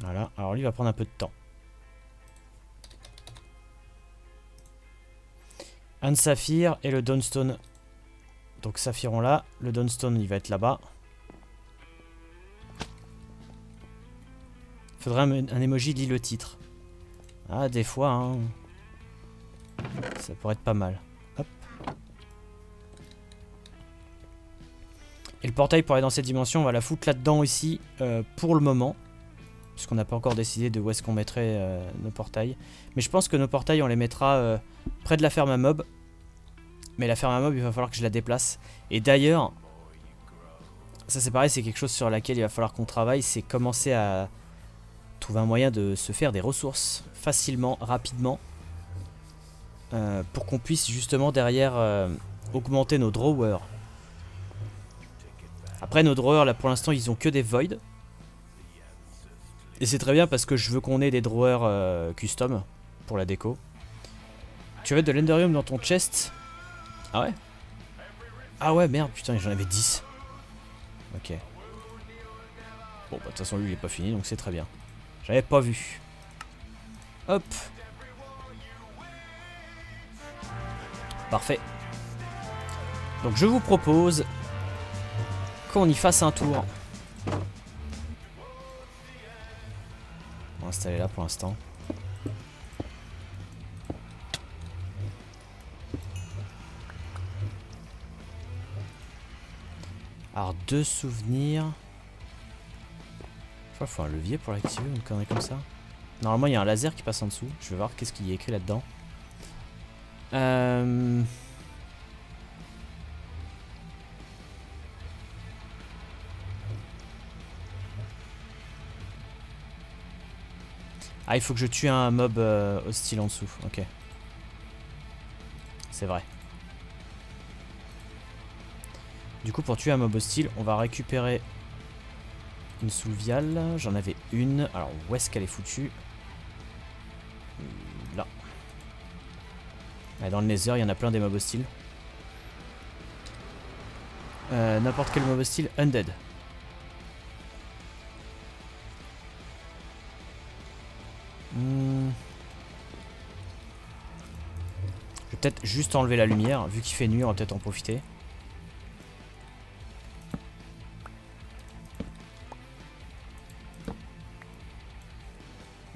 Voilà. Alors lui il va prendre un peu de temps. Un saphir et le Dawnstone. Donc saphiron là. Le Dawnstone il va être là-bas. Faudrait un, emoji lit le titre. Ah des fois hein. Ça pourrait être pas mal. Et le portail pour aller dans cette dimension, on va la foutre là-dedans ici euh, pour le moment. Puisqu'on n'a pas encore décidé de où est-ce qu'on mettrait euh, nos portails. Mais je pense que nos portails, on les mettra euh, près de la ferme à mob. Mais la ferme à mob, il va falloir que je la déplace. Et d'ailleurs, ça c'est pareil, c'est quelque chose sur laquelle il va falloir qu'on travaille. C'est commencer à trouver un moyen de se faire des ressources facilement, rapidement. pour qu'on puisse justement derrière augmenter nos drawers. Après, nos drawers, là, pour l'instant, ils ont que des voids. Et c'est très bien parce que je veux qu'on ait des drawers euh, custom pour la déco. Tu veux de l'enderium dans ton chest? Ah ouais? Ah ouais, merde, putain, j'en avais 10. Ok. Bon, bah, de toute façon, lui, il est pas fini, donc c'est très bien. J'avais pas vu. Hop. Parfait. Donc je vous propose qu'on y fasse un tour. Installer là pour l'instant. Alors, deux souvenirs. Il faut un levier pour l'activer, une connerie comme ça. Normalement, il y a un laser qui passe en dessous. Je vais voir qu'est-ce qu'il y a écrit là-dedans. Euh... Ah, il faut que je tue un mob euh, hostile en dessous. Ok. C'est vrai. Du coup, pour tuer un mob hostile, on va récupérer une souviale. J'en avais une. Alors, où est-ce qu'elle est foutue? Là. dans le Nether, il y en a plein des mobs hostiles. Euh, n'importe quel mob hostile, undead. Peut-être juste enlever la lumière. Vu qu'il fait nuit, on va peut-être en profiter.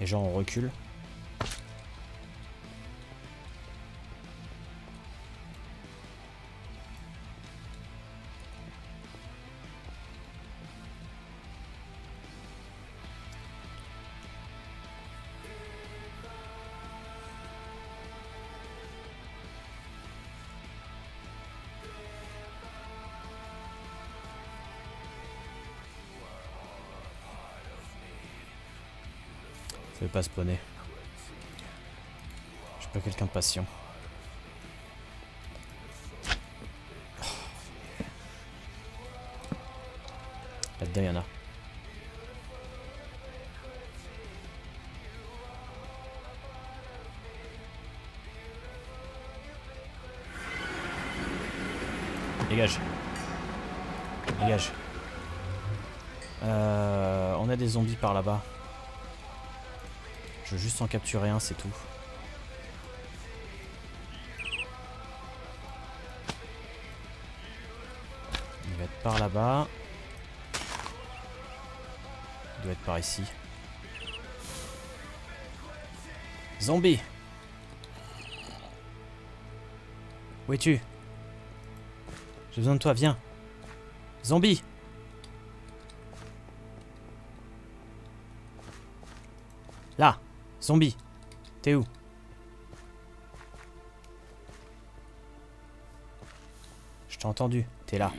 Et genre on recule. Pas spawner. Je suis pas quelqu'un de patient. Là-dedans, y en a. Dégage. Dégage. Euh, on a des zombies par là-bas. Je veux juste en capturer un, c'est tout. Il va être par là-bas. Il doit être par ici. Zombie Où es-tu? J'ai besoin de toi, viens. Zombie Zombie T'es où? Je t'ai entendu, t'es là.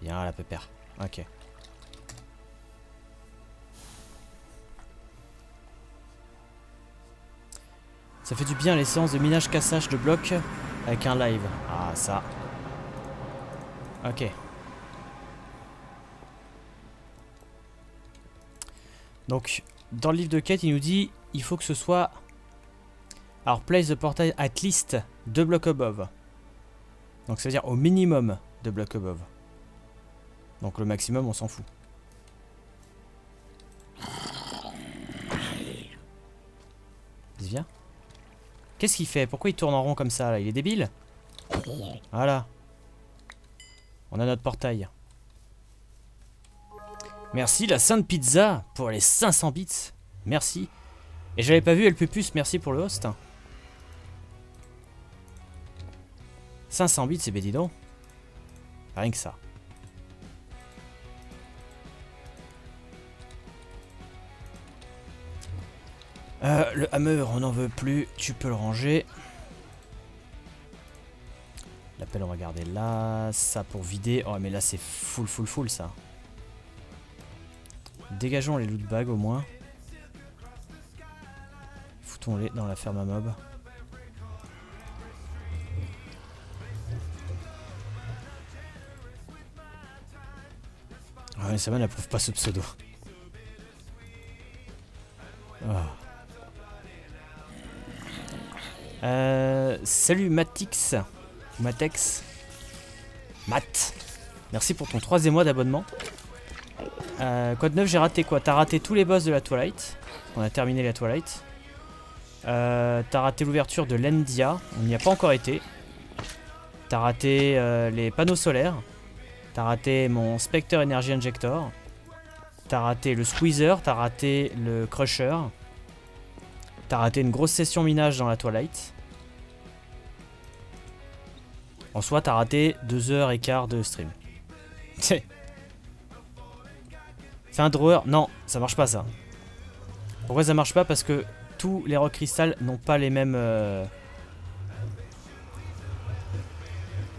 Viens la pépère. Ok. Ça fait du bien les séances de minage-cassage de blocs avec un live. Ah ça. Ok. Donc, dans le livre de quête, il nous dit il faut que ce soit. Alors, place the portail at least 2 blocs above. Donc, ça veut dire au minimum 2 blocs above. Donc, le maximum, on s'en fout. Il vient Qu'est-ce qu'il fait? Pourquoi il tourne en rond comme ça Il est débile? Voilà. On a notre portail. Merci la Sainte Pizza pour les 500 bits. Merci. Et j'avais pas vu El Pupus, merci pour le host. 500 bits, c'est bédidon. Rien que ça. Euh, le hammer, on n'en veut plus. Tu peux le ranger. L'appel, on va garder là. Ça pour vider. Oh, mais là, c'est full, full, full, ça. Dégageons les loot bags au moins. Foutons-les dans la ferme à mob. Ah, mais ça n'approuve pas ce pseudo. Ah. Euh, salut Matix. Matex. Mat. Merci pour ton troisième mois d'abonnement. Euh, quoi de neuf, j'ai raté quoi? T'as raté tous les boss de la Twilight. On a terminé la Twilight. Euh, T'as raté l'ouverture de l'Endia. On n'y a pas encore été. T'as raté euh, les panneaux solaires. T'as raté mon Spectre Energy Injector. T'as raté le Squeezer. T'as raté le Crusher. T'as raté une grosse session minage dans la Twilight. En soi, t'as raté 2h15 de stream. Fais un drawer. Non, ça marche pas ça. Pourquoi ça marche pas? Parce que tous les rock crystal n'ont pas les mêmes... Euh,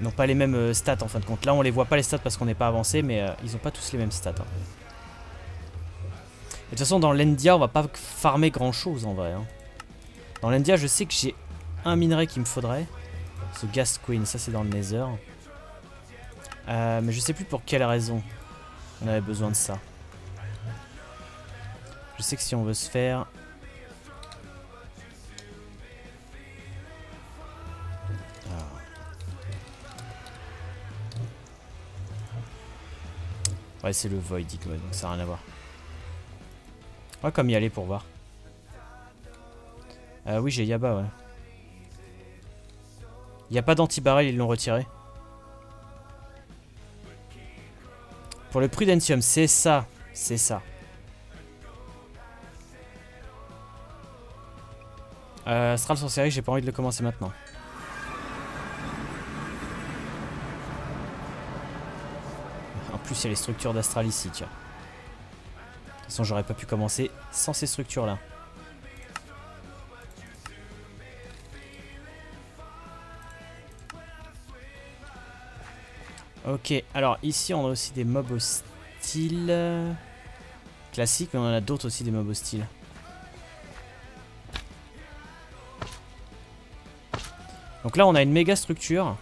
n'ont pas les mêmes euh, stats en fin de compte. Là on les voit pas les stats parce qu'on n'est pas avancé mais euh, ils ont pas tous les mêmes stats. Hein. de toute façon dans l'Endia on va pas farmer grand chose en vrai. Hein. Dans l'Endia je sais que j'ai un minerai qu'il me faudrait. Ce Gas Queen, ça c'est dans le Nether. mais je sais plus pour quelle raison on avait besoin de ça. Je sais que si on veut se faire... Ouais, c'est le Void, donc ça n'a rien à voir. On va comme y aller pour voir. Euh, oui, j'ai Yaba, ouais. Il a pas d'anti-barrel, ils l'ont retiré. Pour le Prudentium, c'est ça. C'est ça. Euh, Astral série, j'ai pas envie de le commencer maintenant. plus, il y a les structures d'Astral ici, tiens. De toute façon, j'aurais pas pu commencer sans ces structures-là. Ok, alors ici, on a aussi des mobs hostiles classiques, mais on en a d'autres aussi, des mobs hostiles. Donc là, on a une méga structure.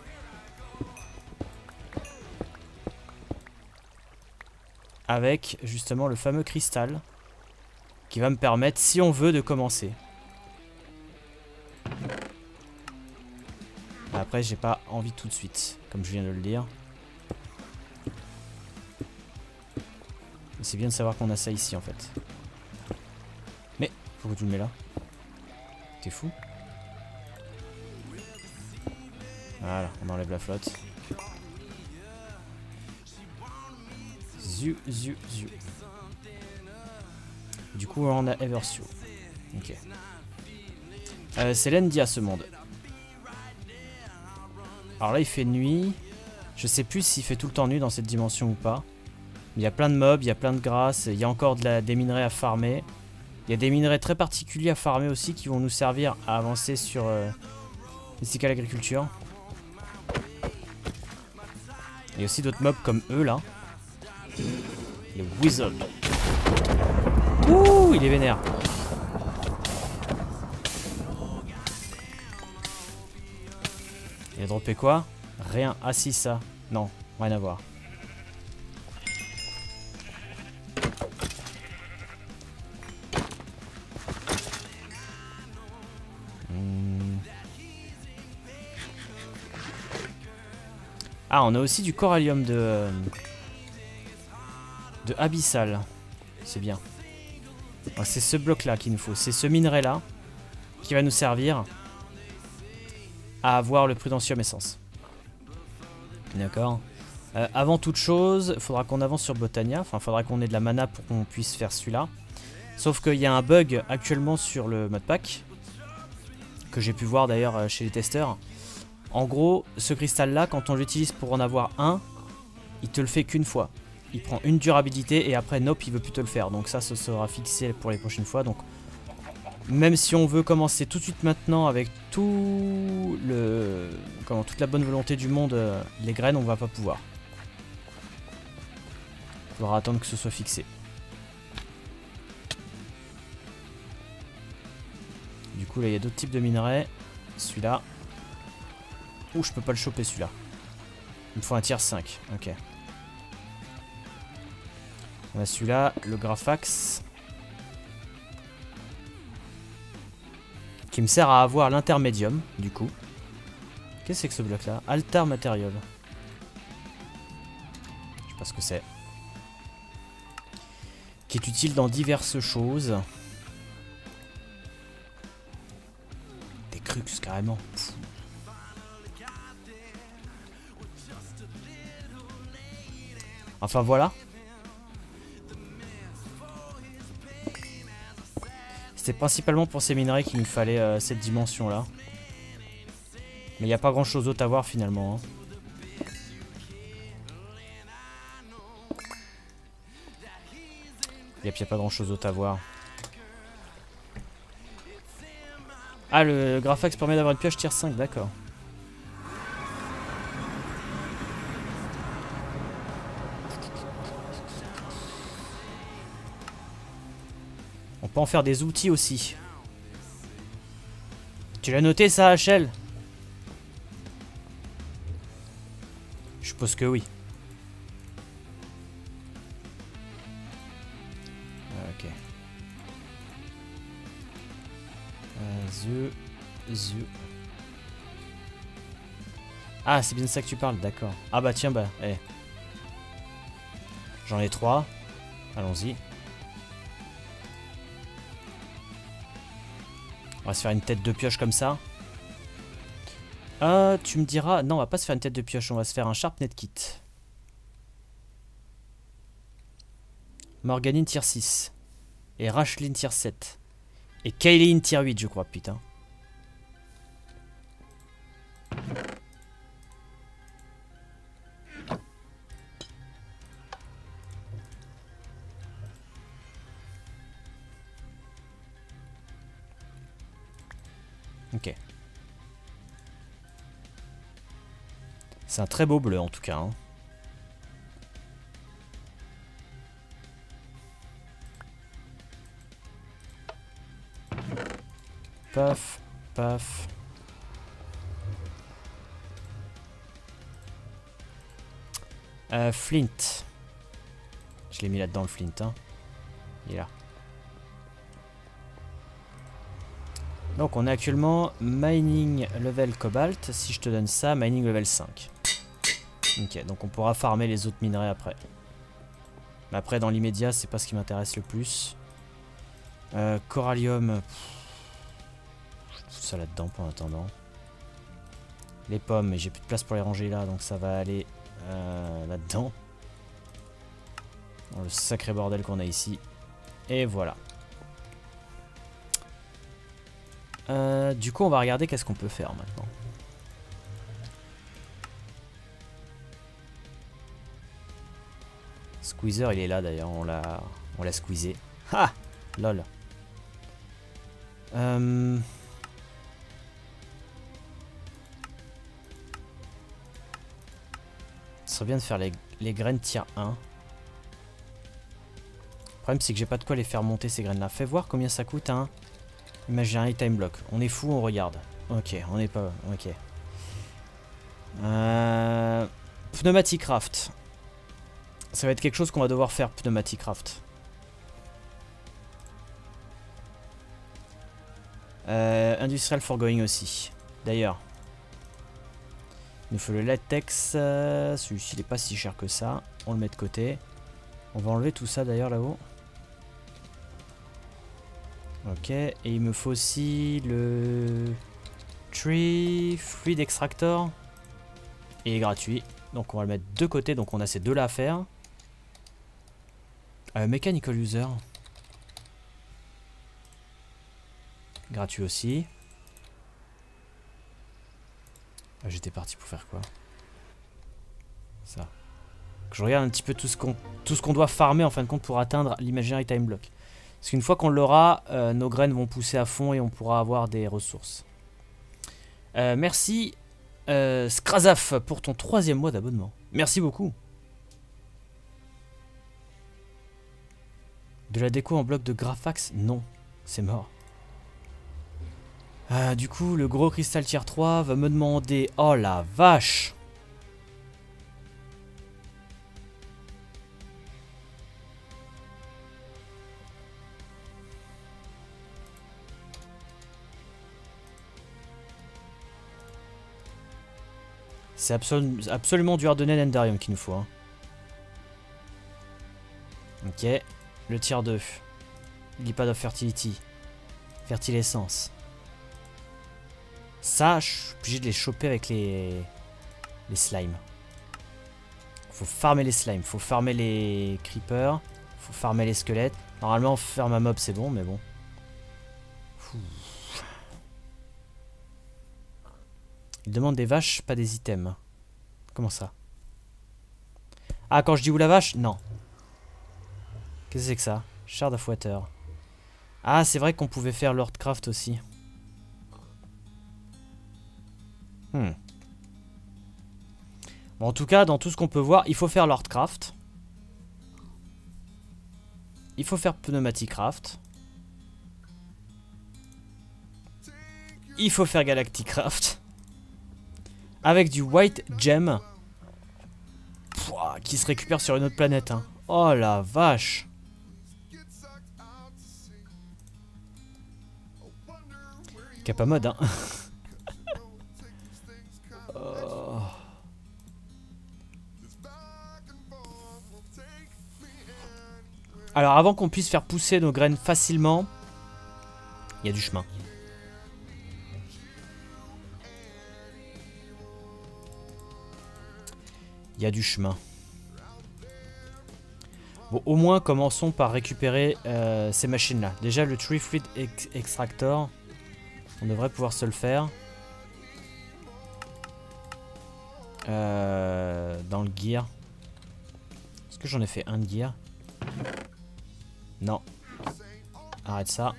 Avec justement le fameux cristal qui va me permettre, si on veut, de commencer. Après, j'ai pas envie tout de suite, comme je viens de le dire. C'est bien de savoir qu'on a ça ici en fait. Mais, pourquoi tu le mets là? T'es fou? Voilà, on enlève la flotte. Ziu, ziu, ziu. Du coup, on a Eversio. Ok. Euh, l'Endia ce monde. Alors là, il fait nuit. Je sais plus s'il fait tout le temps nuit dans cette dimension ou pas. Il y a plein de mobs, il y a plein de grâces, il y a encore de la, des minerais à farmer. Il y a des minerais très particuliers à farmer aussi qui vont nous servir à avancer sur euh, l'agriculture. Il y a aussi d'autres mobs comme eux là. Les wizards. Ouh, il est vénère. Il a droppé quoi? Rien. Ah si, ça. Non, rien à voir. Hmm. Ah, on a aussi du corallium de... Abyssal. C'est bien. C'est ce bloc-là qu'il nous faut. C'est ce minerai-là qui va nous servir à avoir le prudentium essence. D'accord euh, Avant toute chose, faudra qu'on avance sur Botania. Enfin, faudra qu'on ait de la mana pour qu'on puisse faire celui-là. Sauf qu'il y a un bug actuellement sur le modpack. Que j'ai pu voir d'ailleurs euh, chez les testeurs. En gros, ce cristal-là, quand on l'utilise pour en avoir un, il te le fait qu'une fois il prend une durabilité et après nope il veut plus te le faire. Donc ça ce sera fixé pour les prochaines fois. Donc même si on veut commencer tout de suite maintenant avec tout le comment toute la bonne volonté du monde euh, les graines on va pas pouvoir. Il faudra attendre que ce soit fixé. Du coup là il y a d'autres types de minerais. Celui-là. Ouh je peux pas le choper celui-là. Il me faut un tiers 5 ok on a celui-là, le Graphax. Qui me sert à avoir l'intermédium, du coup. Qu'est-ce que c'est que ce bloc-là? Altar Material. Je sais pas ce que c'est. Qui est utile dans diverses choses. Des crux, carrément. Enfin voilà. C'était principalement pour ces minerais qu'il nous fallait euh, cette dimension là. Mais il n'y a pas grand chose d'autre à voir finalement. Hein. Yep, n'y a pas grand chose d'autre à voir. Ah, le Graphax permet d'avoir une pioche tier 5, d'accord. Peut en faire des outils aussi. Tu l'as noté ça, HL Je suppose que oui. Ok. Euh, Ah, c'est bien ça que tu parles, d'accord. Ah bah tiens, bah, eh. J'en ai trois. Allons-y. On va se faire une tête de pioche comme ça. Euh, tu me diras... Non, on va pas se faire une tête de pioche, on va se faire un Sharpnet Kit. Morganine tier 6. Et Rashlin tier 7. Et Kaylin tier 8, je crois, putain. très beau bleu en tout cas. Hein. Paf, paf. Euh, Flint. Je l'ai mis là-dedans le Flint. Hein. Il est là. Donc on est actuellement mining level cobalt. Si je te donne ça, mining level 5. Ok, donc on pourra farmer les autres minerais après. Mais après, dans l'immédiat, c'est pas ce qui m'intéresse le plus. Euh, corallium. Tout ça là-dedans pour attendant. Les pommes, mais j'ai plus de place pour les ranger là, donc ça va aller euh, là-dedans. Dans le sacré bordel qu'on a ici. Et voilà. Euh, du coup, on va regarder qu'est-ce qu'on peut faire maintenant. Il est là d'ailleurs, on l'a on l'a squeezé. Ha Lol. Euh... Ce serait bien de faire les, les graines tier 1. Le problème c'est que j'ai pas de quoi les faire monter ces graines là. Fais voir combien ça coûte un Imaginary time block. On est fou, on regarde. Ok, on est pas... Ok. Euh... Pneumatic Craft. Ça va être quelque chose qu'on va devoir faire, Pneumatic Craft. Euh, industrial Forgoing aussi. D'ailleurs. Il nous faut le latex. Euh, celui-ci, il n'est pas si cher que ça. On le met de côté. On va enlever tout ça d'ailleurs là-haut. Ok. Et il me faut aussi le... Tree Fluid Extractor. Et il est gratuit. Donc on va le mettre de côté. Donc on a ces deux là à faire. Euh, mechanical User. Gratuit aussi. Ah, J'étais parti pour faire quoi? Ça. Je regarde un petit peu tout ce qu'on tout ce qu'on doit farmer en fin de compte pour atteindre l'imaginary time block. Parce qu'une fois qu'on l'aura, euh, nos graines vont pousser à fond et on pourra avoir des ressources. Euh, merci euh, Skrazaf pour ton troisième mois d'abonnement. Merci beaucoup. De la déco en bloc de Graphax Non, c'est mort. Euh, du coup, le gros cristal tier 3 va me demander... Oh la vache C'est absolument du Hardened Endarium qu'il nous faut. Hein. Ok. Le tier 2. Lipad of Fertility. Fertilessence. Ça, je suis obligé de les choper avec les, les slimes. Faut farmer les slimes, faut farmer les creepers, faut farmer les squelettes. Normalement, faire ma mob, c'est bon, mais bon. Il demande des vaches, pas des items. Comment ça? Ah, quand je dis où la vache? Non. Qu'est-ce que c'est que ça? Shard of Water. Ah, c'est vrai qu'on pouvait faire Lordcraft aussi. Hmm. Bon, en tout cas, dans tout ce qu'on peut voir, il faut faire Lordcraft. Il faut faire Pneumaticraft. Il faut faire Galacticraft. Avec du White Gem. Qui se récupère sur une autre planète. Hein. Oh la vache. Capamode, hein. Alors avant qu'on puisse faire pousser nos graines facilement, il y a du chemin. Il y a du chemin. Bon, au moins, commençons par récupérer euh, ces machines-là. Déjà, le Tree Fluid Extractor, on devrait pouvoir se le faire. Euh, dans le gear. Est-ce que j'en ai fait un de gear? Non. Arrête ça.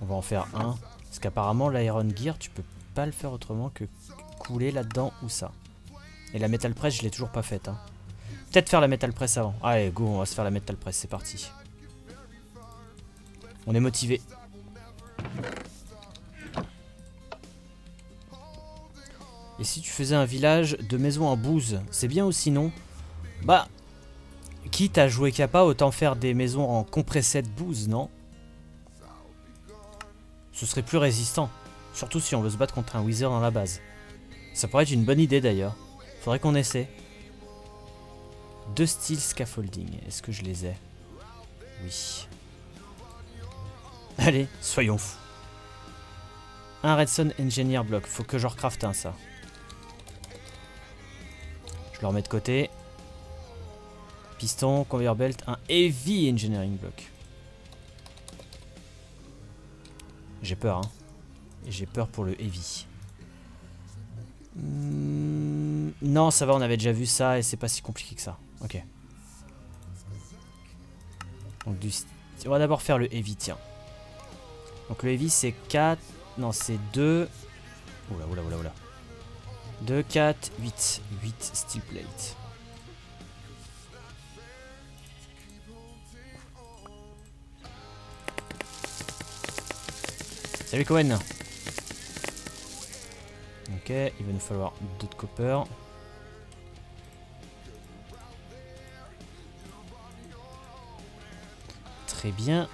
On va en faire un. Parce qu'apparemment, l'Iron Gear, tu peux pas le faire autrement que couler là-dedans ou ça. Et la Metal Press, je l'ai toujours pas faite. Hein. Peut-être faire la Metal Press avant. Allez, go, on va se faire la Metal Press, c'est parti. On est motivé. Faisais un village de maisons en bouse, c'est bien aussi non? Bah, quitte à jouer Kappa, autant faire des maisons en compressé de bouse, non? Ce serait plus résistant. Surtout si on veut se battre contre un Wizard dans la base. Ça pourrait être une bonne idée d'ailleurs. Faudrait qu'on essaie. Deux styles scaffolding. Est-ce que je les ai? Oui. Allez, soyons fous. Un Redstone Engineer Block. Faut que je recraft un, ça. Le remets de côté. Piston, conveyor belt, un Heavy Engineering Block. J'ai peur, hein. J'ai peur pour le Heavy. Hmm, non, ça va, on avait déjà vu ça et c'est pas si compliqué que ça. Ok. Donc du... On va d'abord faire le Heavy, tiens. Donc le Heavy c'est 4... Non, c'est 2... Oula, oula, oula, oula. 2, 4, 8. 8 steel plate. Salut Cohen Ok, il va nous falloir d'autres copper. Très bien.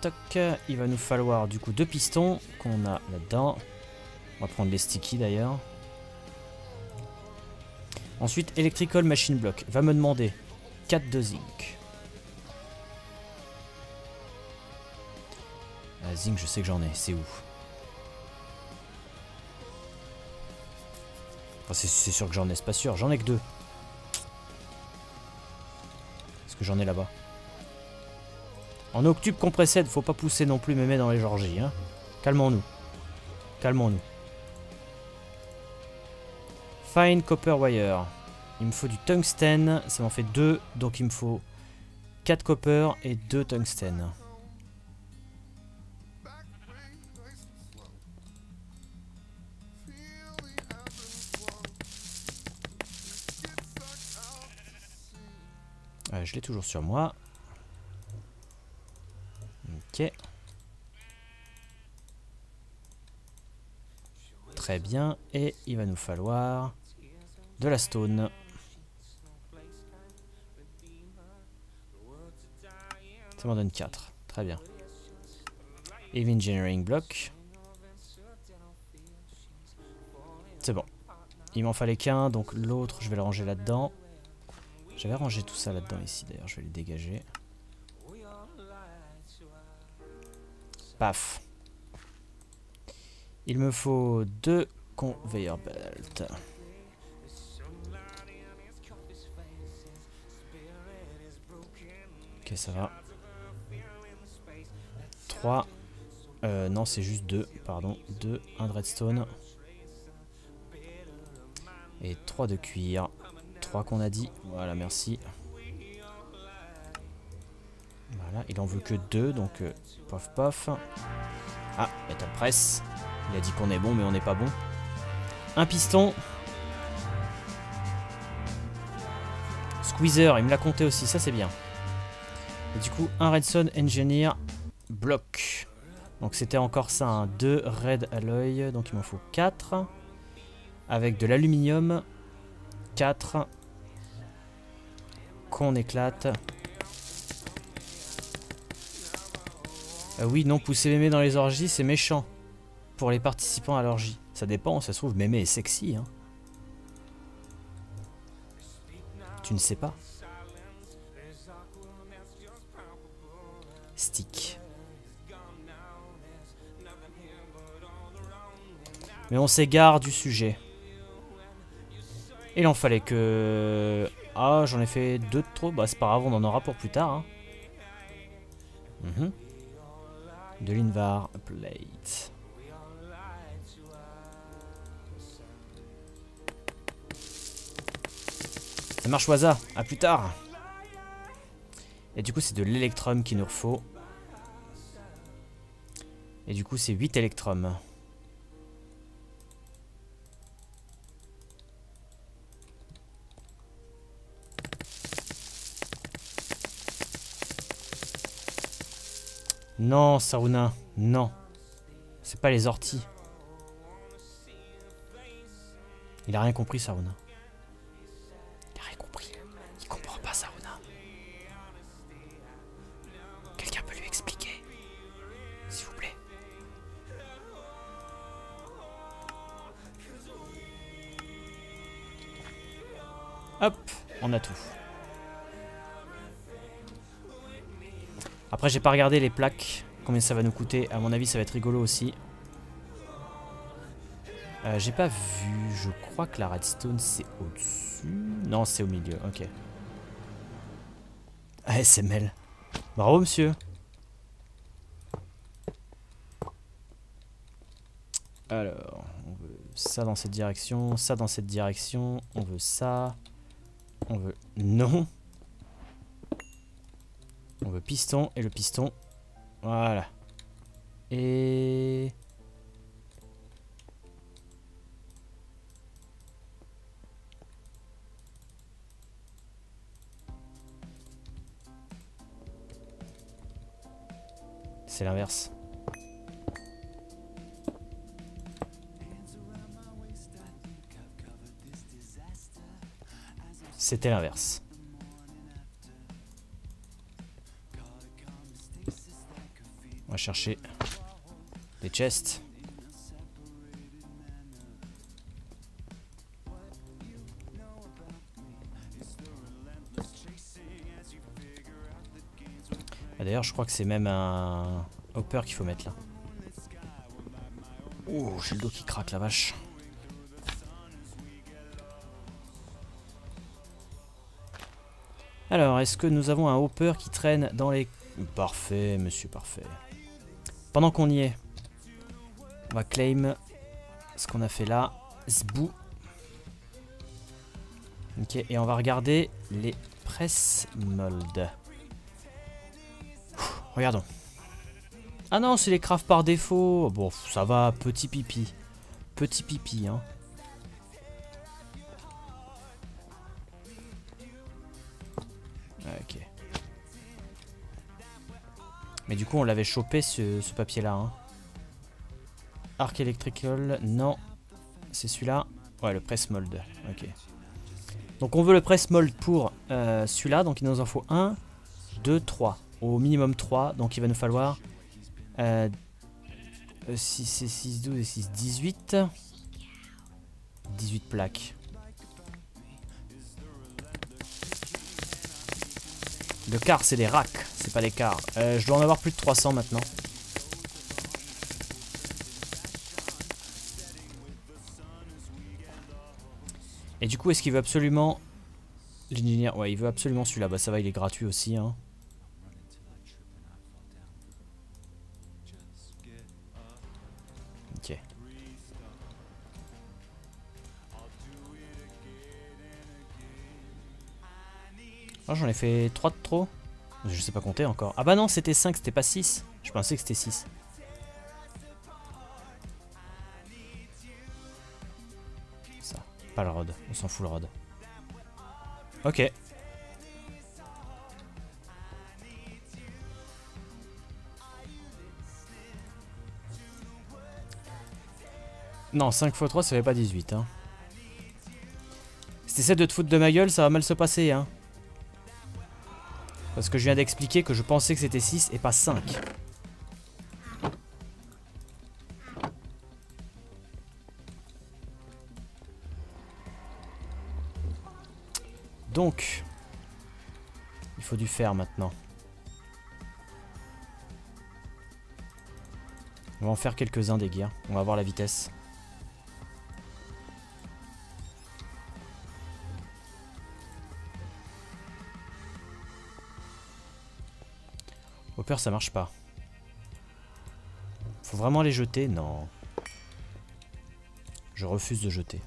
Toc, il va nous falloir du coup deux pistons qu'on a là-dedans. On va prendre les sticky d'ailleurs. Ensuite, Electrical Machine Block va me demander 4 de zinc. Ah, zinc, je sais que j'en ai. C'est où? C'est sûr que j'en ai, c'est pas sûr. J'en ai que deux. Est-ce que j'en ai là-bas? En octubre compressé, faut pas pousser non plus mémé dans les Georgies. Hein. Calmons-nous. Calmons-nous. Fine copper wire. Il me faut du tungstène. Ça m'en fait deux. Donc il me faut 4 copper et 2 tungstène. je l'ai toujours sur moi. Ok. Très bien. Et il va nous falloir de la stone. Ça m'en donne 4. Très bien. Heavy Engineering Block. C'est bon. Il m'en fallait qu'un, donc l'autre, je vais le ranger là-dedans. J'avais rangé tout ça là-dedans ici d'ailleurs, je vais le dégager. Paf. Il me faut deux conveyor belts. Ok, ça va. 3. Euh, non, c'est juste 2, pardon. 2, un redstone. Et 3 de cuir qu'on a dit. Voilà, merci. Voilà, il en veut que deux, donc euh, pof pof. Ah, métal presse. Il a dit qu'on est bon, mais on n'est pas bon. Un piston. Squeezer, il me l'a compté aussi, ça c'est bien. Et du coup, un Redstone Engineer bloc. Donc c'était encore ça, un 2 Red Alloy, donc il m'en faut 4. Avec de l'aluminium, 4 qu'on éclate. Euh, oui, non, pousser mémé dans les orgies, c'est méchant. Pour les participants à l'orgie. Ça dépend, ça se trouve, mémé est sexy. Hein. Tu ne sais pas. Stick. Mais on s'égare du sujet. Il en fallait que ah, j'en ai fait deux de trop. Bah, c'est pas grave, on en aura pour plus tard. Hein. Mhm. De l'invar plate. Ça marche, Waza. À plus tard. Et du coup, c'est de l'électrum qu'il nous faut. Et du coup, c'est 8 électrums. Non, Saruna, non. C'est pas les orties. Il a rien compris, Saruna. Hop, on a tout. Après, j'ai pas regardé les plaques, combien ça va nous coûter. À mon avis, ça va être rigolo aussi. Euh, j'ai pas vu, je crois que la redstone c'est au-dessus. Non, c'est au milieu, ok. ASML. Bravo, monsieur. Alors, on veut ça dans cette direction, ça dans cette direction, on veut ça, on veut... Non On veut piston, et le piston, voilà. Et... C'est l'inverse. C'était l'inverse. On va chercher les chests. Ah, d'ailleurs, je crois que c'est même un hopper qu'il faut mettre là. Oh, j'ai le dos qui craque la vache. Alors, est-ce que nous avons un hopper qui traîne dans les... Parfait, monsieur, parfait. Pendant qu'on y est, on va claim ce qu'on a fait là. Zbou. Ok, et on va regarder les press molds. Regardons. Ah non, c'est les craft par défaut. Bon, ça va, petit pipi. Petit pipi, hein. Mais du coup, on l'avait chopé ce, papier-là. Hein. Arc Electrical, non. C'est celui-là. Ouais, le press mold. Ok. Donc on veut le press mold pour euh, celui-là. Donc il nous en faut 1, 2, 3 au minimum 3. Donc il va nous falloir 6 euh, et 6, 12 et 6, 18. 18 plaques. Le car, c'est des racks, pas cars. Euh, je dois en avoir plus de 300 maintenant. Et du coup, est-ce qu'il veut absolument... L'ingénieur, ouais, il veut absolument celui-là. Bah ça va, il est gratuit aussi. Hein. Oh, j'en ai fait 3 de trop. Je sais pas compter encore. Ah bah non, c'était 5, c'était pas 6. Je pensais que c'était 6. Ça, pas le rod. On s'en fout le rod. Ok. Non, 5 x 3, ça fait pas 18. Hein. Si t'essaies de te foutre de ma gueule, ça va mal se passer. Hein. Parce que je viens d'expliquer que je pensais que c'était 6 et pas 5. Donc, il faut du fer maintenant. On va en faire quelques-uns des gears. On va voir la vitesse. Ça marche pas. Faut vraiment les jeter? Non. Je refuse de jeter.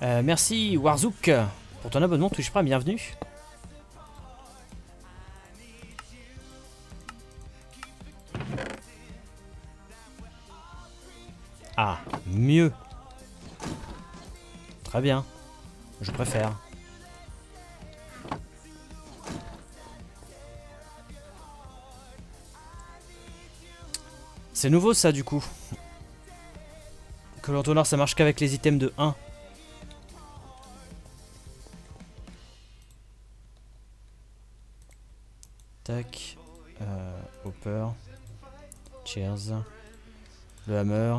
Euh, merci Warzook pour ton abonnement Twitch Prime, bienvenue. Bien. Je préfère. C'est nouveau ça du coup. Que l'entonnoir ça marche qu'avec les items de 1. Tac. Euh, Hopper. Cheers. Le hammer.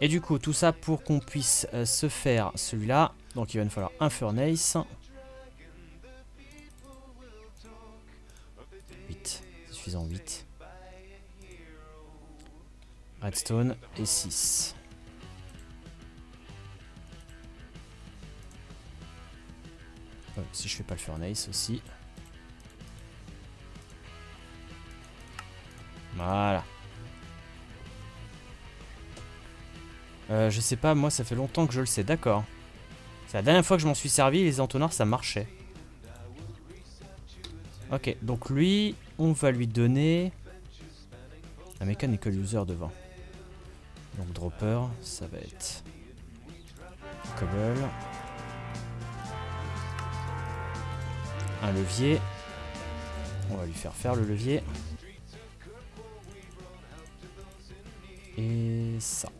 Et du coup, tout ça pour qu'on puisse euh, se faire celui-là. Donc il va nous falloir un furnace. 8. Suffisant 8. Redstone et 6. si je fais pas le furnace aussi. Euh, je sais pas, moi ça fait longtemps que je le sais, d'accord. C'est la dernière fois que je m'en suis servi, les entonnoirs ça marchait. Ok, donc lui, on va lui donner... Un mechanical user devant. Donc dropper, ça va être... Cobble. Un levier. On va lui faire faire le levier. Et ça.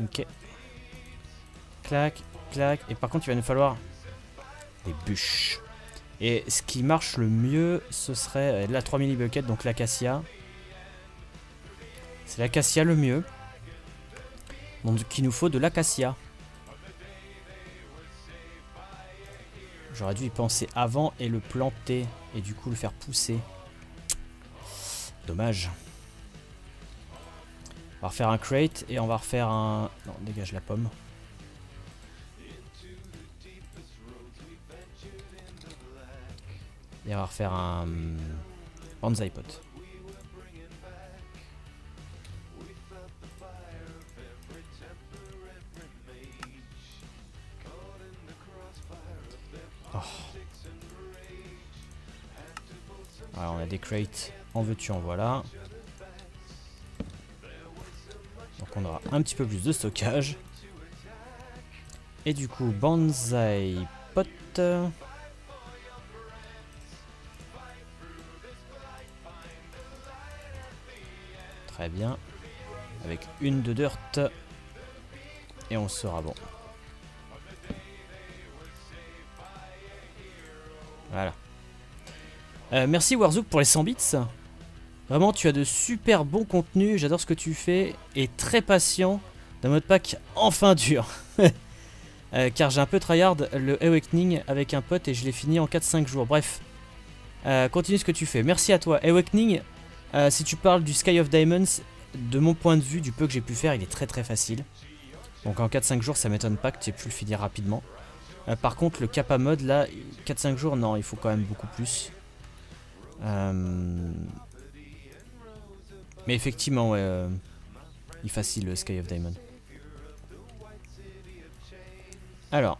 Ok. Clac, clac. Et par contre, il va nous falloir des bûches. Et ce qui marche le mieux, ce serait la 3 mini bucket, donc l'acacia. C'est l'acacia le mieux. Donc il nous faut de l'acacia. J'aurais dû y penser avant et le planter. Et du coup le faire pousser. Dommage. On va refaire un crate et on va refaire un... Non, dégage la pomme. Et on va refaire un... Banzai pot. Oh. on a des crates. En veux-tu, en voilà. Un petit peu plus de stockage. Et du coup, Banzai pot. Très bien. Avec une de dirt. Et on sera bon. Voilà. Euh, merci Warzook pour les 100 bits. Vraiment, tu as de super bons contenus. J'adore ce que tu fais. Et très patient d'un mode pack enfin dur. Euh, car j'ai un peu tryhard le Awakening avec un pote et je l'ai fini en 4-5 jours. Bref, euh, continue ce que tu fais. Merci à toi. Awakening, si tu parles du Sky of Diamonds, de mon point de vue, du peu que j'ai pu faire, il est très très facile. Donc en 4-5 jours, ça m'étonne pas que tu aies pu le finir rapidement. Euh, par contre, le Kappa mode, là, 4-5 jours, non, il faut quand même beaucoup plus. Euh, mais effectivement, ouais, euh, il facile le Sky of Diamond. Alors,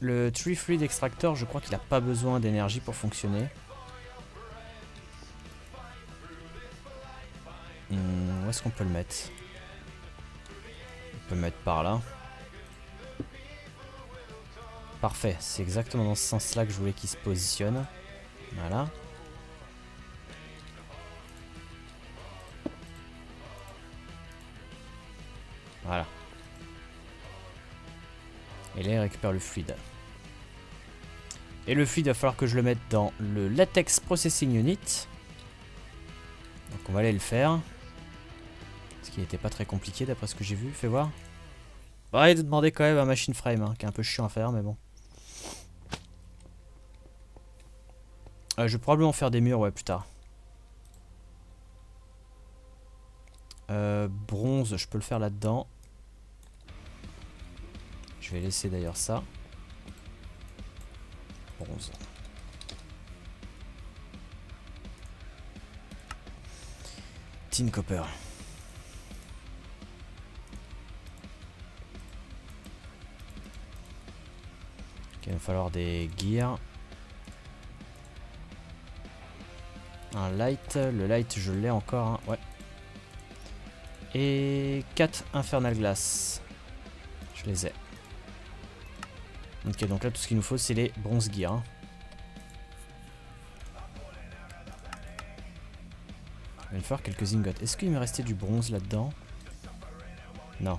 le Tree Fluid Extractor, je crois qu'il n'a pas besoin d'énergie pour fonctionner. Hmm, où est-ce qu'on peut le mettre? On peut le mettre par là. Parfait, c'est exactement dans ce sens-là que je voulais qu'il se positionne. Voilà. Voilà. Et là, il récupère le fluide. Et le fluide, il va falloir que je le mette dans le Latex Processing Unit. Donc on va aller le faire. Ce qui n'était pas très compliqué d'après ce que j'ai vu. Fais voir. Ouais, de demander quand même un machine frame, hein, qui est un peu chiant à faire, mais bon. Euh, je vais probablement faire des murs, ouais, plus tard. Euh, bronze, je peux le faire là-dedans. Je vais laisser d'ailleurs ça. Bronze. Tin copper. il va falloir des gears. Un light. Le light, je l'ai encore. Hein. Ouais. Et 4 infernal glass. Je les ai. Ok, donc là, tout ce qu'il nous faut, c'est les bronze. Hein. Il va falloir quelques ingots. Est-ce qu'il me restait du bronze là-dedans? Non.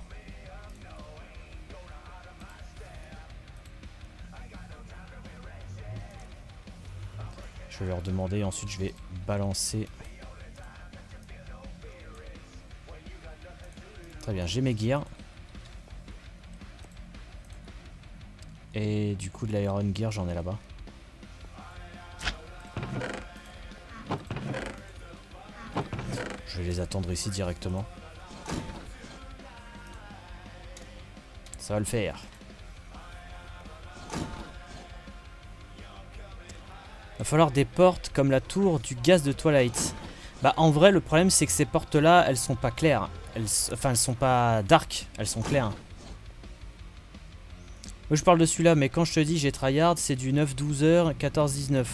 Je vais leur demander, ensuite je vais balancer. Très bien, j'ai mes gears. Et du coup de l'iron gear j'en ai là-bas. Je vais les attendre ici directement. Ça va le faire. Va falloir des portes comme la tour du gaz de Twilight. Bah en vrai le problème c'est que ces portes là elles sont pas claires. Enfin elles sont pas dark, elles sont claires. Moi je parle de celui-là mais quand je te dis j'ai tryhard c'est du 9-12 heures, 14-19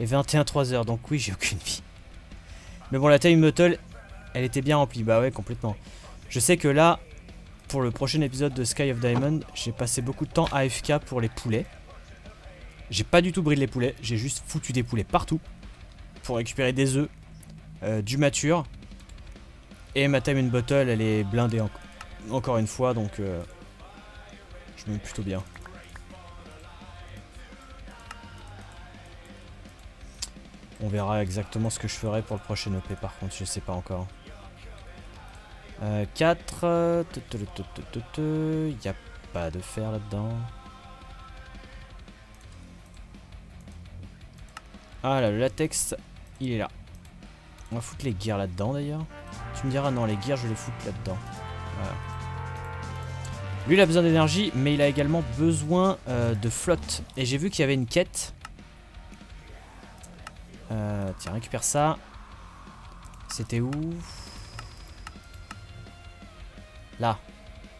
et 21-3 heures donc oui j'ai aucune vie. Mais bon la time metal elle était bien remplie, bah ouais complètement. Je sais que là pour le prochain épisode de Sky of Diamond j'ai passé beaucoup de temps AFK pour les poulets. J'ai pas du tout brillé les poulets, j'ai juste foutu des poulets partout pour récupérer des œufs, euh, du mature. Et ma time in bottle, elle est blindée encore une fois, donc euh, je me mets plutôt bien. On verra exactement ce que je ferai pour le prochain EP par contre, je sais pas encore. 4. Il n'y a pas de fer là-dedans. Ah là, le latex, il est là. On va foutre les gears là-dedans d'ailleurs. Tu me diras, non, les gears, je les foutre là-dedans. Lui, il a besoin d'énergie, mais il a également besoin euh, de flotte. Et j'ai vu qu'il y avait une quête. Euh, tiens, récupère ça. C'était où? Là.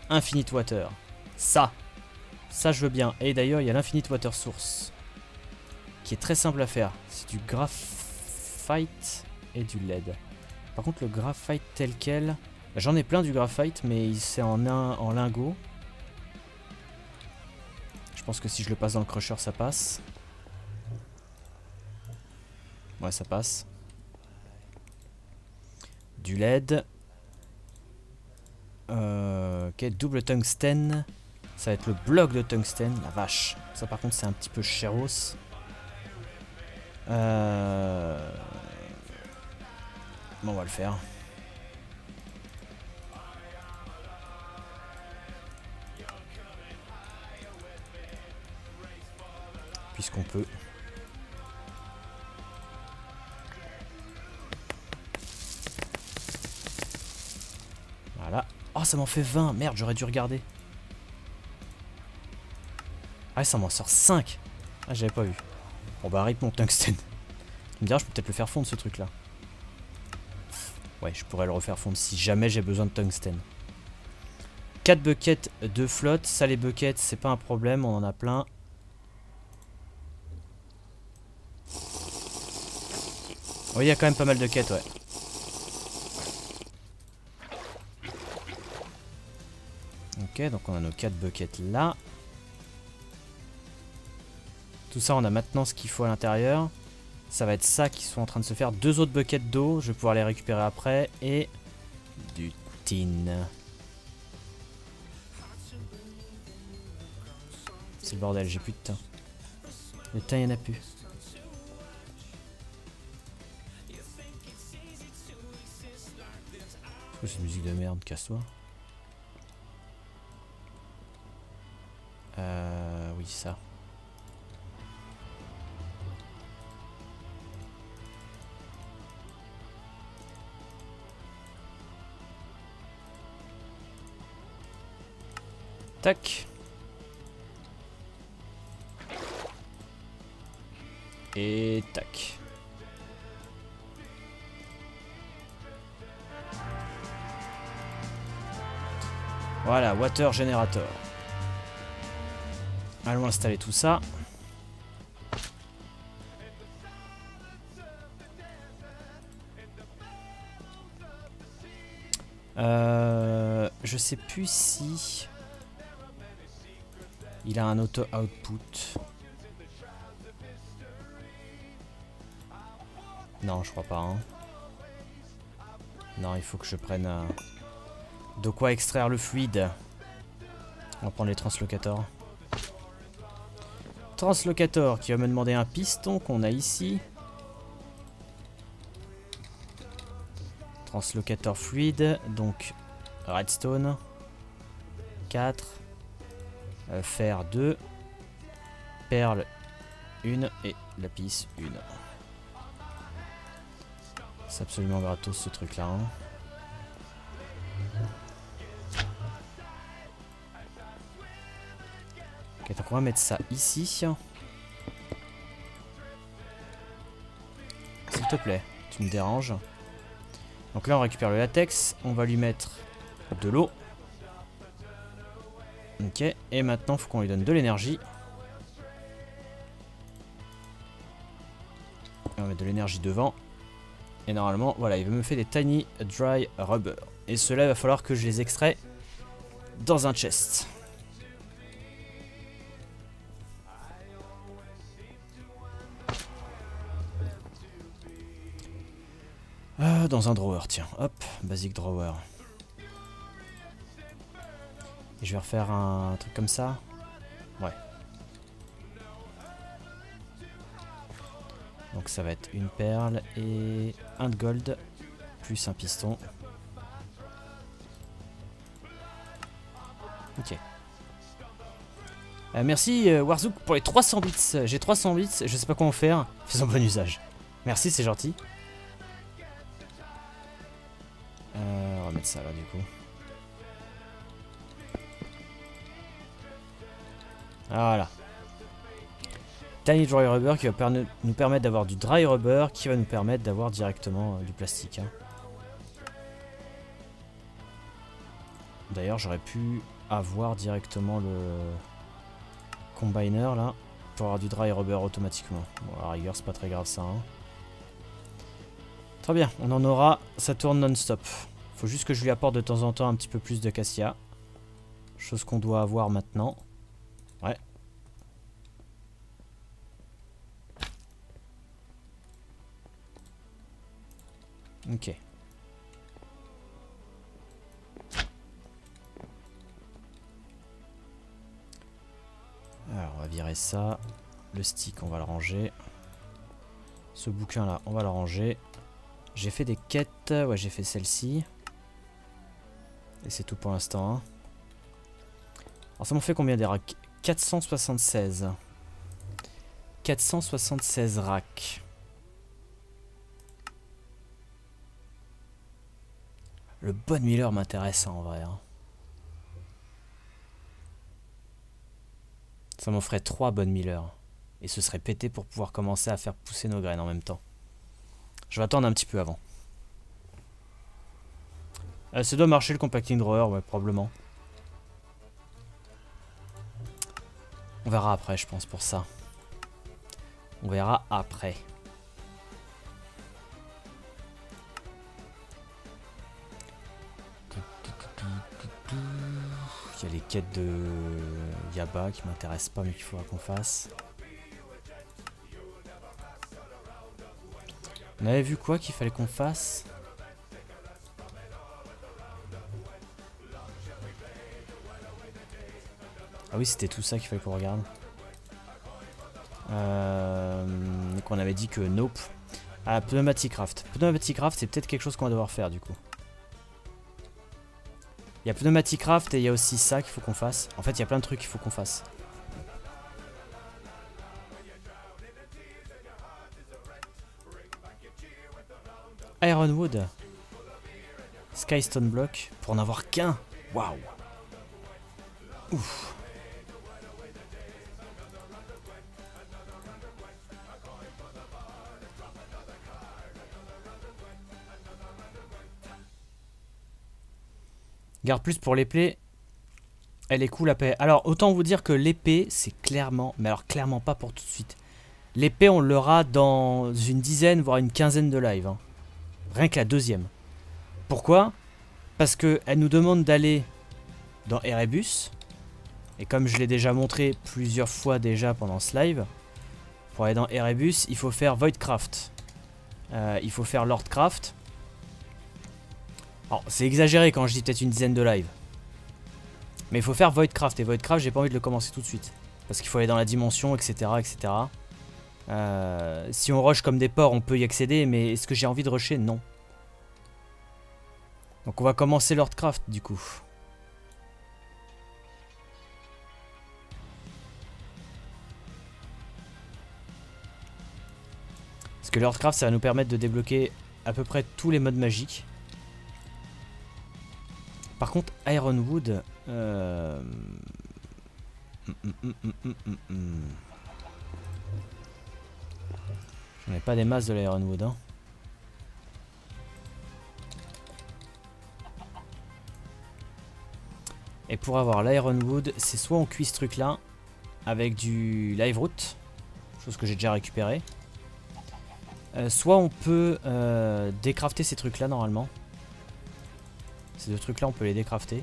Infinite Water. Ça. Ça, je veux bien. Et d'ailleurs, il y a l'Infinite Water Source qui est très simple à faire. C'est du graphite et du LED. Par contre, le graphite tel quel, j'en ai plein du graphite, mais c'est en, lingot. Je pense que si je le passe dans le crusher, ça passe. Ouais, ça passe. Du LED. Euh, ok, double tungstène. Ça va être le bloc de tungstène. La vache. Ça, par contre, c'est un petit peu chéros. Euh... On va le faire. Puisqu'on peut. Voilà. Oh, ça m'en fait 20. Merde, j'aurais dû regarder. Ah, ça m'en sort 5. Ah, j'avais pas vu. Bon bah rip mon tungstène. Tu me diras, je peux peut-être le faire fondre ce truc là. Ouais, je pourrais le refaire fondre si jamais j'ai besoin de tungstène. 4 buckets de flotte. Ça, les buckets, c'est pas un problème, on en a plein. Oui, il y a quand même pas mal de quêtes, ouais. Ok, donc on a nos 4 buckets là. Tout ça, on a maintenant ce qu'il faut à l'intérieur. Ça va être ça qui sont en train de se faire. Deux autres buckets d'eau, je vais pouvoir les récupérer après. Et du tin. C'est le bordel, j'ai plus de thym. Le thym, il n'y en a plus. C'est une musique de merde, casse-toi. Euh, oui, ça. Tac. Et tac. Voilà, water generator. Allons installer tout ça. Euh, je sais plus si il a un auto-output. Non, je crois pas. Hein. Non, il faut que je prenne euh, de quoi extraire le fluide. On va prendre les translocators. Translocator qui va me demander un piston qu'on a ici. Translocator fluide, donc redstone 4, euh, fer 2, perle 1 et lapis 1. C'est absolument gratos ce truc là. Hein. Ok, donc on va mettre ça ici. S'il te plaît, tu me déranges. Donc là on récupère le latex, on va lui mettre de l'eau. Ok, et maintenant faut qu'on lui donne de l'énergie. On va mettre de l'énergie devant. Et normalement, voilà, il me fait des tiny dry rubber. Et cela, il va falloir que je les extrais dans un chest. Euh, dans un drawer, tiens. Hop, basic drawer. Je vais refaire un truc comme ça. Ouais. Donc ça va être une perle et un de gold, plus un piston. Ok. Euh, merci euh, Warzook pour les 300 bits. J'ai 300 bits, je sais pas comment faire. Faisons bon usage. Merci, c'est gentil. Euh, on va mettre ça là du coup. Voilà. Tiny Dry Rubber qui va nous permettre d'avoir du Dry Rubber qui va nous permettre d'avoir directement euh, du plastique. Hein. D'ailleurs j'aurais pu avoir directement le combiner là pour avoir du Dry Rubber automatiquement. Bon à rigueur c'est pas très grave ça. Hein. Très bien, on en aura, ça tourne non-stop. Faut juste que je lui apporte de temps en temps un petit peu plus de cassia. Chose qu'on doit avoir maintenant. Ouais, Ok. Alors, on va virer ça. Le stick, on va le ranger. Ce bouquin-là, on va le ranger. J'ai fait des quêtes. Ouais, j'ai fait celle-ci. Et c'est tout pour l'instant. Hein. Alors, ça m'en fait combien des racks? 476. 476 racks. Le bon Miller m'intéresse en vrai. Hein. Ça m'en ferait 3 bonnes Miller. Et ce serait pété pour pouvoir commencer à faire pousser nos graines en même temps. Je vais attendre un petit peu avant. Euh, ça doit marcher le compacting drawer, ouais, probablement. On verra après, je pense, pour ça. On verra après. Quêtes de Yaba qui m'intéressent pas mais qu'il faudra qu'on fasse. On avait vu quoi qu'il fallait qu'on fasse? Ah oui c'était tout ça qu'il fallait qu'on regarde. Euh, donc on avait dit que Nope. Ah Pneumatic Craft. Pneumatic Craft c'est peut-être quelque chose qu'on va devoir faire du coup. Il y a Pneumatic Craft et il y a aussi ça qu'il faut qu'on fasse. En fait, il y a plein de trucs qu'il faut qu'on fasse. Ironwood. Skystone Block. Pour n'avoir avoir qu'un. Waouh. Ouf. Garde plus pour l'épée. Elle est cool la paix. Alors, autant vous dire que l'épée, c'est clairement, mais alors clairement pas pour tout de suite. L'épée, on l'aura dans une dizaine, voire une quinzaine de lives. Hein. Rien que la deuxième. Pourquoi? Parce qu'elle nous demande d'aller dans Erebus. Et comme je l'ai déjà montré plusieurs fois déjà pendant ce live, pour aller dans Erebus, il faut faire Voidcraft. Euh, il faut faire Lordcraft. Alors, c'est exagéré quand je dis peut-être une dizaine de lives. Mais il faut faire Voidcraft. Et Voidcraft, j'ai pas envie de le commencer tout de suite. Parce qu'il faut aller dans la dimension, etc. etc. Euh, si on rush comme des porcs, on peut y accéder. Mais est-ce que j'ai envie de rusher? Non. Donc on va commencer Lordcraft du coup. Parce que Lordcraft, ça va nous permettre de débloquer à peu près tous les modes magiques. Par contre, Ironwood... Euh... J'en ai pas des masses de l'Ironwood. Hein. Et pour avoir l'Ironwood, c'est soit on cuit ce truc là avec du live root, chose que j'ai déjà récupéré. Euh, soit on peut euh, décrafter ces trucs là normalement. Ces deux trucs là on peut les décrafter.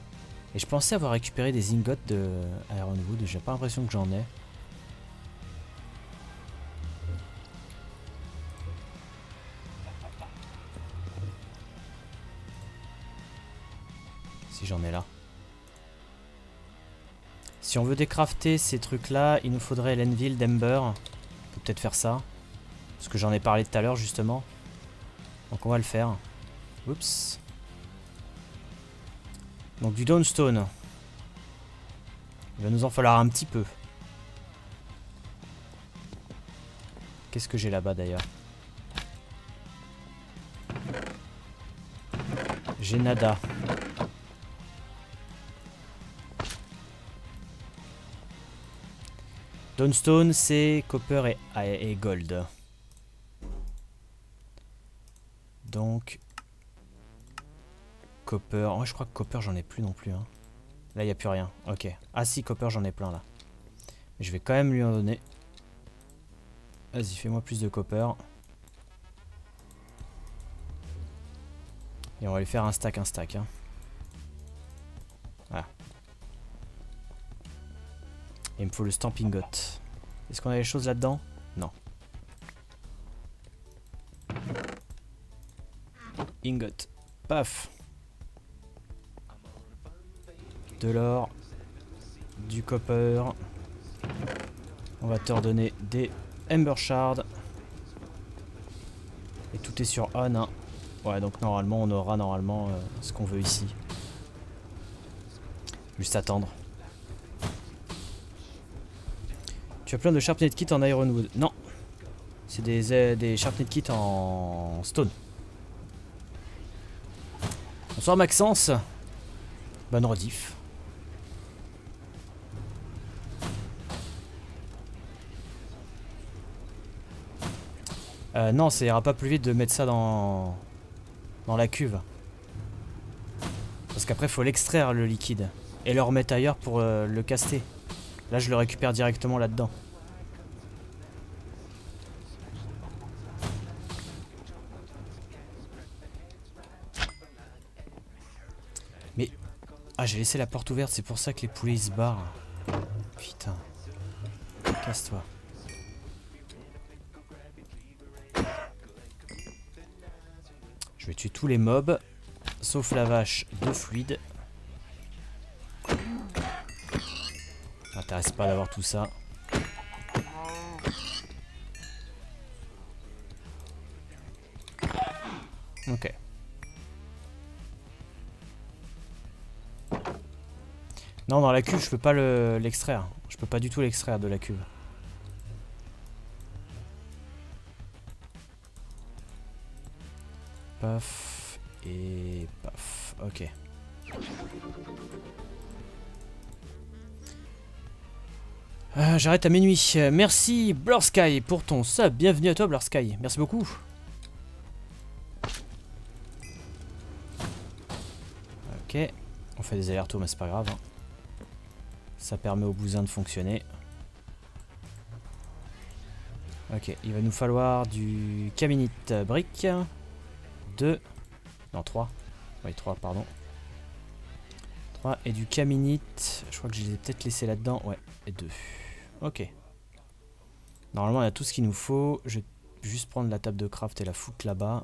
Et je pensais avoir récupéré des ingots de Ironwood, j'ai pas l'impression que j'en ai. Si j'en ai là. Si on veut décrafter ces trucs là, il nous faudrait l'Enville d'Ember. On peut peut-être faire ça. Parce que j'en ai parlé tout à l'heure justement. Donc on va le faire. Oups. Donc du Dawnstone. Il va nous en falloir un petit peu. Qu'est-ce que j'ai là-bas d'ailleurs? J'ai nada. Dawnstone, c'est copper et, gold. Donc, copper. Je crois que copper, j'en ai plus non plus. Hein. Là, il n'y a plus rien. Ok. Ah si, copper, j'en ai plein là. je vais quand même lui en donner. Vas-y, fais-moi plus de copper. Et on va lui faire un stack, un stack. Hein. il me faut le stamping got. Est-ce qu'on a des choses là-dedans? Non. Ingot. Paf. De l'or. Du copper. On va te redonner des Ember Shards. Et tout est sur on. Hein. Ouais, donc normalement, on aura normalement euh, ce qu'on veut ici. Juste attendre. Tu as plein de Sharpnet Kit en Ironwood. Non. C'est des, euh, des Sharpnet Kit en Stone. Bonsoir Maxence. Bonne rediff. Euh, non, ça ira pas plus vite de mettre ça dans, dans la cuve. Parce qu'après, faut l'extraire le liquide. Et le remettre ailleurs pour euh, le caster. Là, je le récupère directement là-dedans. Mais... Ah, j'ai laissé la porte ouverte, c'est pour ça que les poulets se barrent. Putain. Casse-toi. Vais tuer tous les mobs, sauf la vache de fluide. m'intéresse pas d'avoir tout ça. Ok. Non, dans la cuve, je peux pas l'extraire. je peux pas du tout l'extraire de la cuve. Paf. Et paf. Ok. Euh, j'arrête à minuit. Merci Sky pour ton sub. Bienvenue à toi Sky. Merci beaucoup. Ok. On fait des allers-retours mais c'est pas grave. Hein. Ça permet au bousin de fonctionner. Ok, il va nous falloir du caminite brique. 2. Non, 3. Oui, 3, pardon. 3 et du caminite. Je crois que je les ai peut-être laissés là-dedans. Ouais, et 2. Ok. Normalement, il y a tout ce qu'il nous faut. Je vais juste prendre la table de craft et la foutre là-bas.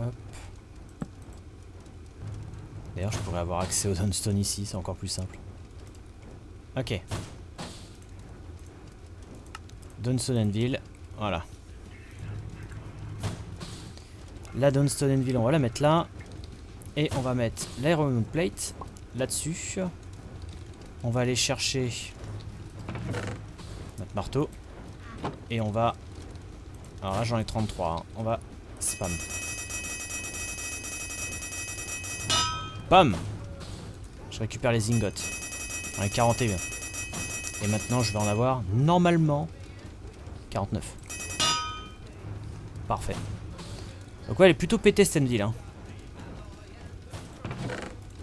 Hop. D'ailleurs, je pourrais avoir accès au Dunstone ici, c'est encore plus simple. Ok. Dunstone voilà. La Dunstone Anvil, on va la mettre là. Et on va mettre l'Iron Plate là-dessus. On va aller chercher notre marteau. Et on va... Alors là j'en ai 33. Hein. On va spam. Bam Je récupère les ingots. J'en ai 41. Et maintenant je vais en avoir normalement 49. Parfait. Donc ouais, elle est plutôt pétée cette ville. Hein.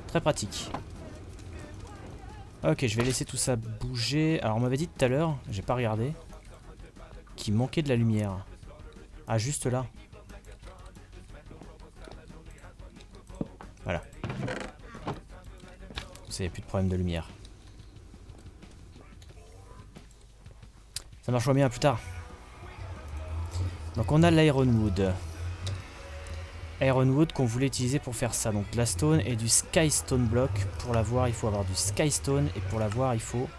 Très pratique. Ok, je vais laisser tout ça bouger. Alors on m'avait dit tout à l'heure, j'ai pas regardé, qu'il manquait de la lumière. Ah, juste là. Voilà. Vous n'y plus de problème de lumière. Ça marchera bien plus tard. Donc on a l'Ironwood. Ironwood qu'on voulait utiliser pour faire ça. Donc de la stone et du skystone block. Pour l'avoir, il faut avoir du skystone. Et pour l'avoir, il faut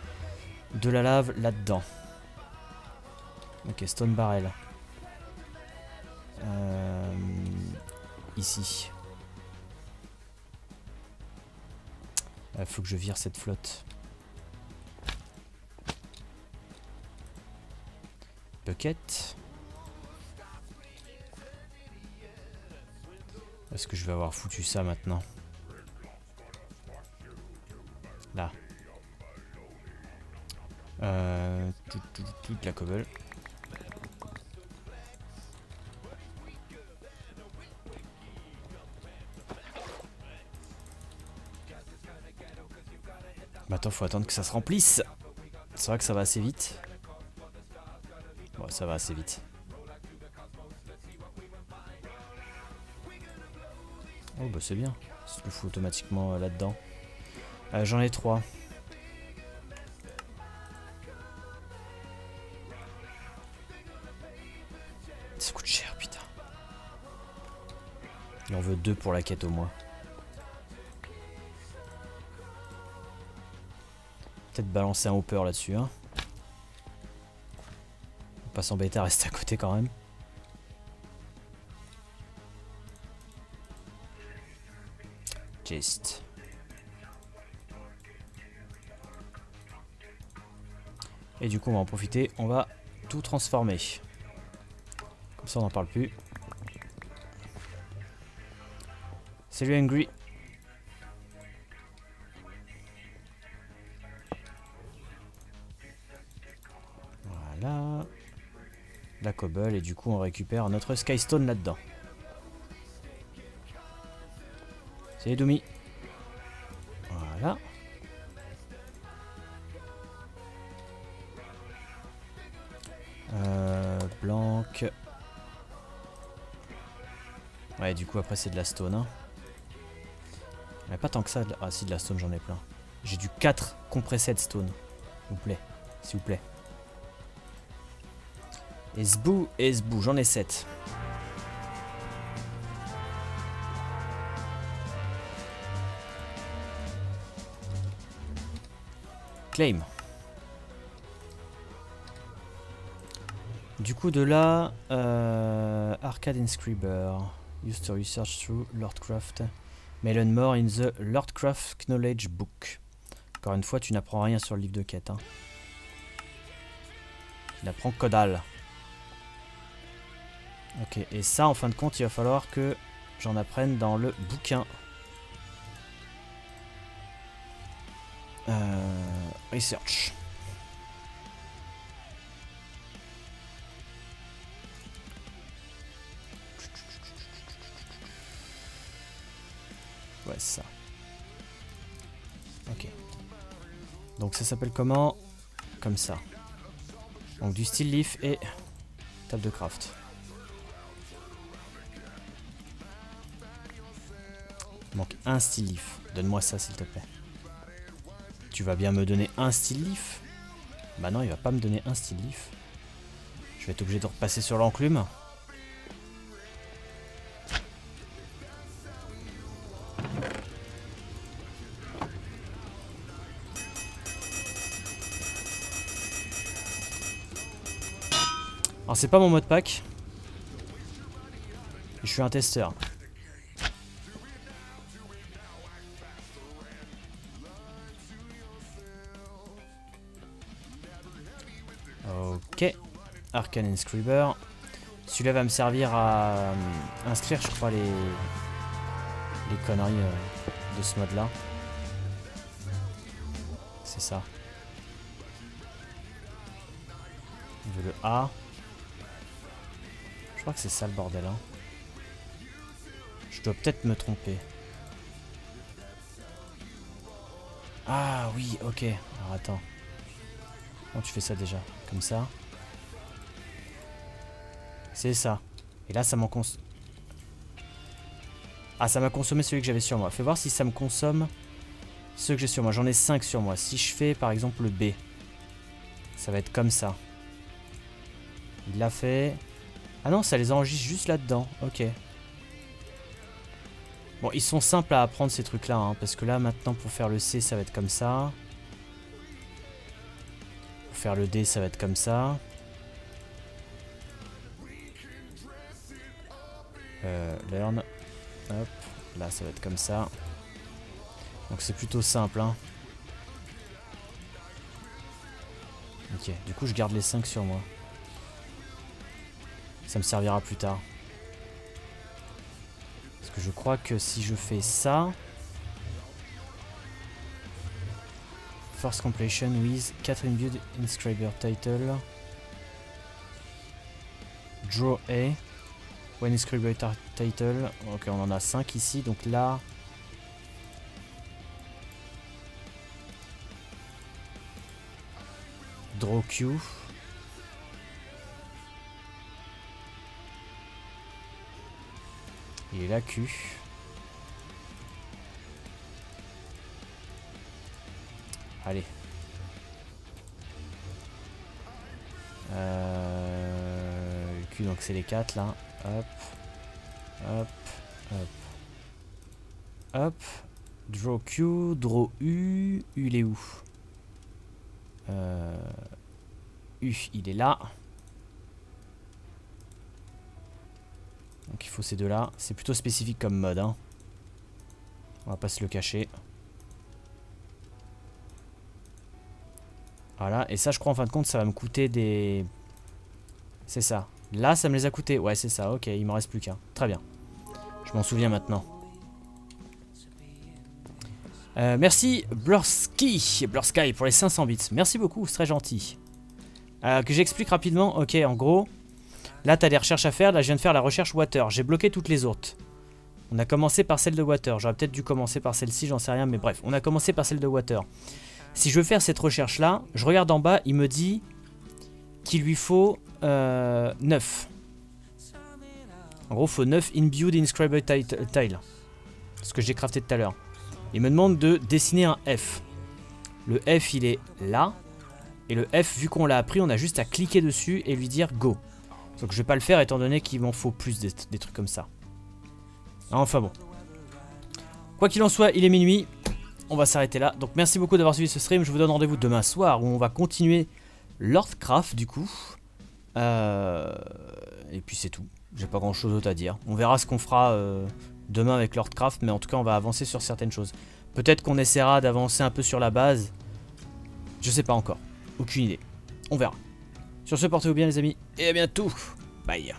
de la lave là-dedans. Ok, stone barrel. Euh, ici. Il faut que je vire cette flotte. Bucket. Est-ce que je vais avoir foutu ça maintenant Là. Euh, toute la cobble. Maintenant, faut attendre que ça se remplisse. C'est vrai que ça va assez vite. Bon, ça va assez vite. Oh bah c'est bien. C'est le fous automatiquement euh, là-dedans. Euh, j'en ai trois. Ça coûte cher, putain. Il en veut deux pour la quête au moins. Peut-être balancer un hopper là-dessus. Hein. pas s'embêter à rester à côté quand même. Et du coup, on va en profiter. On va tout transformer. Comme ça, on n'en parle plus. Salut Angry. Voilà. La cobble. Et du coup, on récupère notre skystone là-dedans. Salut Doumi. Voilà. Euh, blanc. Ouais, du coup, après, c'est de la stone. Hein. Mais pas tant que ça. Ah, si, de la stone, j'en ai plein. J'ai du 4 compressé de stone. S'il vous plaît. S'il vous plaît. Et zbou, j'en ai 7. Du coup, de là, euh, Arcade Inscriber. Used to research through Lordcraft. Melon more in the Lordcraft Knowledge Book. Encore une fois, tu n'apprends rien sur le livre de quête. Hein. Tu n'apprends que. Ok, et ça, en fin de compte, il va falloir que j'en apprenne dans le bouquin. Ouais, ça. Ok. Donc ça s'appelle comment? Comme ça. Donc du steel leaf et table de craft. Il manque un steel leaf. Donne-moi ça s'il te plaît tu vas bien me donner un style leaf Bah non, il va pas me donner un style leaf. Je vais être obligé de repasser sur l'enclume. Alors c'est pas mon mode pack. Je suis un testeur. Ok. Arcane Inscriber. Celui-là va me servir à euh, inscrire, je crois, les, les conneries euh, de ce mode-là. C'est ça. On veut le A. Je crois que c'est ça le bordel. Hein. Je dois peut-être me tromper. Ah oui, ok. Alors attends. Comment tu fais ça déjà? Comme ça. C'est ça. Et là, ça m'en consomme... Ah, ça m'a consommé celui que j'avais sur moi. Fais voir si ça me consomme ceux que j'ai sur moi. J'en ai 5 sur moi. Si je fais, par exemple, le B, ça va être comme ça. Il l'a fait. Ah non, ça les enregistre juste là-dedans. Ok. Bon, ils sont simples à apprendre ces trucs-là. Hein, parce que là, maintenant, pour faire le C, ça va être comme ça. Pour faire le D, ça va être comme ça. Euh, learn. Hop. Là, ça va être comme ça. Donc c'est plutôt simple. Hein. Ok, du coup je garde les 5 sur moi. Ça me servira plus tard. Parce que je crois que si je fais ça... First completion with Catherine Build Inscriber Title. Draw A. When Inscriber Title. Ok, on en a 5 ici. Donc là... Draw Q. Il est Q. Allez. Euh, Q donc c'est les 4 là. Hop. Hop. Hop. Hop. Draw Q. Draw U. U il est où? Euh, U, il est là. Donc il faut ces deux-là. C'est plutôt spécifique comme mode. Hein. On va pas se le cacher. Voilà. Et ça, je crois, en fin de compte, ça va me coûter des... C'est ça. Là, ça me les a coûtés. Ouais, c'est ça. Ok, il m'en reste plus qu'un. Très bien. Je m'en souviens maintenant. Euh, merci Blurski, Blursky pour les 500 bits. Merci beaucoup, c'est très gentil. Euh, que j'explique rapidement. Ok, en gros, là tu as des recherches à faire. Là je viens de faire la recherche water. J'ai bloqué toutes les autres. On a commencé par celle de water. J'aurais peut-être dû commencer par celle-ci, j'en sais rien. Mais bref, on a commencé par celle de water. Si je veux faire cette recherche là, je regarde en bas, il me dit qu'il lui faut euh, 9. En gros, il faut 9 imbued inscriber tile. Ce que j'ai crafté tout à l'heure. Il me demande de dessiner un F. Le F, il est là. Et le F, vu qu'on l'a appris, on a juste à cliquer dessus et lui dire go. Donc je vais pas le faire étant donné qu'il m'en faut plus des, trucs comme ça. Enfin bon. Quoi qu'il en soit, il est minuit. On va s'arrêter là. Donc merci beaucoup d'avoir suivi ce stream. Je vous donne rendez-vous demain soir où on va continuer Lordcraft du coup. Euh, et puis c'est tout. J'ai pas grand chose d'autre à dire. On verra ce qu'on fera euh, demain avec Lordcraft, mais en tout cas on va avancer sur certaines choses. Peut-être qu'on essaiera d'avancer un peu sur la base. Je sais pas encore. Aucune idée. On verra. Sur ce, portez-vous bien les amis, et à bientôt. Bye.